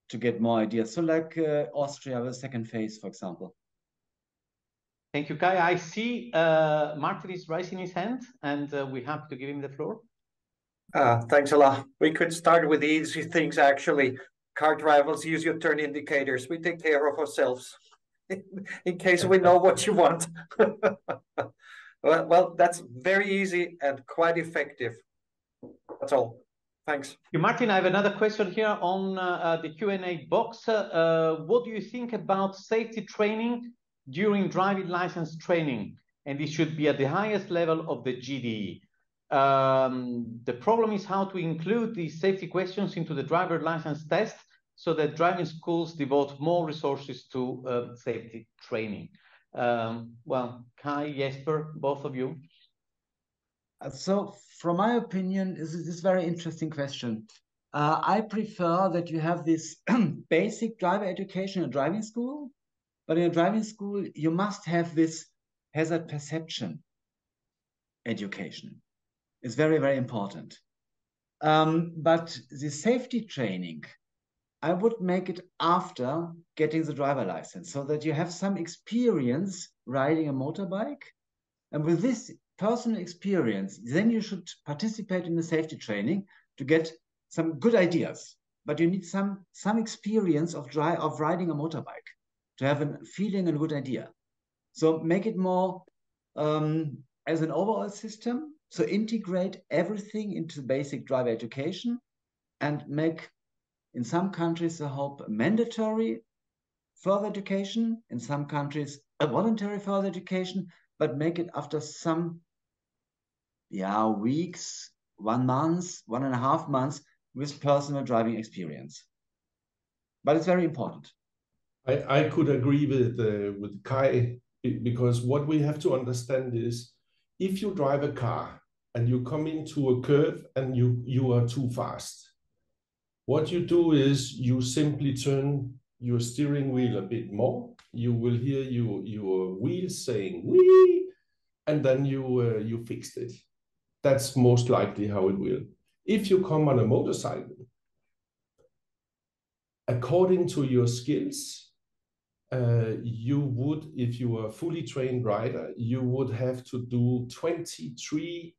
to get more ideas. So like uh, Austria with second phase, for example. Thank you, Kai. I see uh, Martin is raising his hand and uh, we have to give him the floor. Uh, thanks a lot. We could start with the easy things, actually. Car drivers use your turn indicators. We take care of ourselves in case we know what you want. Well, well, that's very easy and quite effective. That's all. Thanks. Martin, I have another question here on uh, uh the Q&A box. Uh, uh, what do you think about safety training during driving license training? And it should be at the highest level of the GDE. Um, the problem is how to include these safety questions into the driver license test so that driving schools devote more resources to uh, safety training. Um, well, Kai, Jesper, both of you. Uh, so, from my opinion, this is this very interesting question. Uh, I prefer that you have this basic driver education in driving school, but in a driving school, you must have this hazard perception education. It's very, very important. Um, but the safety training, I would make it after getting the driver license so that you have some experience riding a motorbike. And with this personal experience, then you should participate in the safety training to get some good ideas. But you need some some experience of dry of riding a motorbike to have a feeling and good idea. So make it more um, as an overall system. So integrate everything into basic driver education and make, in some countries, I hope, mandatory further education, in some countries, a voluntary further education, but make it after some yeah, weeks, one month, one and a half months with personal driving experience. But it's very important. I, I could agree with uh, with Kai because what we have to understand is if you drive a car and you come into a curve and you you are too fast, what you do is you simply turn your steering wheel a bit more. You will hear your your wheels saying wee, and then you uh, you fixed it. That's most likely how it will. If you come on a motorcycle, according to your skills, uh, you would, if you were a fully trained rider, you would have to do 23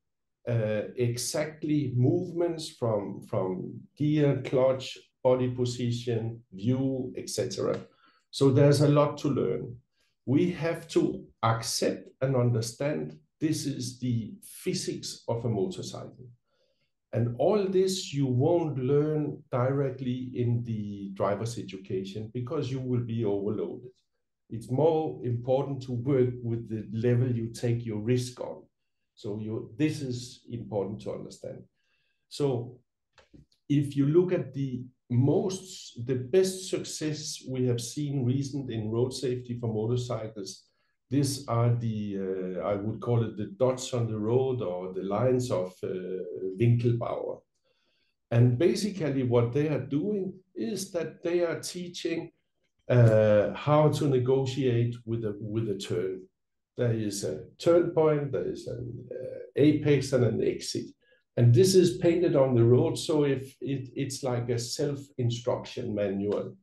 uh, exactly movements from, from gear, clutch, body position, view, etc. So there's a lot to learn. We have to accept and understand this is the physics of a motorcycle. And all this you won't learn directly in the driver's education because you will be overloaded. It's more important to work with the level you take your risk on. So you, this is important to understand. So if you look at the most, the best success we have seen recent in road safety for motorcycles these are the, uh, I would call it the dots on the road or the lines of uh, Winkelbauer. And basically what they are doing is that they are teaching uh, how to negotiate with a, with a turn. There is a turn point, there is an uh, apex and an exit. And this is painted on the road, so if it, it's like a self-instruction manual.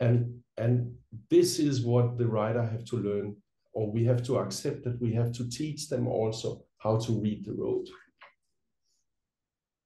And, and this is what the rider have to learn, or we have to accept that we have to teach them also how to read the road.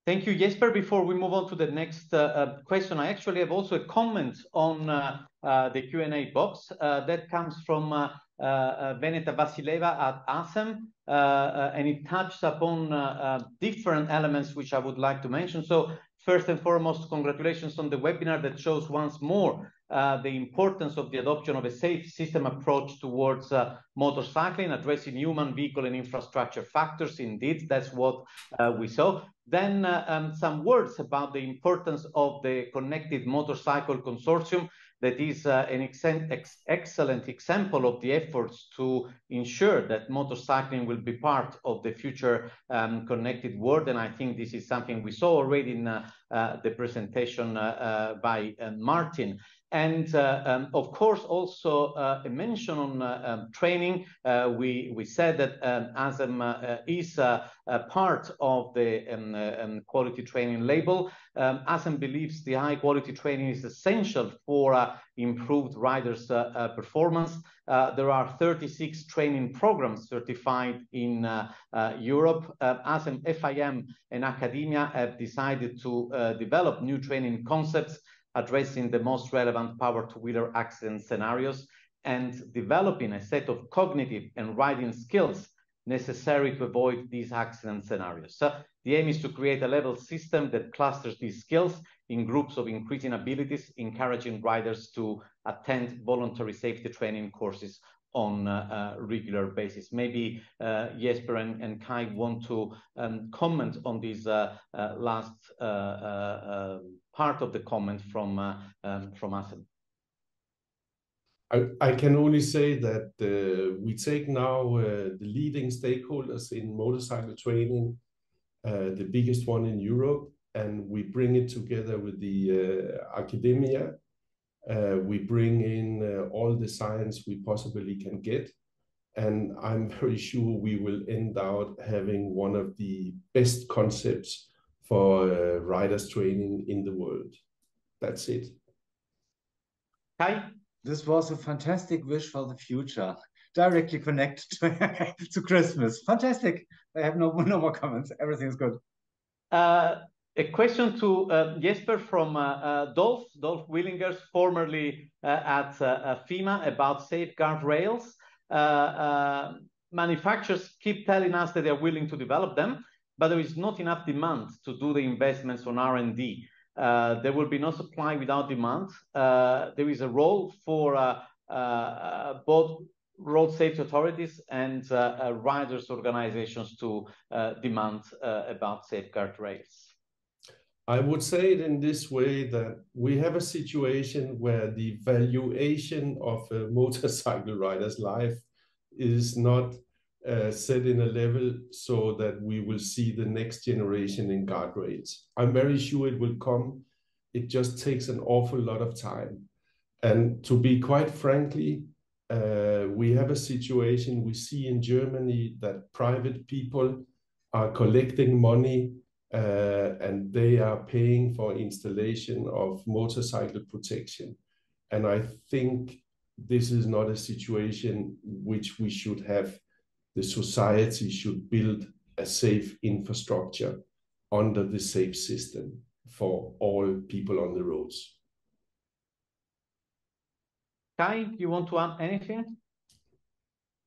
Thank you, Jesper. Before we move on to the next uh, uh, question, I actually have also a comment on uh, uh the Q&A box uh, that comes from uh, Veneta Vasileva at ACEM, and it touches upon different elements which I would like to mention. So first and foremost, congratulations on the webinar that shows once more uh, the importance of the adoption of a safe system approach towards uh, motorcycling, addressing human, vehicle, and infrastructure factors. Indeed, that's what uh, we saw. Then uh, um, some words about the importance of the Connected Motorcycle Consortium that is uh, an ex ex excellent example of the efforts to ensure that motorcycling will be part of the future um, connected world. And I think this is something we saw already in uh, uh, the presentation uh, by Martin. And uh, um, of course, also uh, a mention on uh, um, training. Uh, we we said that um, ACEM uh, is a part of the um, um, quality training label. Um, ACEM believes the high quality training is essential for improved riders' performance. there are 36 training programs certified in Europe. ACEM, FIM, and academia have decided to develop new training concepts addressing the most relevant power two-wheeler accident scenarios and developing a set of cognitive and riding skills necessary to avoid these accident scenarios. So the aim is to create a level system that clusters these skills in groups of increasing abilities, encouraging riders to attend voluntary safety training courses on a, a regular basis. Maybe uh, Jesper and, Kai want to um, comment on this uh, uh, last uh, uh, part of the comment from um, from ACEM. I can only say that we take now the leading stakeholders in motorcycle training, the biggest one in Europe, and we bring it together with the academia uh, we bring in uh, all the science we possibly can get. And I'm very sure we will end out having one of the best concepts for uh, riders training in the world. That's it. Hi. This was a fantastic wish for the future, directly connected to, to Christmas. Fantastic. I have no, no more comments. Everything is good. A question to uh, Jesper from uh, uh, Dolph, Dolph Willigers, formerly uh, at uh, uh, FEMA, about safeguard rails. manufacturers keep telling us that they're willing to develop them, but there is not enough demand to do the investments on R&D. there will be no supply without demand. there is a role for both road safety authorities and riders organizations to demand about safeguard rails. I would say it in this way that we have a situation where the valuation of a motorcycle rider's life is not uh, set in a level so that we will see the next generation in guardrails. I'm very sure it will come. It just takes an awful lot of time. And to be quite frankly, uh, we have a situation we see in Germany that private people are collecting money Uh, and they are paying for installation of motorcycle protection. And I think this is not a situation which we should have. The society should build a safe infrastructure under the safe system for all people on the roads. Kai, you want to add anything?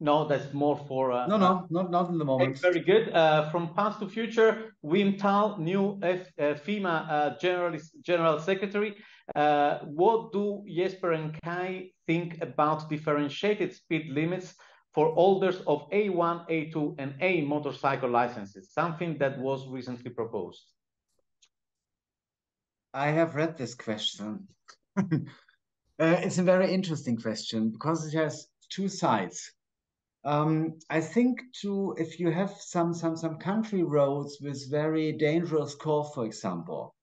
No, that's more for. Uh, no, no, uh, not not in the moment. Very good. Uh, from past to future, Wim Taal, new F, uh, FEMA uh, general general secretary. Uh, what do Jesper and Kai think about differentiated speed limits for holders of A1, A2, and A motorcycle licenses? Something that was recently proposed. I have read this question. it's a very interesting question because it has two sides um, I think too, if you have some some some country roads with very dangerous curve, for example,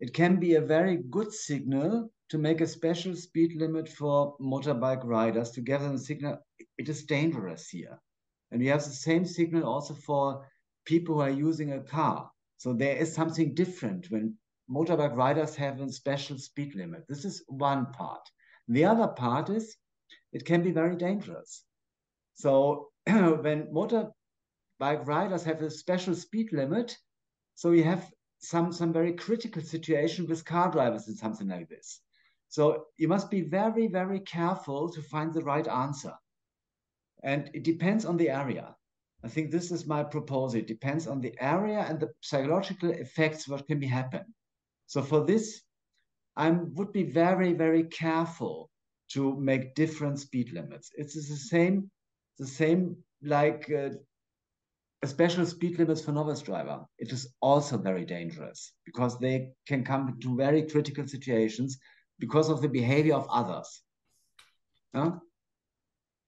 it can be a very good signal to make a special speed limit for motorbike riders to give them a signal it is dangerous here. And we have the same signal also for people who are using a car. So there is something different when motorbike riders have a special speed limit. This is one part. The other part is it can be very dangerous. So when motorbike riders have a special speed limit, so you have some some very critical situation with car drivers and something like this. So you must be very very careful to find the right answer, and it depends on the area. I think this is my proposal. It depends on the area and the psychological effects what can be happen. So for this, I would be very very careful to make different speed limits. It's the same the same like uh, a special speed limits for novice driver. It is also very dangerous because they can come to very critical situations because of the behavior of others. Huh?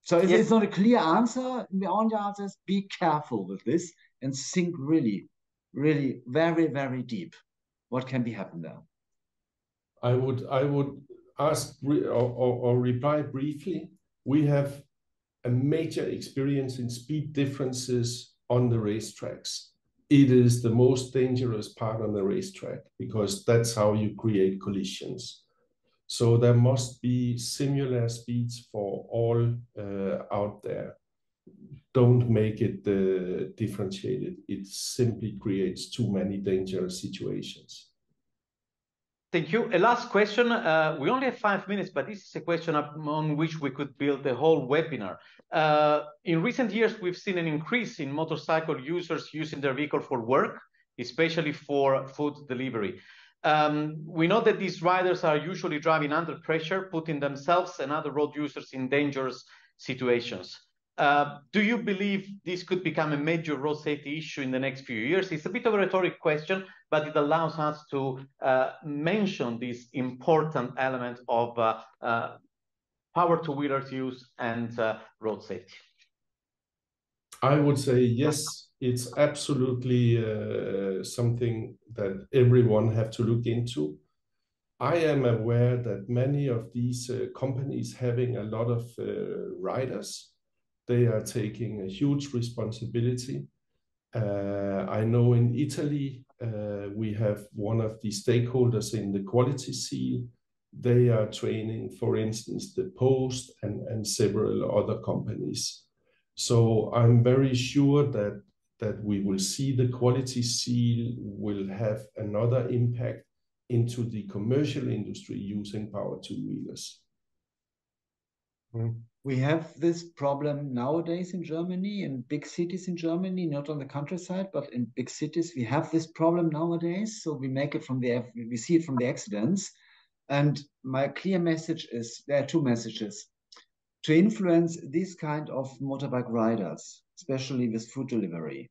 So it's, yes. it's not a clear answer. The only answer is be careful with this and think really, really very, very deep. What can be happen there? I would I would ask or, or, or reply briefly. We have a major experience in speed differences on the racetracks. It is the most dangerous part on the racetrack because that's how you create collisions. So there must be similar speeds for all uh, out there. Don't make it uh, differentiated. It simply creates too many dangerous situations. Thank you. A last question. Uh, we only have five minutes, but this is a question on which we could build a whole webinar. Uh, in recent years, we've seen an increase in motorcycle users using their vehicle for work, especially for food delivery. Um, we know that these riders are usually driving under pressure, putting themselves and other road users in dangerous situations. Uh, do you believe this could become a major road safety issue in the next few years? It's a bit of a rhetoric question, but it allows us to uh, mention this important element of uh, power two-wheelers use and road safety. I would say yes, it's absolutely something that everyone have to look into. I am aware that many of these companies having a lot of riders they are taking a huge responsibility. Uh, I know in Italy, uh, we have one of the stakeholders in the quality seal. They are training, for instance, the Post and, and several other companies. So I'm very sure that that we will see the quality seal will have another impact into the commercial industry using power two-wheelers. We have this problem nowadays in Germany, in big cities in Germany, not on the countryside, but in big cities, we have this problem nowadays. So we make it from the, we see it from the accidents. And my clear message is there are two messages to influence these kind of motorbike riders, especially with food delivery.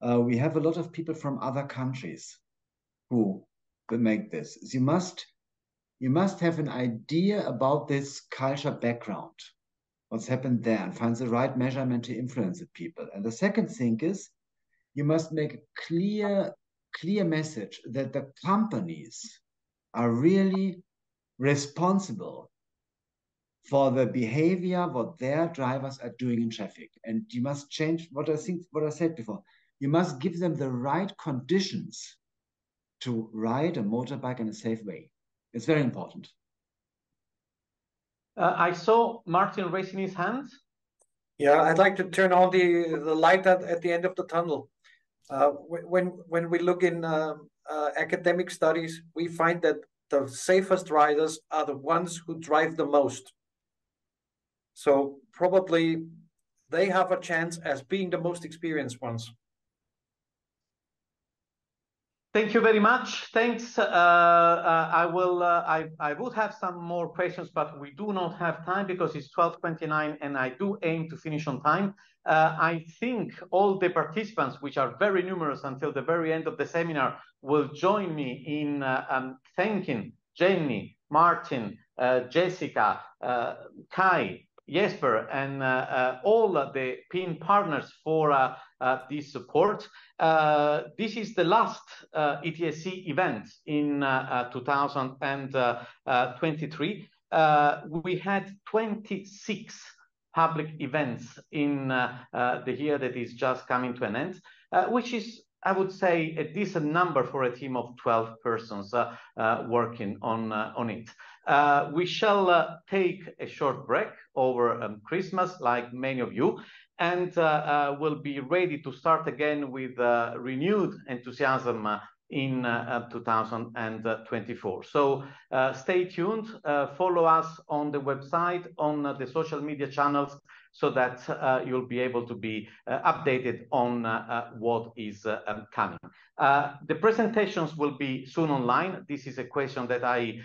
Uh, we have a lot of people from other countries who make this. You must you must have an idea about this culture background what's happened there and find the right measurement to influence the people. And the second thing is you must make a clear, clear message that the companies are really responsible for the behavior what their drivers are doing in traffic. And you must change what I think what I said before. You must give them the right conditions to ride a motorbike in a safe way. It's very important. Uh, I saw Martin raising his hand. Yeah, I'd like to turn on the, the light at, at the end of the tunnel. Uh, when, when we look in uh, uh, academic studies, we find that the safest riders are the ones who drive the most. So probably they have a chance as being the most experienced ones. Thank you very much. Thanks. Uh, uh, I will. Uh, I I would have some more questions, but we do not have time because it's 12:29, and I do aim to finish on time. Uh, I think all the participants, which are very numerous until the very end of the seminar, will join me in uh, um, thanking Jenny, Martin, uh, Jessica, Kai, Jesper and all the PIN partners for this support. this is the last ETSC event in 2023. we had 26 public events in the year that is just coming to an end, which is I would say a decent number for a team of 12 persons uh, uh, working on, uh, on it. Uh, we shall uh, take a short break over um, Christmas, like many of you, and uh, uh we'll be ready to start again with uh, renewed enthusiasm uh, in uh, 2024. So uh, stay tuned, uh, follow us on the website, on the social media channels, so that uh, you'll be able to be uh, updated on uh, what is um, coming. the presentations will be soon online. This is a question that I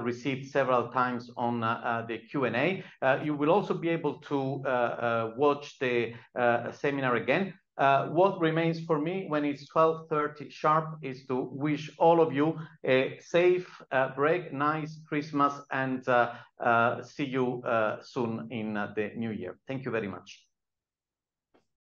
received several times on the Q&A. you will also be able to watch the seminar again. Uh, what remains for me when it's 12.30 sharp is to wish all of you a safe uh, break, nice Christmas, and uh, uh see you uh, soon in the new year. Thank you very much.